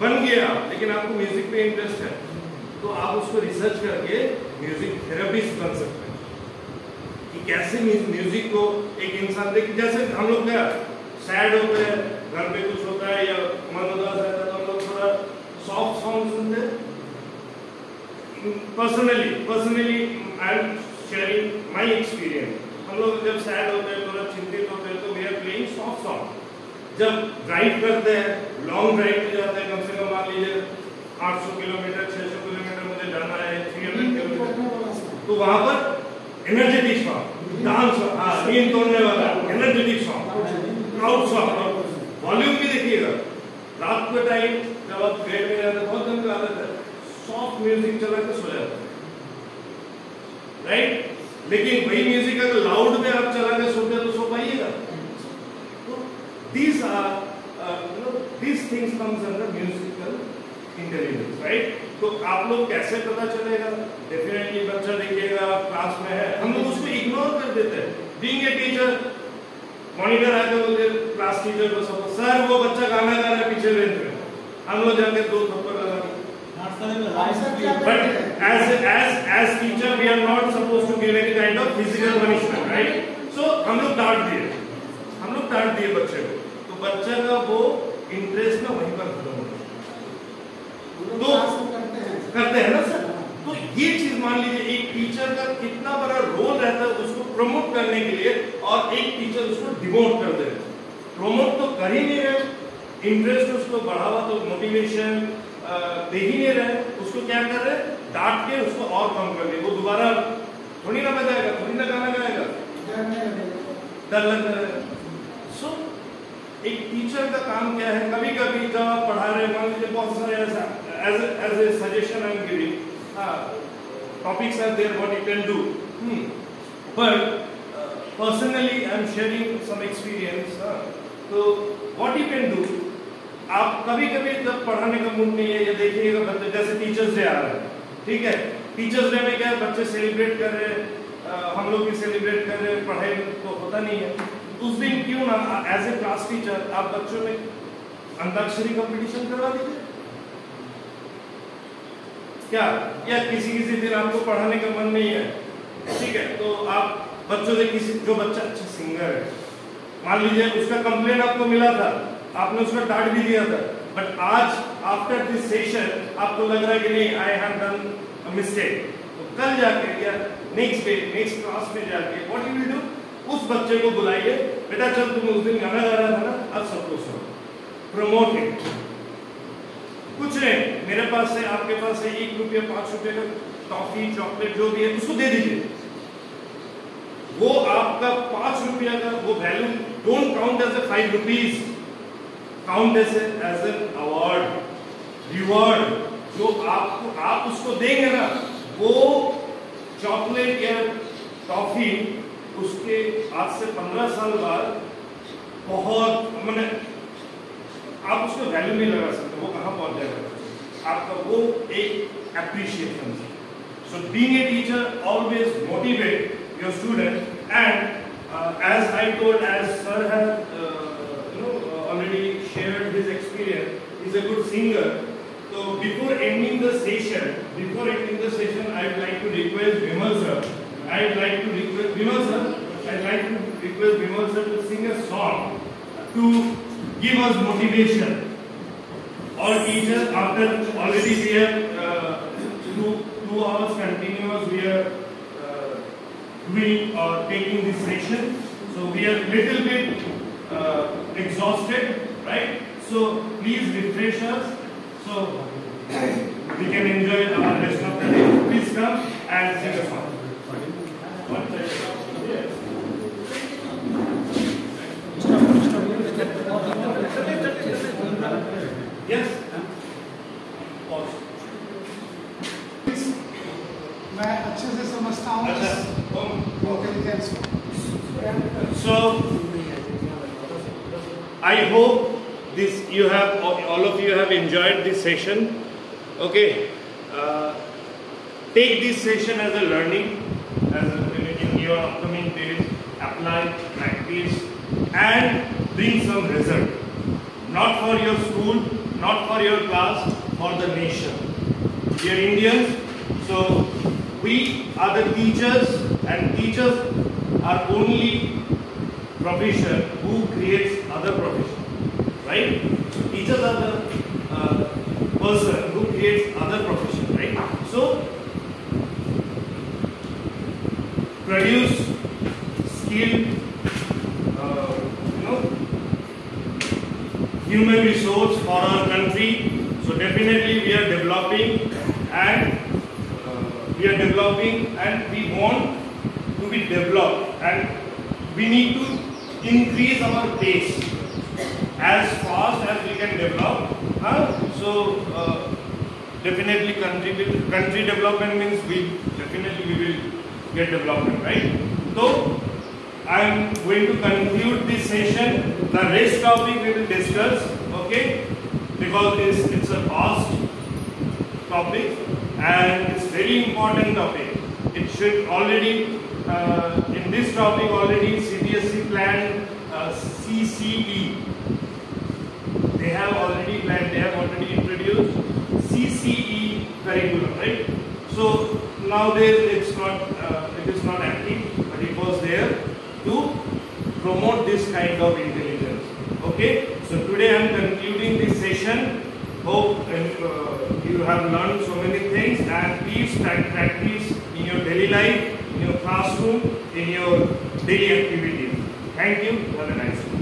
बन गया, लेकिन आपको म्यूज़िक पे इंटरेस्ट है तो आप उसको रिसर्च करके म्यूज़िक थेरेपिस्ट बन सकते हैं। कि कैसे म्यूज़िक को एक इंसान देख, जैसे हम लोग क्या सैड होते हैं घर पे कुछ होता है, या मन उदास रहता है तो हम लोग थोड़ा सॉफ्ट सॉन्ग सुनते हैं। Personally personally I am sharing my experience हम लोग जब सैड होते हैं, थोड़ा चिंतित होते हैं तो we are playing soft song जब ड्राइव करते हैं लॉन्ग ड्राइव पे जाते हैं कम से कम मान लीजिए 800 किलोमीटर 600 किलोमीटर मुझे जाना है 300 किलोमीटर। तो वहाँ पर एनर्जेटिक सॉन्ग डांस हाँ नींद तोड़ने वाला energetic song crowd song volume भी देखिएगा रात के टाइम जब आप बेड में जाते हैं बहुत दिन की आदत है सॉफ्ट म्यूज़िक चला के सो जाते हैं। राइट लेकिन वही म्यूज़िक अगर लाउड में आप चला के सोते तो सो पाइएगा। these are uh, you know these things comes under musical intelligence right? तो आप लोग कैसे पता चलेगा? डेफिनेटली बच्चा देखिएगा क्लास में है। हम लोग उसको इग्नोर कर देते हैं। बीइंग ए टीचर मॉनिटर आके बोलते क्लास टीचर को सब सर वो बच्चा गाना गा रहा है पीछे बेंच पे हम लोग जाके दो थप्पड़ लगा दिए but as as as teacher we are not suppose to give any kind of physical punishment right so हम लोग डांट दिए। हम लोग डांट दिए बच्चे को। तो बच्चे का वो इंटरेस्ट ना वहीं पर खत्म हो। तो करते हैं। ना सर? तो ये चीज़ मान लीजिए एक टीचर का कितना बड़ा रोल रहता है उसको प्रमोट करने के लिए और एक टीचर उसको डिमोट कर दे प्रमोट तो कर ही नहीं रहे। इंटरेस्ट उसको बढ़ावा तो मोटिवेशन दे ही नहीं रहे। उसको क्या कर रहे डांट के उसको और कम कर दे वो दोबारा थोड़ी ना बजाएगा थोड़ी ना गाना गाएगा। डर लग रहा है। सो एक टीचर का काम क्या है? कभी कभी जब आप पढ़ा रहे मान लीजिए बहुत सारे ऐसा as a suggestion I am giving topics are there what you can do but personally I'm sharing some experience. हाँ, तो what you can do, आप कभी कभी जब पढ़ाने का मूड नहीं है या देखिएगा बच्चे जैसे टीचर्स डे आ रहा है। ठीक है? टीचर्स डे में क्या है? बच्चे सेलिब्रेट कर रहे हैं हम लोग भी सेलिब्रेट कर रहे हैं पढ़ाई तो होता नहीं है। उस दिन क्यों ना एज ए क्लास टीचर आप बच्चों में अंताक्षरी कंपटीशन करवा दीजिए? क्या? या किसी किसी दिन आपको पढ़ाने का मन नहीं है? ठीक है तो आप बच्चों से किसी, जो बच्चा अच्छा सिंगर है, मान लीजिए उसका कंप्लेन आपको मिला था, आपने उसका डांट भी दिया था बट आज आफ्टर दिस सेशन आपको लग रहा है कि नहीं आई हैव डन मिस्टेक तो कल जाके या नेक्स्ट डे नेक्स्ट क्लास में जाके व्हाट यू विल डू उस बच्चे को बुलाइए बेटा चल तुम उस दिन गाना गा रहा था ना, अब सबको सुनो। प्रमोट इट कुछ नहीं, मेरे पास से, आपके पास से एक रुपया, पाँच रुपए का टॉफी चॉकलेट जो भी है, उसको दे दीजिए। वो आपका पाँच रुपया का, वो value don't count as a five rupees count as as an award reward जो आपको, आप उसको देंगे ना, वो चॉकलेट या टॉफी उसके आज से पंद्रह साल बाद बहुत मैंने आप उसको वैल्यू नहीं लगा सकते वो कहाँ पहुँच जाएगा आपका वो एक appreciation so being a teacher always motivate your student and as I told as sir have good singer So before ending the session, before ending the session, I would like to request Vimal. I would like to request vimal sir i'd like to request vimal sir to sing a song to give us motivation. All teachers, after already we have uh, two, two hours continuous, we are uh, doing or taking this session. So we are little bit uh, exhausted, right? So please refresh us. So we can enjoy our rest of the day. Please come and sing a song. One second. Yes. Yes. Pause. मैं अच्छे से समझता हूँ अच्छा, इस um, intelligence को So, I hope this you have all of you have enjoyed this session. Okay, uh, take this session as a learning, as in, your upcoming days. Apply, practice, and bring some result. Not for your school, not for your class, for the nation. We are Indians, so we are the teachers, and teachers are only profession who creates other profession, right? Teachers are the uh, person who creates other profession, right? So produce skilled, uh, you know, human resource for our country. So definitely we are developing and uh, we are developing and we want to be developed and we need to increase our pace as fast as we can develop. Huh? So uh, definitely country country development means we definitely we will get development, right? So I am going to conclude this session. The rest topic we will discuss, okay? Because it's, it's a vast topic and it's very important topic. It should already, uh, in this topic already CBSE planned uh, CCE. They have already planned, they have already introduced CCE curriculum, right? So nowadays it's not, uh, it is not active, but it was there to promote this kind of intelligence. Okay, so today I am concluding this session. Hope uh, you have learned so many things and please practice in your daily life, in your classroom, in your daily activities. Thank you. Have a nice day.